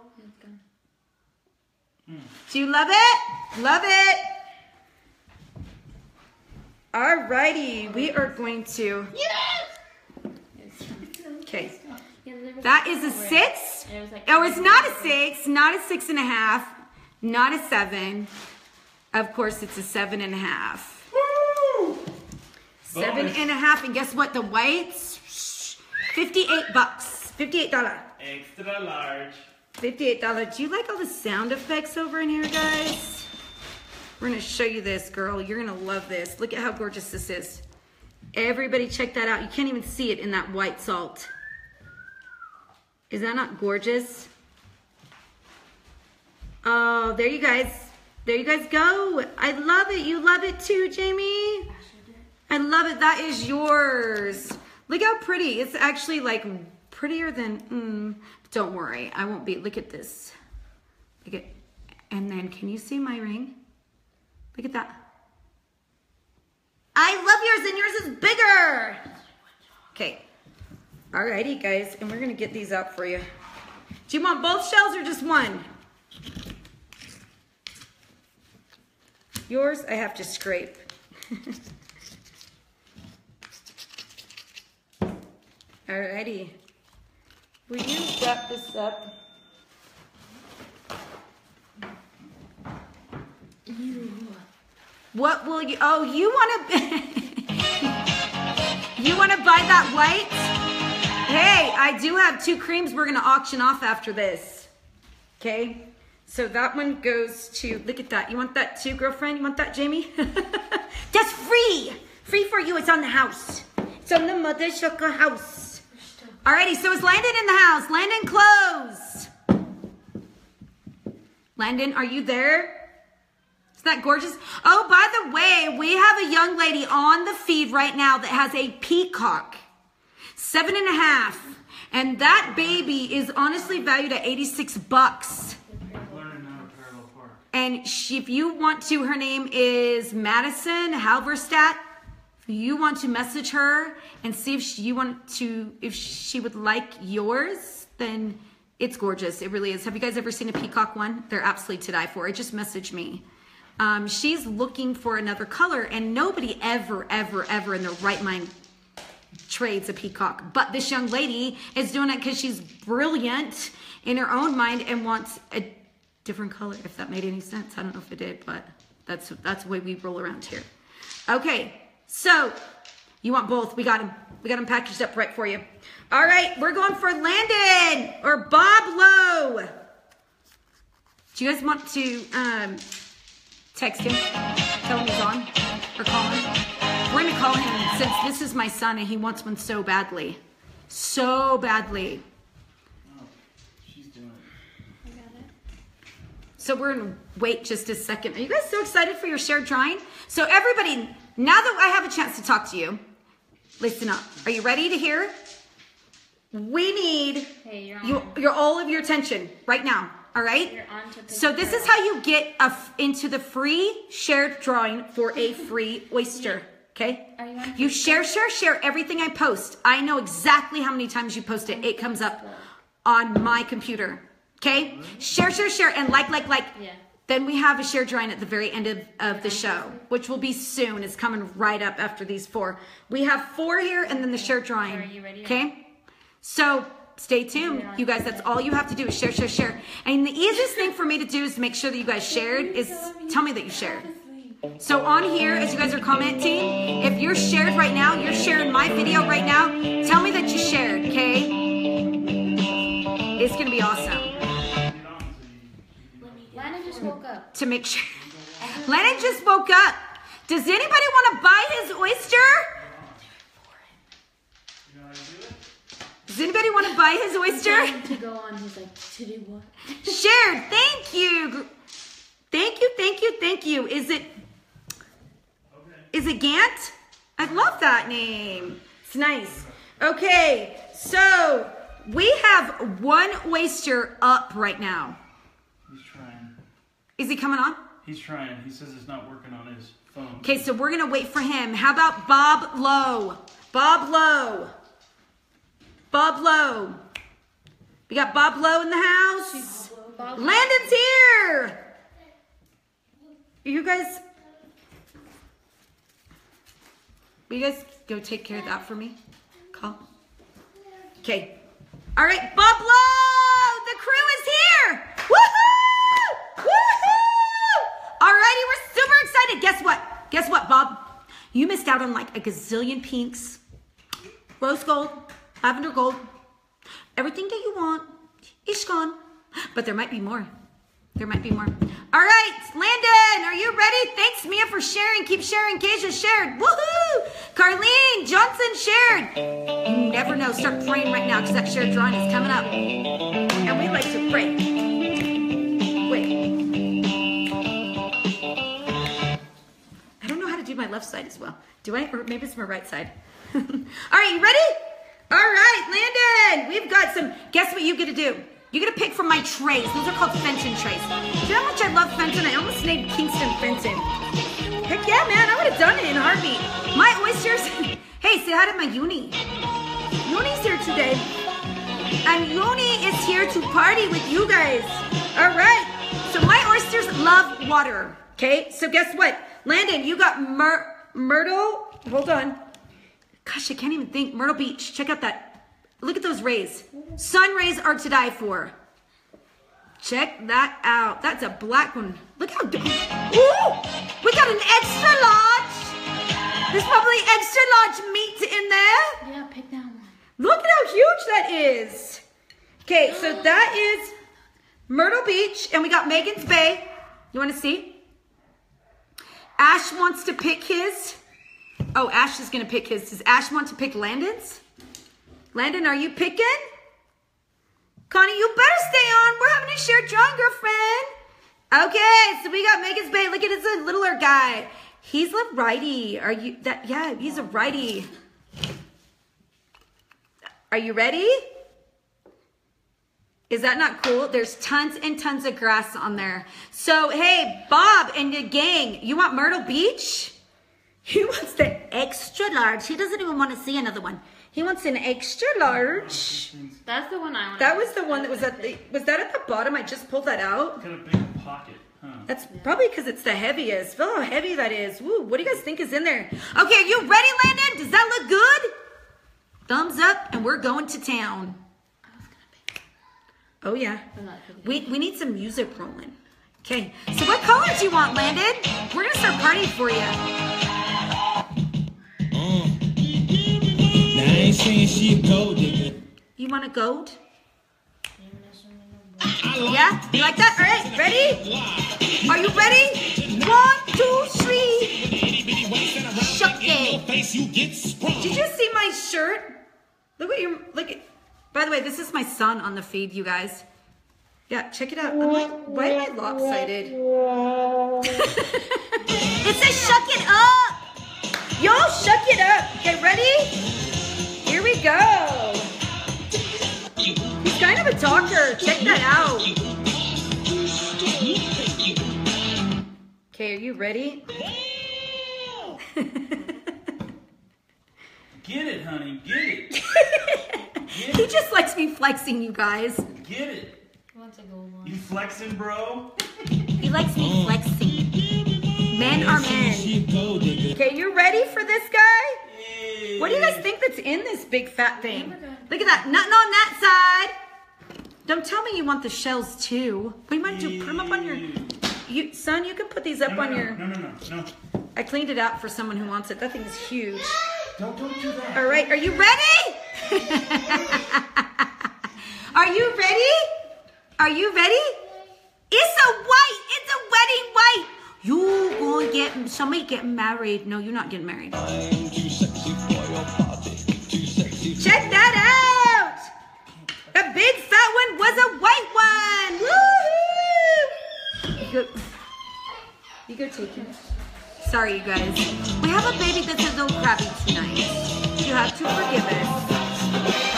Do you love it? Love it. Alrighty, we are going to. Yes! Okay, Yeah, there was that is a six. And it was like- Oh, it's not a six, not a six and a half, not a seven. Of course, it's a seven and a half. Seven and and guess what? The whites, fifty-eight bucks, fifty-eight dollar. Extra large. Fifty-eight dollar. Do you like all the sound effects over in here, guys? We're gonna show you this, girl. You're gonna love this. Look at how gorgeous this is. Everybody, check that out. You can't even see it in that white salt. Is that not gorgeous? Oh, there you guys. There you guys go. I love it. You love it too, Jamie. I love it. That is yours. Look how pretty. It's actually like prettier than. Mm, don't worry. I won't be. Look at this. Look at. And then, can you see my ring? Look at that. I love yours, and yours is bigger. Okay. Alrighty, guys, and we're gonna get these out for you. Do you want both shells or just one? Yours, I have to scrape. Alrighty. Will you wrap this up? What will you? Oh, you want to? you want to buy that white? Hey, I do have two creams we're gonna auction off after this. Okay, so that one goes to. Look at that. You want that too, girlfriend? You want that, Jamie? That's free. Free for you. It's on the house. It's on the Mother Shucker house. Alrighty, so is Landon in the house? Landon, close. Landon, are you there? Isn't that gorgeous? Oh, by the way, we have a young lady on the feed right now that has a peacock, seven and a half. And that baby is honestly valued at 86 bucks. And she, if you want to, her name is Madison Halverstadt. You want to message her and see if she, you want to, if she would like yours, then it's gorgeous. It really is. Have you guys ever seen a peacock one? They're absolutely to die for. It just message me. Um, she's looking for another color, and nobody ever, ever, ever in their right mind trades a peacock. But this young lady is doing it because she's brilliant in her own mind and wants a different color. If that made any sense, I don't know if it did, but that's that's the way we roll around here. Okay, so you want both? We got them. We got them packaged up right for you. All right, we're going for Landon or Bob Lowe. Do you guys want to um, text him, tell him he's on, or call him? We're gonna call him since this is my son and he wants one so badly, so badly. So we're gonna wait just a second. Are you guys so excited for your shared drawing? So everybody, now that I have a chance to talk to you, listen up. Are you ready to hear? We need Hey, you're your, all of your attention right now. All right. You're on to So this is how you get a f- into the free shared drawing for a free oyster. Okay. Are you You share, share, share everything I post. I know exactly how many times you post it. It comes up on my computer. Okay. Share, share, share, and like, like, like. Yeah. Then we have a share drawing at the very end of, of the show, which will be soon. It's coming right up after these four. We have four here and then the share drawing. Are you ready? Okay? So stay tuned. You guys, that's all you have to do is share, share, share. And the easiest thing for me to do is to make sure that you guys shared is tell me that you shared. So on here, as you guys are commenting, if you're shared right now, you're sharing my video right now, tell me that you shared, okay? It's gonna be awesome. Just woke up. to make sure. Lennon just woke up. Does anybody want to buy his oyster? you know how to do it? Does anybody want to buy his oyster? To go on, he's like, to do what? Shared. Thank you. Thank you. Thank you. Thank you. Is it? Is it Gant? I love that name. It's nice. Okay, so we have one oyster up right now. He's trying. Is he coming on? He's trying. He says it's not working on his phone. Okay, so we're gonna wait for him. How about Bob Lowe? Bob Lowe. Bob Lowe. We got Bob Lowe in the house. Bob, Landon's here. you guys, will you guys go take care of that for me? Call. Okay. All right, Bob Lowe, the crew is here. Woohoo! Alrighty, we're super excited. Guess what? Guess what, Bob? You missed out on like a gazillion pinks, rose gold, lavender gold, everything that you want is gone. But there might be more. There might be more. All right, Landon, are you ready? Thanks, Mia, for sharing. Keep sharing. Keisha shared. Woohoo! Carlene Johnson shared. You never know. Start praying right now because that shared drawing is coming up. And we like to pray. Do my left side as well. Do I? Or maybe it's my right side. All right, you ready? All right, Landon, we've got some. Guess what you get to do? You get to pick from my trays. Those are called Fenton trays. Do you know how much I love Fenton? I almost named Kingston Fenton. Heck yeah, man, I would have done it in a heartbeat. My oysters. hey, say hi to my uni. Uni's here today. And Uni is here to party with you guys. All right. So my oysters love water. Okay. So guess what? Landon, you got Myr- Myrtle. Hold on. Gosh, I can't even think. Myrtle Beach. Check out that. Look at those rays. Sun rays are to die for. Check that out. That's a black one. Look how. d- Ooh! We got an extra large. There's probably extra large meat in there. Yeah, pick that one. Look at how huge that is. Okay, so that is Myrtle Beach, and we got Magens Bay. You want to see? Ash wants to pick his. Oh, Ash is going to pick his. Does Ash want to pick Landon's? Landon, are you picking? Connie, you better stay on. We're having a shared drawing, girlfriend. Okay, so we got Magens Bay. Look at this littler guy. He's a righty. Are you that? Yeah, he's a righty. Are you ready? Is that not cool? There's tons and tons of grass on there. So, hey, Bob and your gang, you want Myrtle Beach? He wants the extra large. He doesn't even want to see another one. He wants an extra large. That's the one I want. That was the one that was at the, was that at the bottom? I just pulled that out. Got a big pocket, huh? That's probably because it's the heaviest. Feel how heavy that is. Woo, what do you guys think is in there? Okay, are you ready, Landon? Does that look good? Thumbs up, and we're going to town. Oh, yeah. I'm not picking. We, we need some music rolling. Okay, so what color do you want, Landon? We're gonna start partying for you. Now I ain't saying she a gold digger. You want a gold? Yeah? You like that? All right, ready? Are you ready? One, two, three. Shuck it. Did you see my shirt? Look at your look at. By the way, this is my son on the feed, you guys. Yeah, check it out. I'm like, why am I lopsided? it says shuck it up. Y'all shuck it up. Okay, ready? Here we go. He's kind of a talker. Check that out. Okay, are you ready? Get it, honey. Get it. he just likes me flexing, you guys. Get it. He wants a gold one. You flexing, bro? He likes me oh. flexing. Men are men. She a gold digger. Okay, you ready for this guy? Hey. What do you guys think that's in this big fat thing? Look at that. Nothing on that side. Don't tell me you want the shells too. What you might do? Put them up on your. You, son, you can put these up No, no, on no, your. no, no, no, no. I cleaned it out for someone who wants it. That thing is huge. Don't, don't do that. All right, are you ready? are you ready? Are you ready? It's a white. It's a wedding white. You gonna get somebody getting married? No, you're not getting married. Check that out. The big fat one was a white one. Woohoo! You go, you go take it. Sorry, you guys. We have a baby that's a oh, little crabby tonight. You have to forgive us.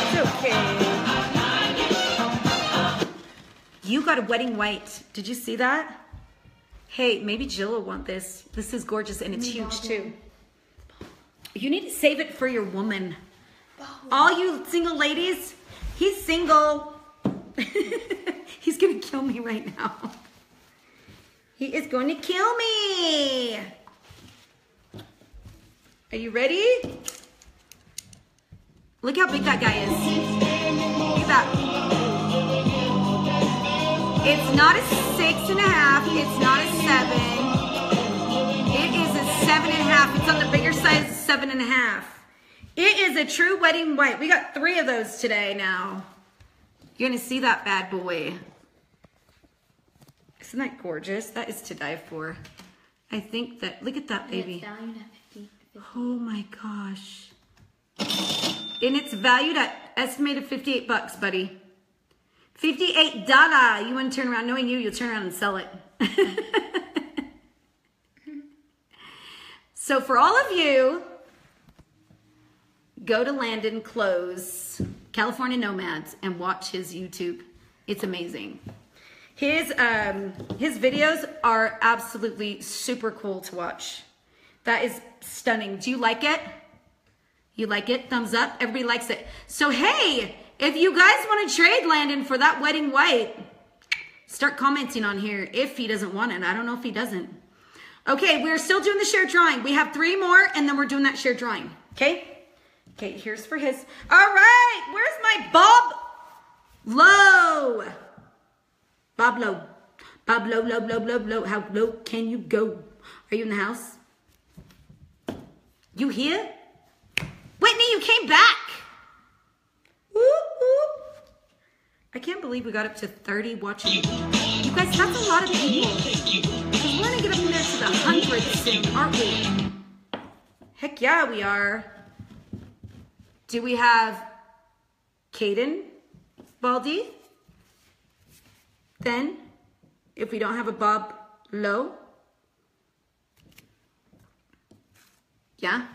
It's okay. You got a wedding white. Did you see that? Hey, maybe Jill will want this. This is gorgeous and it's huge too. You need to save it for your woman. All you single ladies, he's single. he's gonna kill me right now. He is going to kill me. Are you ready? Look how big that guy is. Look at that. It's not a six and a half. It's not a seven. It is a seven and a half. It's on the bigger size, seven and a half. It is a true wedding white. We got three of those today now. You're gonna see that bad boy. Isn't that gorgeous? That is to die for. I think that, look at that baby. Oh my gosh. And it's valued at estimated 58 bucks, buddy. 58 dollar. You to turn around, knowing you, you'll turn around and sell it. so for all of you, go to Landon Close, California Nomads, and watch his YouTube. It's amazing. His um his videos are absolutely super cool to watch. That is stunning. Do you like it? You like it? Thumbs up. Everybody likes it. So hey, if you guys want to trade Landon for that wedding white, start commenting on here if he doesn't want it. I don't know if he doesn't. Okay, we're still doing the share drawing. We have three more, and then we're doing that share drawing. Okay? Okay, here's for his. All right, where's my Bob Lowe? Bob Lowe. Bob Lowe, low, low, low, low. How low can you go? Are you in the house? You here? Whitney, you came back. Whoop. I can't believe we got up to 30 watching. You guys, that's a lot of people. We're going to get up there to the hundreds soon, aren't we? Heck yeah, we are. Do we have Caden Baldy? Then, if we don't have a Bob Lowe, yeah.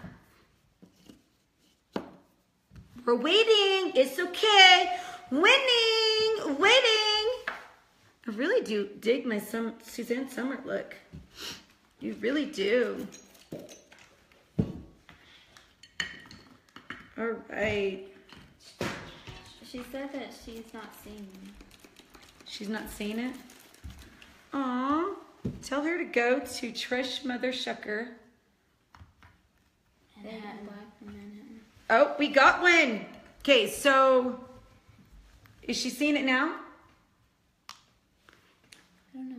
We're waiting. It's okay. Winning. Waiting. I really do dig my some Suzanne Somers look. You really do. All right. She said that she's not seeing me. She's not seen it. Aw. Tell her to go to Trish Mother Shucker. Manhattan. Manhattan. Oh, we got one. Okay, so is she seeing it now? I don't know.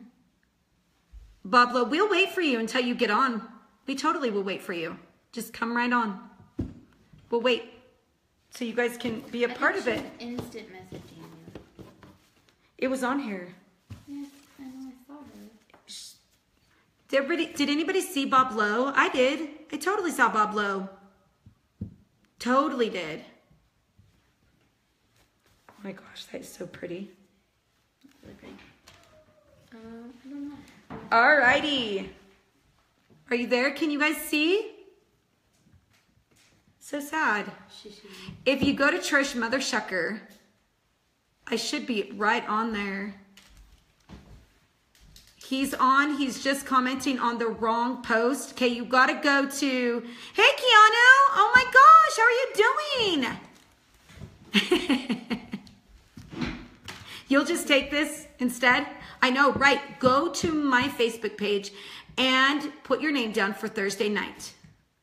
Bob Lowe, we'll wait for you until you get on. We totally will wait for you. Just come right on. We'll wait so you guys can be a I part of it. Instant messaging you. It was on here. Yes, I know. I saw her. Did did anybody see Bob Lowe? I did. I totally saw Bob Lowe. Totally did. Oh my gosh, that is so pretty. Know. Alrighty. Are you there? Can you guys see? So sad. If you go to Trish Mother Shucker, I should be right on there. He's on, he's just commenting on the wrong post. Okay, you gotta go to, hey Keanu, oh my gosh, how are you doing? You'll just take this instead? I know, right. Go to my Facebook page and put your name down for Thursday night.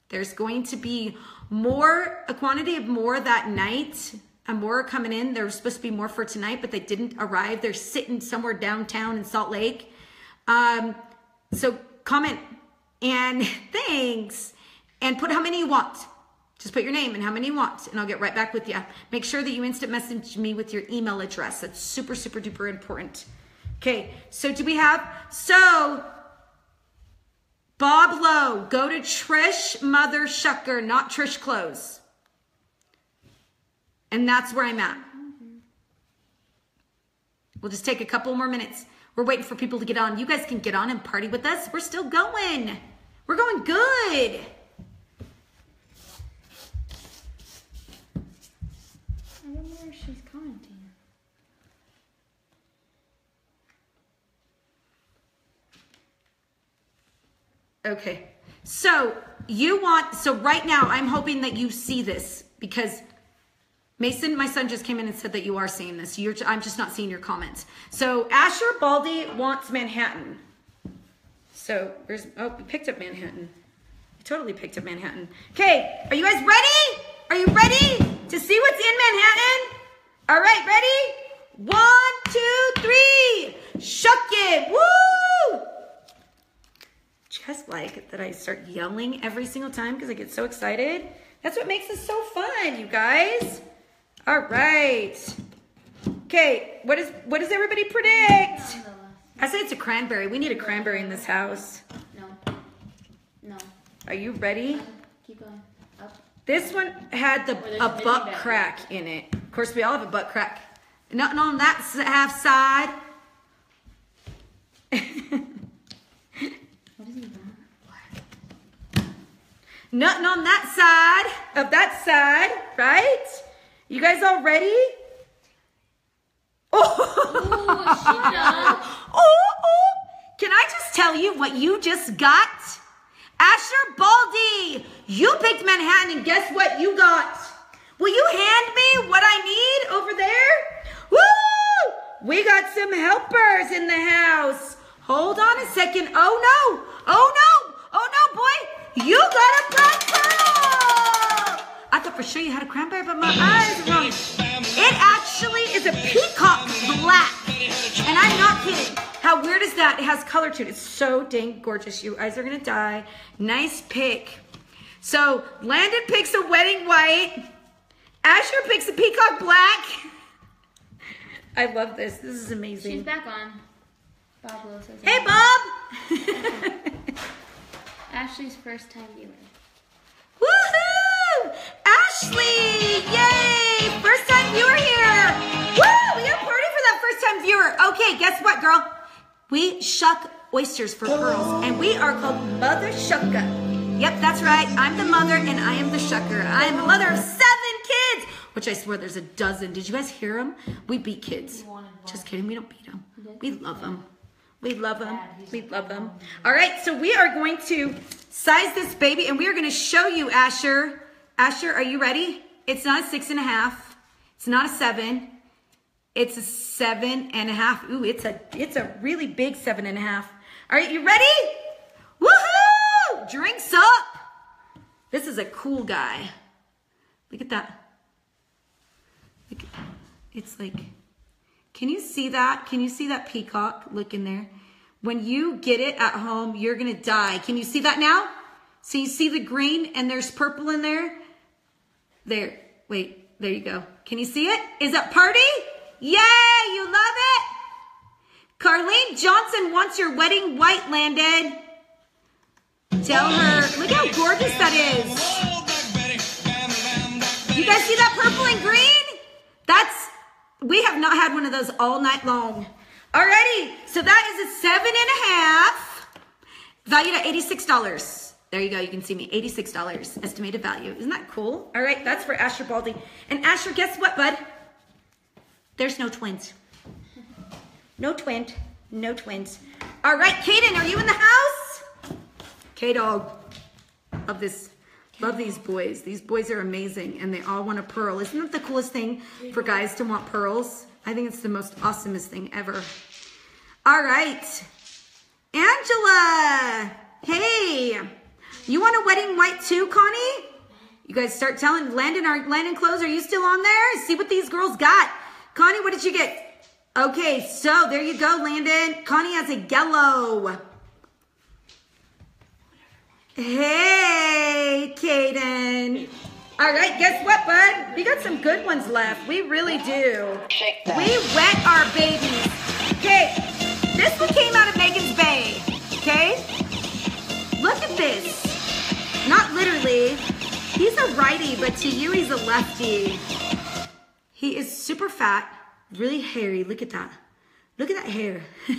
There's going to be more, a quantity of more that night. And more coming in. There was supposed to be more for tonight, but they didn't arrive. They're sitting somewhere downtown in Salt Lake. Um, so comment and thanks and put how many you want. Just put your name and how many you want, and I'll get right back with you. Make sure that you instant message me with your email address. That's super, super duper important. Okay, so do we have, so Bob Lowe, go to Trish Mother Shucker, not Trish Close. And that's where I'm at. We'll just take a couple more minutes. We're waiting for people to get on. You guys can get on and party with us. We're still going. We're going good. I don't know where she's commenting. Okay. So you want, so right now I'm hoping that you see this because Mason, my son just came in and said that you are seeing this. You're, I'm just not seeing your comments. So Asher Baldy wants Manhattan. So where's oh we picked up Manhattan. We totally picked up Manhattan. Okay, are you guys ready? Are you ready to see what's in Manhattan? All right, ready? One, two, three. Shuck it. Woo! Just like that I start yelling every single time because I get so excited. That's what makes this so fun, you guys. All right. Okay, what is what does everybody predict? On the left. I say it's a cranberry. We need a cranberry in this house. No. No. Are you ready? Keep going. Up. This one had the a butt crack in it. Of course, we all have a butt crack. Nothing on that half side. What is he doing? Nothing on that side of that side, right? You guys all ready? Oh, Ooh, oh, oh. Can I just tell you what you just got? Asher Baldy, you picked Manhattan, and guess what you got? Will you hand me what I need over there? Woo! We got some helpers in the house. Hold on a second. Oh no! Oh no! Oh no, boy! You got a black pearl! I thought for sure you had a cranberry, but my eyes are wrong. It actually is a peacock black. And I'm not kidding. How weird is that? It has color to it. It's so dang gorgeous. You eyes are gonna die. Nice pick. So Landon picks a wedding white. Asher picks a peacock black. I love this. This is amazing. She's back on. Bob Lowe says. Hey, Bob. Ashley's first time viewer. Woohoo! Ashley! Yay! First time viewer here! Woo! We got a party for that first time viewer. Okay, guess what, girl? We shuck oysters for pearls, and we are called Mother Shucker. Yep, that's right. I'm the mother, and I am the shucker. I am a mother of seven kids, which I swear there's a dozen. Did you guys hear them? We beat kids. Just kidding. We don't beat them. We love them. We love them. We love them. All right, so we are going to size this baby, and we are going to show you, Asher. Asher, are you ready? It's not a six and a half. It's not a seven. It's a seven and a half. Ooh, it's a it's a really big seven and a half. All right, you ready? Woohoo! Drinks up. This is a cool guy. Look at that. Look, it's like, can you see that? Can you see that peacock? Look in there. When you get it at home, you're gonna die. Can you see that now? So you see the green and there's purple in there? There, wait, there you go. Can you see it? Is that party? Yay, you love it? Carlene Johnson wants your wedding white, Landon. Tell her, look how gorgeous that is. You guys see that purple and green? That's, we have not had one of those all night long. Alrighty, so that is a seven and a half, valued at $86. There you go, you can see me, $86 estimated value. Isn't that cool? All right, that's for Asher Baldy. And Asher, guess what, bud? There's no twins. No twin, no twins. All right, Kaden, are you in the house? K-Dog. Love this. Love these boys. These boys are amazing and they all want a pearl. Isn't that the coolest thing for guys to want pearls? I think it's the most awesomest thing ever. All right. Angela. Hey. You want a wedding white too, Connie? You guys start telling Landon, are Landon Close, are you still on there? See what these girls got. Connie, what did you get? Okay, so there you go, Landon. Connie has a yellow. Hey, Kaden. All right, guess what, bud? We got some good ones left. We really do. We wet our babies. Okay, this one came out of Magens Bay. Okay, look at this. Not literally. He's a righty, but to you, he's a lefty. He is super fat, really hairy. Look at that. Look at that hair.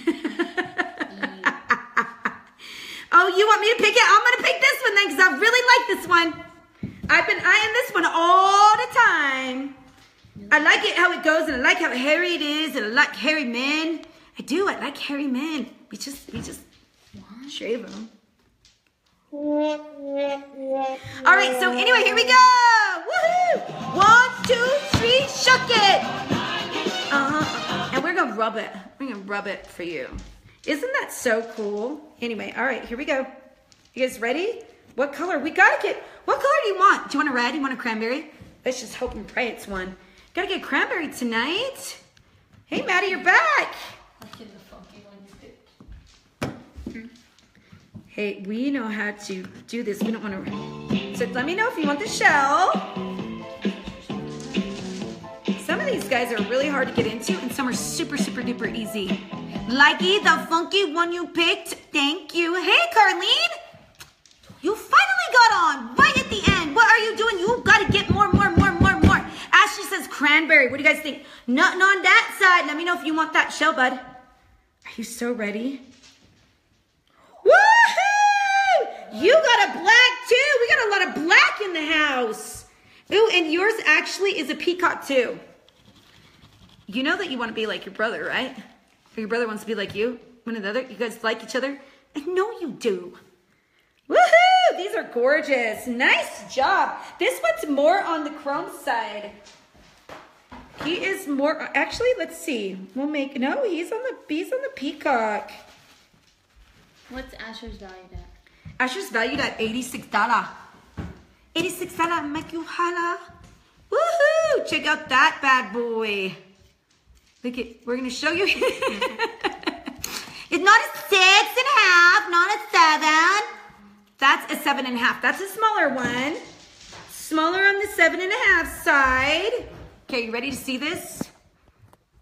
oh, you want me to pick it? I'm going to pick this one then because I really like this one. I've been eyeing this one all the time. I like it how it goes and I like how hairy it is and I like hairy men. I do. I like hairy men. We just, we just shave them. All right, so anyway, here we go. Woohoo! One, two, three, shuck it. Uh-huh. And we're gonna rub it. We're gonna rub it for you. Isn't that so cool? Anyway, all right, here we go. You guys ready? What color? We gotta get, what color do you want? Do you want a red? You want a cranberry? Let's just hope and pray it's one. Gotta get cranberry tonight. Hey, Maddie, you're back. Hey, we know how to do this. We don't want to. So let me know if you want the shell. Some of these guys are really hard to get into, and some are super, super duper easy. Likey, the funky one you picked. Thank you. Hey, Carlene. You finally got on right at the end. What are you doing? You got to get more, more, more, more, more. Ashley says cranberry. What do you guys think? Nothing on that side. Let me know if you want that shell, bud. Are you so ready? Woohoo! You got a black too. We got a lot of black in the house. Ooh, and yours actually is a peacock too. You know that you want to be like your brother, right? Or your brother wants to be like you, one another. You guys like each other? I know you do. Woohoo! These are gorgeous. Nice job. This one's more on the chrome side. He is more. Actually, let's see. We'll make. No, he's on the. He's on the peacock. What's Asher's valued at? Asher's valued at eighty-six dollar. Eighty-six dollar. Make you holla. Woohoo! Check out that bad boy. Look at. We're gonna show you. it's not a six and a half. Not a seven. That's a seven and a half. That's a smaller one. Smaller on the seven and a half side. Okay, you ready to see this?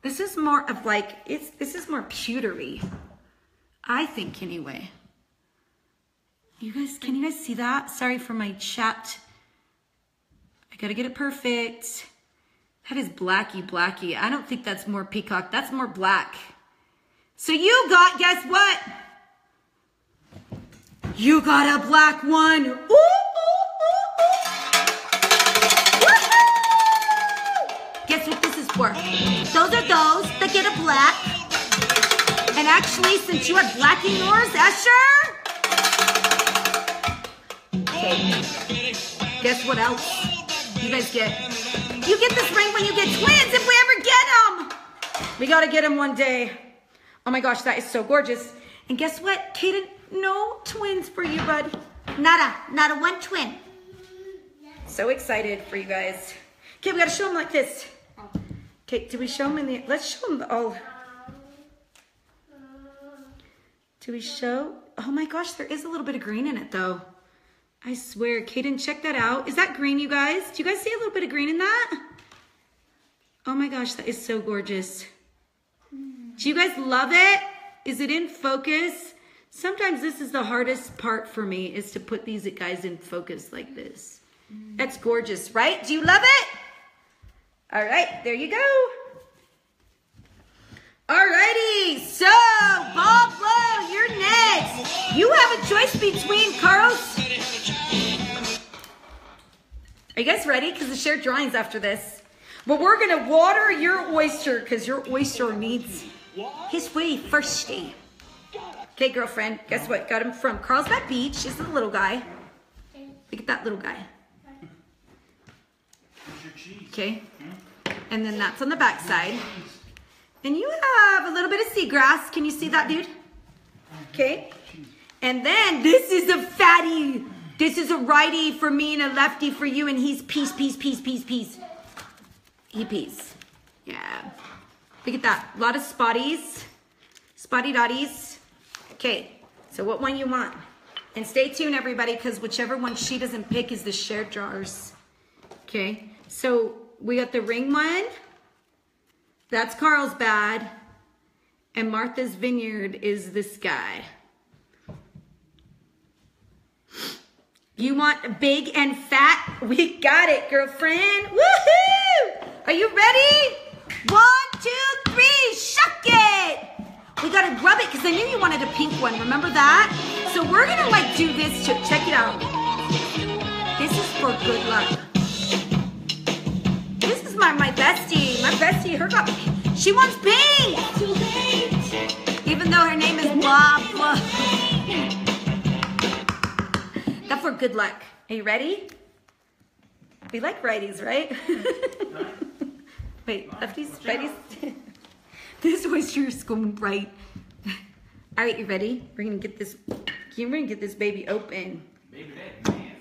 This is more of like, it's this is more pewtery. I think anyway. You guys, can you guys see that? Sorry for my chat. I gotta get it perfect. That is blacky blacky. I don't think that's more peacock. That's more black. So you got, guess what? You got a black one. Ooh. Guess what this is for? Those are those that get a black. Actually, since you are blacking yours, Asher. Okay. Guess what else? You guys get. You get this ring when you get twins if we ever get them. We gotta get them one day. Oh my gosh, that is so gorgeous. And guess what, Kaden? No twins for you, bud. Nada, not a one twin. So excited for you guys. Okay, we gotta show them like this. Oh. Okay, do we show them in the? Let's show them all. Do we show? Oh my gosh, there is a little bit of green in it though. I swear, Kaden, check that out. Is that green, you guys? Do you guys see a little bit of green in that? Oh my gosh, that is so gorgeous. Do you guys love it? Is it in focus? Sometimes this is the hardest part for me is to put these guys in focus like this. That's gorgeous, right? Do you love it? All right, there you go. Alrighty, so Bob Blow, you're next. You have a choice between Carl's. Are you guys ready? Because the shared drawings after this. But we're gonna water your oyster because your oyster needs his way thirsty. Okay, girlfriend, guess what? Got him from Carlsbad Beach. This is a little guy. Look at that little guy. Okay. And then that's on the back side. And you have a little bit of seagrass. Can you see that, dude? Okay. And then this is a fatty. This is a righty for me and a lefty for you. And he's peace, peace, peace, peace, peace. He peace. Yeah. Look at that. A lot of spotties. Spotty dotties. Okay. So what one you want? And stay tuned, everybody, because whichever one she doesn't pick is the shared drawers. Okay. So we got the ring one. That's Carlsbad. And Martha's Vineyard is this guy. You want big and fat? We got it, girlfriend. Woohoo! Are you ready? One, two, three, shuck it! We gotta rub it because I knew you wanted a pink one. Remember that? So we're gonna like do this. Check it out. This is for good luck. This is my my bestie. My bestie, her got she wants pink. Too late. Even though her name is Bob. That's for good luck. Are you ready? We like righties, right? Wait, lefties, righties. this oyster is going right. All right, you ready? We're gonna get this. We're gonna get this baby open. Baby, that's nasty.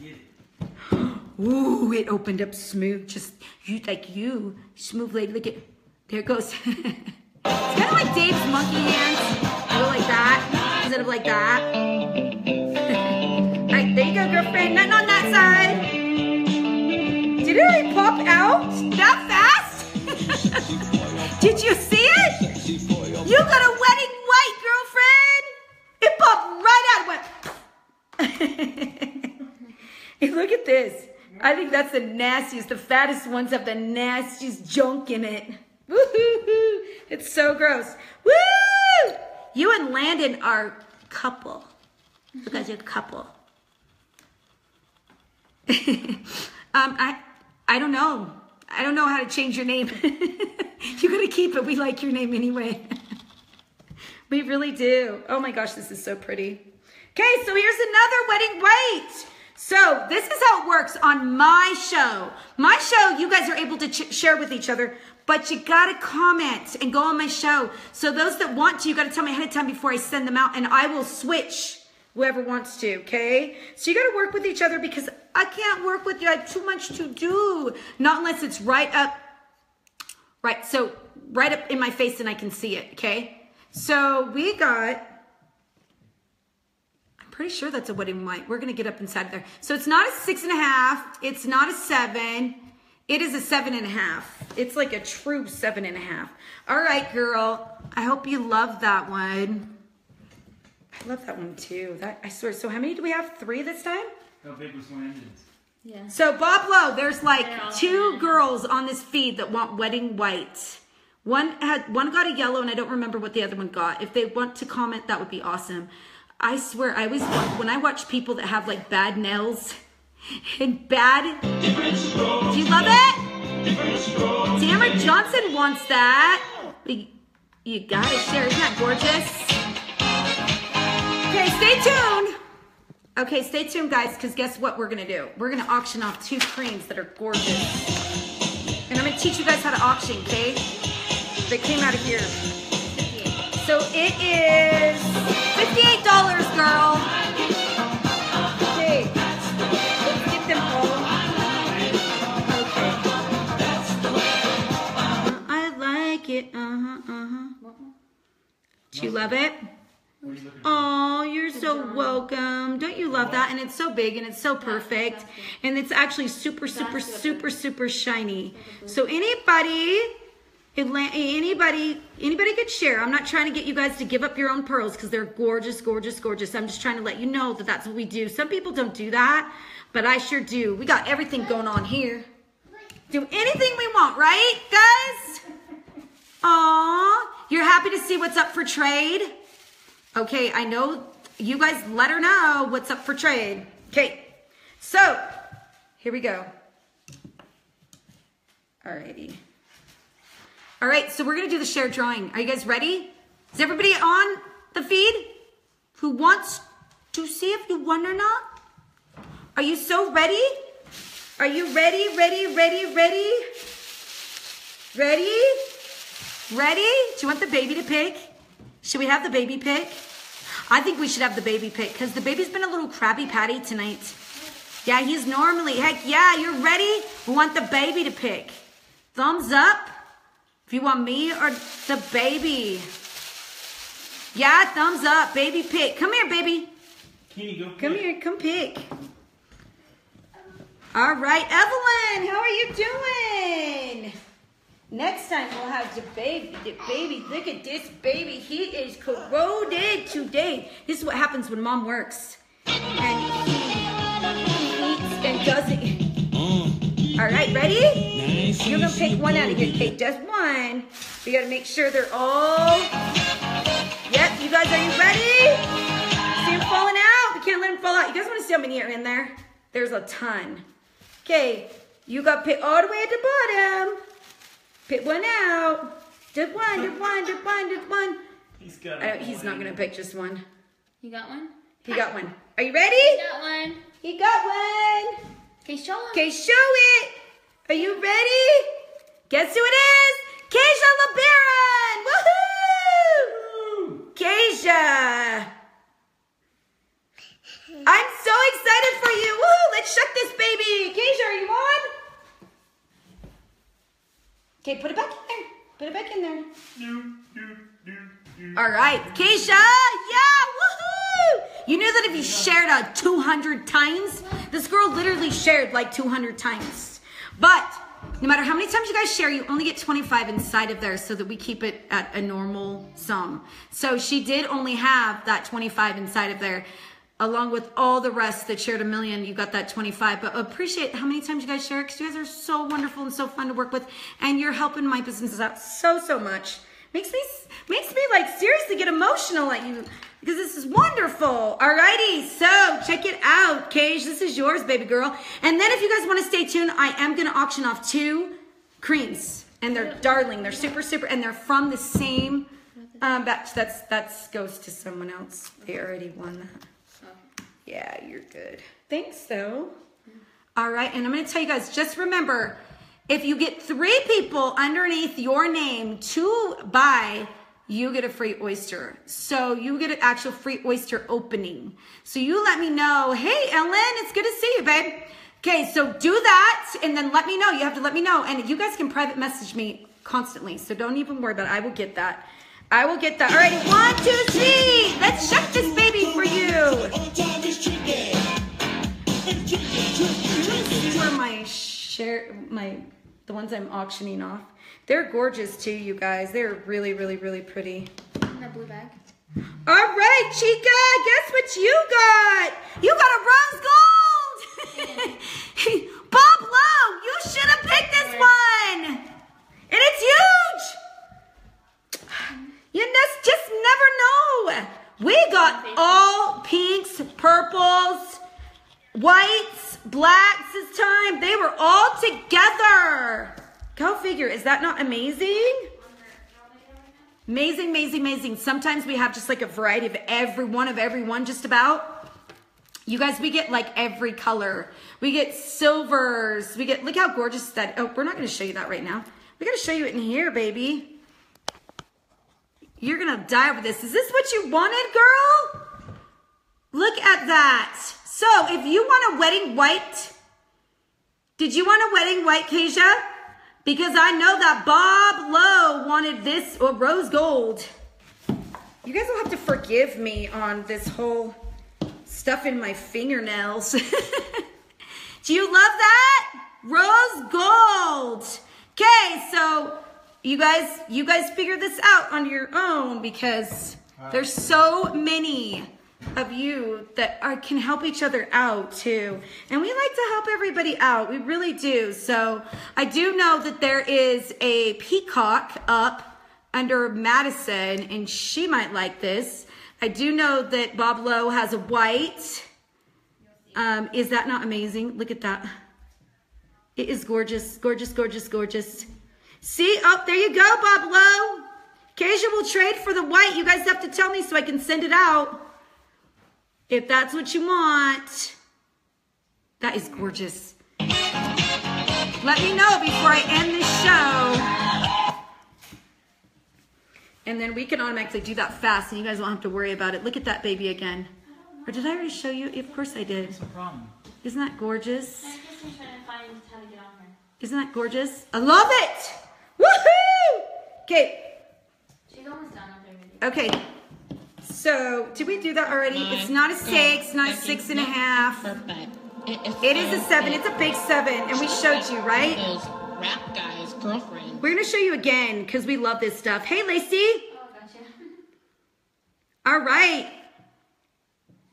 Get it. Ooh, it opened up smooth, just you like you, smooth lady. Look at there it goes. it's kind of like Dave's monkey hands. Go like that instead of like that. All right, there you go, girlfriend. Nothing on that side. Did it really pop out that fast? Did you see it? You got a wedding white, girlfriend. It popped right out. It went. hey, look at this. I think that's the nastiest. The fattest ones have the nastiest junk in it. Woo-hoo-hoo. It's so gross. Woo! You and Landon are couple. You guys are couple. um, I, I don't know. I don't know how to change your name. you gotta keep it. We like your name anyway. we really do. Oh my gosh, this is so pretty. Okay, so here's another wedding weight. So this is how it works on my show. My show, you guys are able to ch- share with each other, but you gotta comment and go on my show. So those that want to, you gotta tell me ahead of time before I send them out, and I will switch whoever wants to. Okay, so you gotta work with each other because I can't work with you. I have too much to do. Not unless it's right up, right. So right up in my face and I can see it. Okay, so we got. I'm pretty sure that's a wedding white. We're gonna get up inside there. So it's not a six and a half. It's not a seven. It is a seven and a half. It's like a true seven and a half. All right, girl. I hope you love that one. I love that one too. That I swear. So how many do we have? Three this time? How big was Landon's? Yeah. So Bob Lowe, there's like two girls on this feed that want wedding white. One had one got a yellow, and I don't remember what the other one got. If they want to comment, that would be awesome. I swear, I always when I watch people that have like bad nails and bad. Do you love it? Tamara Johnson wants that. You, you gotta share. Isn't that gorgeous? Okay, stay tuned. Okay, stay tuned, guys, because guess what we're gonna do? We're gonna auction off two creams that are gorgeous. And I'm gonna teach you guys how to auction, okay? They came out of here. So it is $58, girl. Okay. Let's get them all. Okay. I like it. Uh-huh, uh-huh. Do you love it? Oh, you're so welcome. Don't you love that? And it's so big and it's so perfect. And it's actually super, super, super, super shiny. So anybody, Atla- anybody, anybody could share. I'm not trying to get you guys to give up your own pearls because they're gorgeous, gorgeous, gorgeous. I'm just trying to let you know that that's what we do. Some people don't do that, but I sure do. We got everything going on here. Do anything we want, right, guys? Aw, you're happy to see what's up for trade? Okay, I know you guys let her know what's up for trade. Okay, so here we go. Alrighty. All right, so we're gonna do the shared drawing. Are you guys ready? Is everybody on the feed who wants to see if you won or not? Are you so ready? Are you ready, ready, ready, ready? Ready? Ready? Do you want the baby to pick? Should we have the baby pick? I think we should have the baby pick because the baby's been a little crabby patty tonight. Yeah, he's normally, heck yeah, you're ready? We want the baby to pick. Thumbs up if you want me or the baby. Yeah, thumbs up, baby pick. Come here, baby. Go Come here, come pick. All right, Evelyn, how are you doing? Next time we'll have the baby. The baby, look at this baby. He is corroded today. This is what happens when mom works. And he, he eats and doesn't. All right, ready? Nice You're gonna and pick one out of here, simple. Kate. Just one. We gotta make sure they're all. Yep, you guys, are you ready? See them falling out? We can't let them fall out. You guys wanna see how many are in there? There's a ton. Okay, you got pick all the way at the bottom. Pick one out. Just one, just one, just one, just one. He's got. I don't, he's not gonna pick just one. You got one? He got one. Are you ready? He got one. He got one. Okay, show him. Okay, show it. Are you ready? Guess who it is? Keisha LeBaron. Woohoo! Keisha. I'm so excited for you. Woo! Let's shut this baby. Keisha, are you on? Okay, put it back in there. Put it back in there. All right, Keisha. Yeah, woohoo! You knew that if you shared uh, a 200 times, this girl literally shared like 200 times. But no matter how many times you guys share, you only get 25 inside of there so that we keep it at a normal sum. So she did only have that 25 inside of there. Along with all the rest that shared a million, you got that 25. But appreciate how many times you guys share because you guys are so wonderful and so fun to work with. And you're helping my businesses out so, so much. Makes me makes me like seriously get emotional at you because this is wonderful. Alrighty, so check it out, Cage. This is yours, baby girl. And then if you guys want to stay tuned, I am gonna auction off two creams, and they're darling. They're super, super, and they're from the same um, batch. That's that's goes to someone else. They already won that. Yeah, you're good. Thanks, though. All right, and I'm going to tell you guys just remember if you get three people underneath your name to buy, you get a free oyster. So you get an actual free oyster opening. So you let me know, hey, Ellen, it's good to see you, babe. Okay, so do that and then let me know. You have to let me know. And you guys can private message me constantly. So don't even worry about it. I will get that. I will get that. All right, one, two, three. Let's check this baby for you. These my share, my the ones I'm auctioning off. They're gorgeous too, you guys. They're really, really, really pretty. In that blue bag. All right, Chica, guess what you got? You got a rose gold. Bob Lowe, you should have picked this one. And it's huge. You just, just never know. We got all pinks, purples, whites, blacks this time. They were all together. Go figure. Is that not amazing? Amazing, amazing, amazing. Sometimes we have just like a variety of every one of every one, just about. You guys, we get like every color. We get silvers. We get, look how gorgeous that. Oh, we're not going to show you that right now. We got to show you it in here, baby. You're going to die over this. Is this what you wanted, girl? Look at that. So if you want a wedding white, did you want a wedding white, Keisha? Because I know that Bob Lowe wanted this or rose gold. You guys will have to forgive me on this whole stuff in my fingernails. Do you love that? Rose gold. Okay, so you guys, you guys figure this out on your own because uh, there's so many of you that are can help each other out too. And we like to help everybody out. We really do. So I do know that there is a peacock up under Madison and she might like this. I do know that Bob Lowe has a white. Um, is that not amazing? Look at that. It is gorgeous, gorgeous, gorgeous, gorgeous. See, oh, there you go, Bob Lowe. Keisha will trade for the white. You guys have to tell me so I can send it out. If that's what you want. That is gorgeous. Let me know before I end this show. And then we can automatically do that fast and you guys won't have to worry about it. Look at that baby again. Or did I already show you? Of course I did. What's problem? Isn't that gorgeous? I'm just trying to find how to get on her. Isn't that gorgeous? I love it! Woohoo! Okay, She's almost done with her video. okay. So, did we do that already? It's not a six, not a six and a half. Perfect. It is a seven. It's a big seven. And we showed you, right? Those rap guys' girlfriend. We're going to show you again because we love this stuff. Hey, Lacey. Oh, gotcha. All right.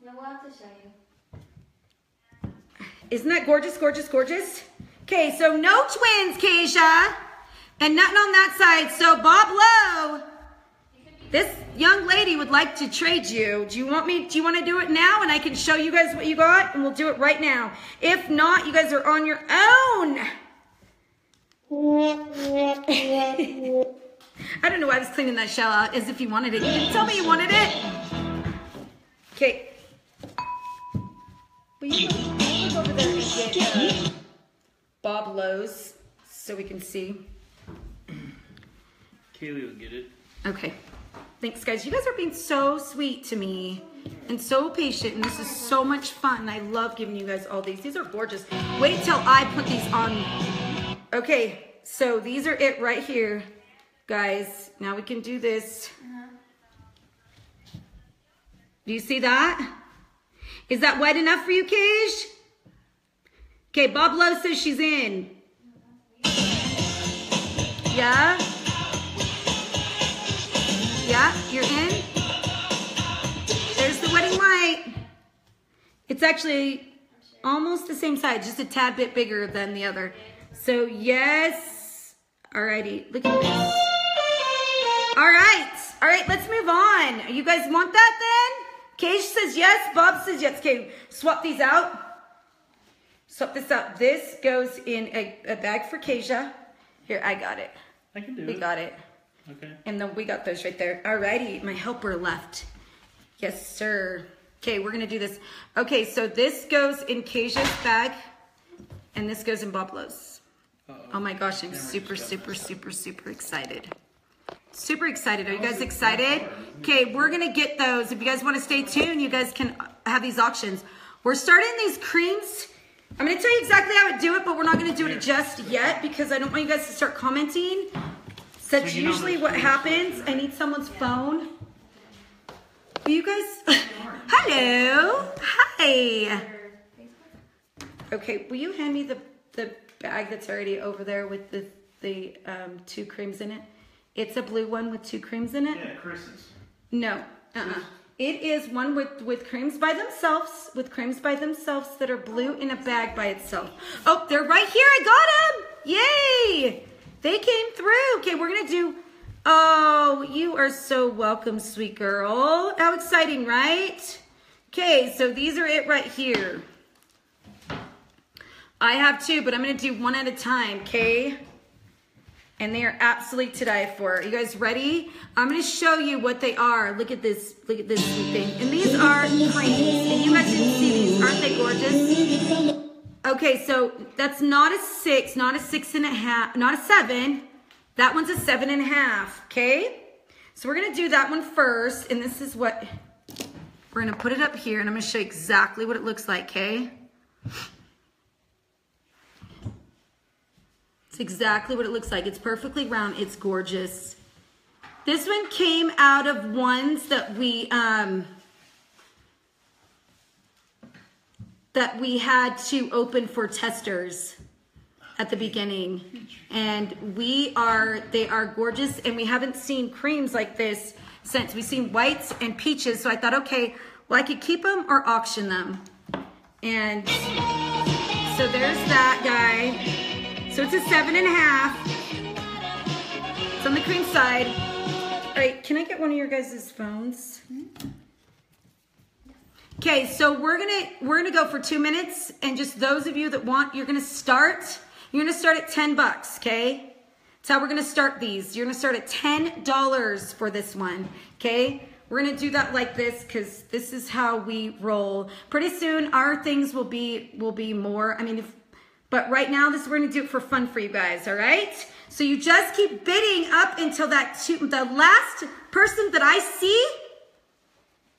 No, we'll have to show you. Isn't that gorgeous, gorgeous, gorgeous? Okay, so no twins, Keisha. And nothing on that side. So Bob Lowe, this young lady would like to trade you. Do you want me, do you want to do it now? And I can show you guys what you got and we'll do it right now. If not, you guys are on your own. I don't know why I was cleaning that shell out as if you wanted it. You didn't tell me you wanted it. Okay. Will you look over there and get uh, Bob Lowe's so we can see? Kaylee will get it. Okay. Thanks, guys. You guys are being so sweet to me and so patient, and this is so much fun. I love giving you guys all these. These are gorgeous. Wait till I put these on. Okay, so these are it right here, guys. Now we can do this. Do you see that? Is that wet enough for you, Cage? Okay, Bob Love says she's in. Yeah? Yeah, you're in? There's the wedding light. It's actually almost the same size, just a tad bit bigger than the other. So, yes. Alrighty, look at this. All right, all right, let's move on. You guys want that then? Cage says yes, Bob says yes. Okay, swap these out. Swap this out. This goes in a, a bag for Kasia. Here, I got it. I can do We it. got it. Okay. And then we got those right there. Alrighty, my helper left. Yes, sir. Okay, we're gonna do this. Okay, so this goes in Kasia's bag, and this goes in Bob Lowe's. Oh my gosh, I'm super, super, super, super excited. Super excited. Are you guys excited? Okay, we're gonna get those. If you guys want to stay tuned, you guys can have these auctions. We're starting these creams. I'm gonna tell you exactly how to do it, but we're not gonna do it just yet because I don't want you guys to start commenting. That's So usually what happens. I need someone's phone. Will you guys? Hello. Hi. Okay, will you hand me the the bag that's already over there with the the um, two creams in it? It's a blue one with two creams in it. Yeah, Chris's. No. Uh-uh. It is one with with creams by themselves, with creams by themselves that are blue in a bag by itself. Oh, they're right here. I got them. Yay! They came through. Okay, we're gonna do. Oh, you are so welcome, sweet girl. How exciting, right? Okay, so these are it right here. I have two, but I'm gonna do one at a time. Okay and they are absolutely to die for. You guys ready? I'm gonna show you what they are. Look at this, look at this thing. And these are creams, and you guys didn't see these. Aren't they gorgeous? Okay, so that's not a six, not a six and a half, not a seven. That one's a seven and a half, okay? So we're gonna do that one first, and this is what, we're gonna put it up here, and I'm gonna show you exactly what it looks like, okay? It's exactly what it looks like. It's perfectly round. It's gorgeous. This one came out of ones that we um that we had to open for testers at the beginning. And we are they are gorgeous and we haven't seen creams like this since we've seen whites and peaches. So I thought, okay, well I could keep them or auction them. And so there's that guy. So it's a seven and a half. It's on the cream side. All right, can I get one of your guys' phones? Hmm? Okay, so we're gonna we're gonna go for two minutes, and just those of you that want, you're gonna start. You're gonna start at ten bucks. Okay, that's how we're gonna start these. You're gonna start at ten dollars for this one. Okay, we're gonna do that like this because this is how we roll. Pretty soon, our things will be will be more. I mean, if but right now, this we're gonna do it for fun for you guys, all right? So you just keep bidding up until that two, the last person that I see,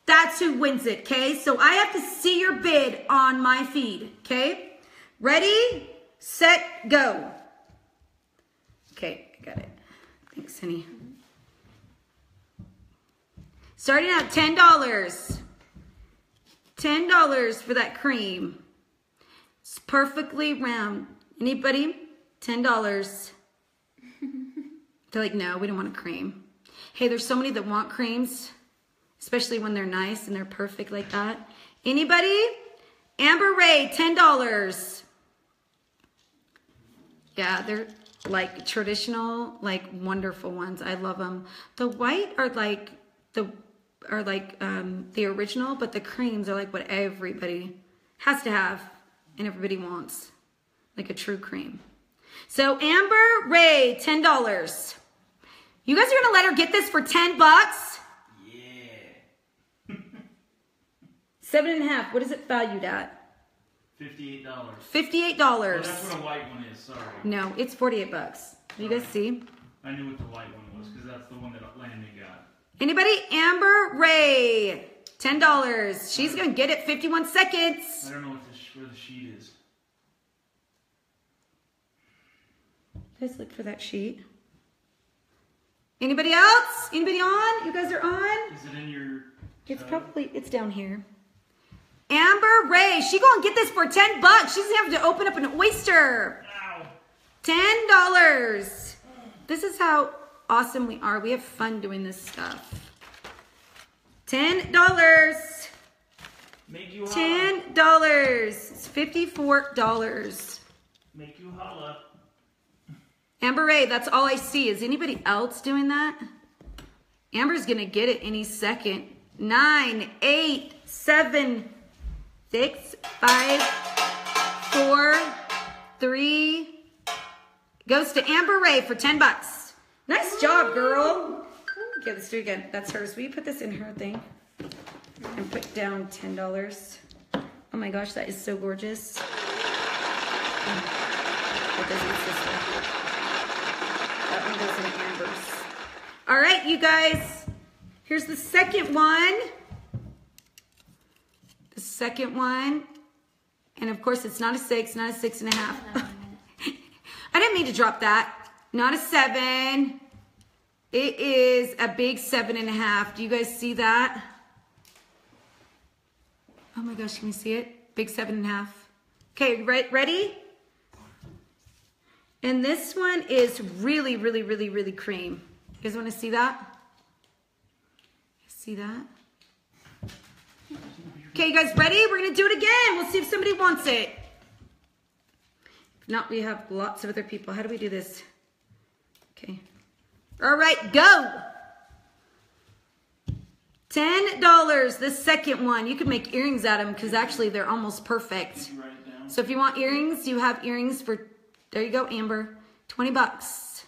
that's who wins it, okay? So I have to see your bid on my feed, okay? Ready, set, go. Okay, I got it. Thanks, honey. Starting at $10. $10 for that cream. It's perfectly round. Anybody? Ten dollars. They're like, no, we don't want a cream. Hey, there's so many that want creams, especially when they're nice and they're perfect like that. Anybody? Amber Ray, ten dollars. Yeah, they're like traditional, like wonderful ones. I love them. The white are like the are like um, the original, but the creams are like what everybody has to have and everybody wants, like a true cream. So Amber Ray, ten dollars. You guys are gonna let her get this for ten bucks? Yeah. Seven and a half. What is it valued at? Fifty-eight dollars. Fifty-eight dollars. that's what a white one is. Sorry. No, it's forty-eight bucks. Do you guys see? I knew what the white one was because that's the one that Landon got. Anybody? Amber Ray. $10. She's going to get it 51 seconds. I don't know what the where the sheet is. Let's look for that sheet. Anybody else? Anybody on? You guys are on? Is it in your? It's uh, probably it's down here. Amber Ray, she gonna get this for ten bucks. She's gonna have to open up an oyster. Ow. Ten dollars. This is how awesome we are. We have fun doing this stuff. Ten dollars. Make you holla. Ten dollars. It's fifty-four dollars. Make you holla. Amber Ray, that's all I see. Is anybody else doing that? Amber's gonna get it any second. Nine, eight, seven, six, five, four, three. Goes to Amber Ray for 10 bucks. Nice job, girl. Okay, let's do it again. That's hers. Will you put this in her thing? And put down $10. Oh my gosh, that is so gorgeous. That one goes in Amber's. All right, you guys. Here's the second one. Second one. And of course, it's not a six, not a six and a half. I didn't mean to drop that. Not a seven. It is a big seven and a half. Do you guys see that? Oh my gosh, can you see it? Big seven and a half. Okay, re- ready? And this one is really, really, really, really cream. You guys want to see that? See that? Okay, you guys ready? We're going to do it again. We'll see if somebody wants it. If not, we have lots of other people. How do we do this? Okay. All right, go. $10, the second one. You can make earrings out of them because actually they're almost perfect. You write it down. So if you want earrings, you have earrings for, there you go, Amber, 20 bucks.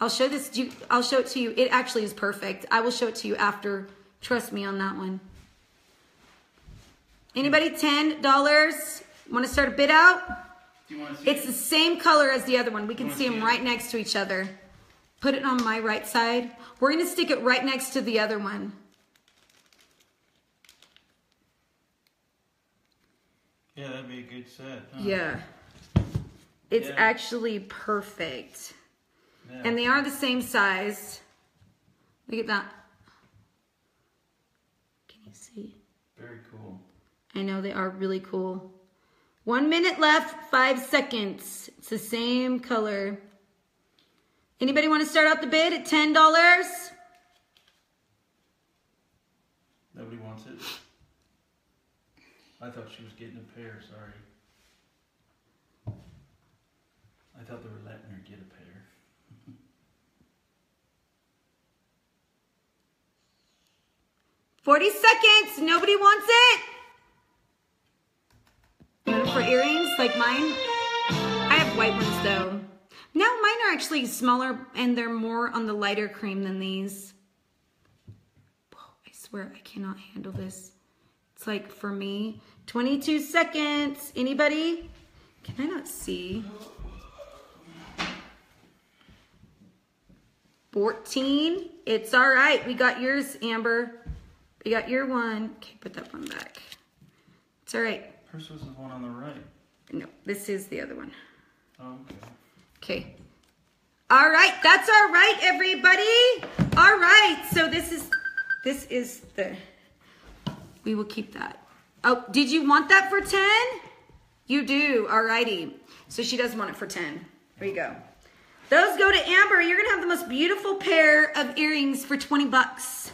I'll show this, to you- I'll show it to you. It actually is perfect. I will show it to you after. Trust me on that one. Anybody, $10? Want to start a bid out? Do you want to see? It's the same color as the other one. We can see see them it? right next to each other. Put it on my right side. We're going to stick it right next to the other one. Yeah, that'd be a good set. huh? Yeah. It's Yeah. actually perfect. Yeah. And they are the same size. Look at that. Can you see? Very cool. I know they are really cool. One minute left, five seconds. It's the same color. Anybody want to start out the bid at $10? Nobody wants it. I thought she was getting a pair. Sorry. I thought they were letting her get a pair. 40 seconds. Nobody wants it. For earrings like mine? I have white ones though. No, mine are actually smaller and they're more on the lighter cream than these. Whoa, I swear I cannot handle this. It's like for me, 22 seconds. Anybody? Can I not see? 14. It's all right. We got yours, Amber. We got your one. Okay, put that one back. It's all right. Hers was the one on the right. No, this is the other one. Oh, okay. Okay. All right, that's all right, everybody. All right, so this is this is the. We will keep that. Oh, did you want that for ten? You do. All righty. So she does want it for ten. There you go. Those go to Amber. You're gonna have the most beautiful pair of earrings for twenty bucks.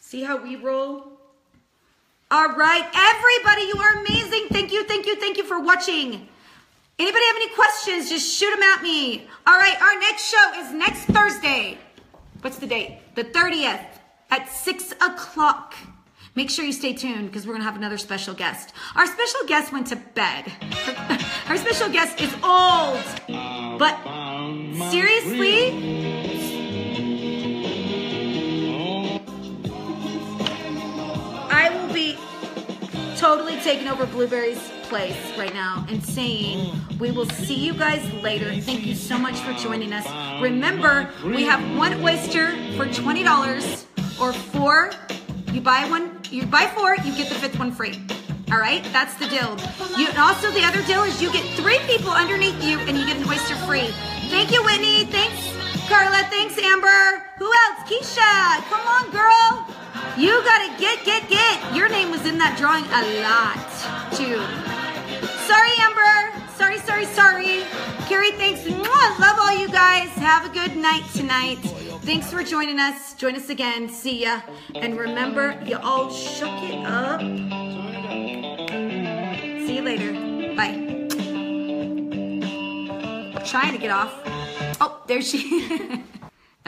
See how we roll? All right, everybody, you are amazing. Thank you, thank you, thank you for watching. Anybody have any questions? Just shoot them at me. All right, our next show is next Thursday. What's the date? The 30th at 6 o'clock. Make sure you stay tuned because we're going to have another special guest. Our special guest went to bed. Our special guest is old. But seriously, totally taking over Blueberry's place right now and saying, We will see you guys later. Thank you so much for joining us. Remember, we have one oyster for $20 or four. You buy one, you buy four, you get the fifth one free. All right, that's the deal. You, and also, the other deal is you get three people underneath you and you get an oyster free. Thank you, Whitney. Thanks, Carla. Thanks, Amber. Who else? Keisha. Come on, girl. You gotta get, get, get. Your name was in that drawing a lot, too. Sorry, Amber. Sorry, sorry, sorry. Carrie, thanks. Mwah. Love all you guys. Have a good night tonight. Thanks for joining us. Join us again. See ya. And remember, you all shook it up. See you later. Bye. Trying to get off. Oh, there she.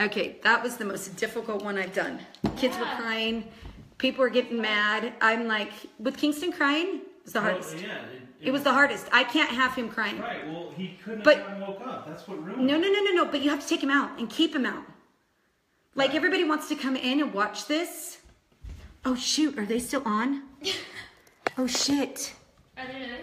okay, that was the most difficult one I've done. Kids were crying. People were getting mad. I'm like, with Kingston crying, it was the Well, hardest. yeah, it, It was the hardest. I can't have him crying. Right. Well, he couldn't But- have woke up. That's what ruined. No, no, no, no, no. But you have to take him out and keep him out. Like everybody wants to come in and watch this. Oh shoot, are they still on? Oh shit. Are they really? Yeah,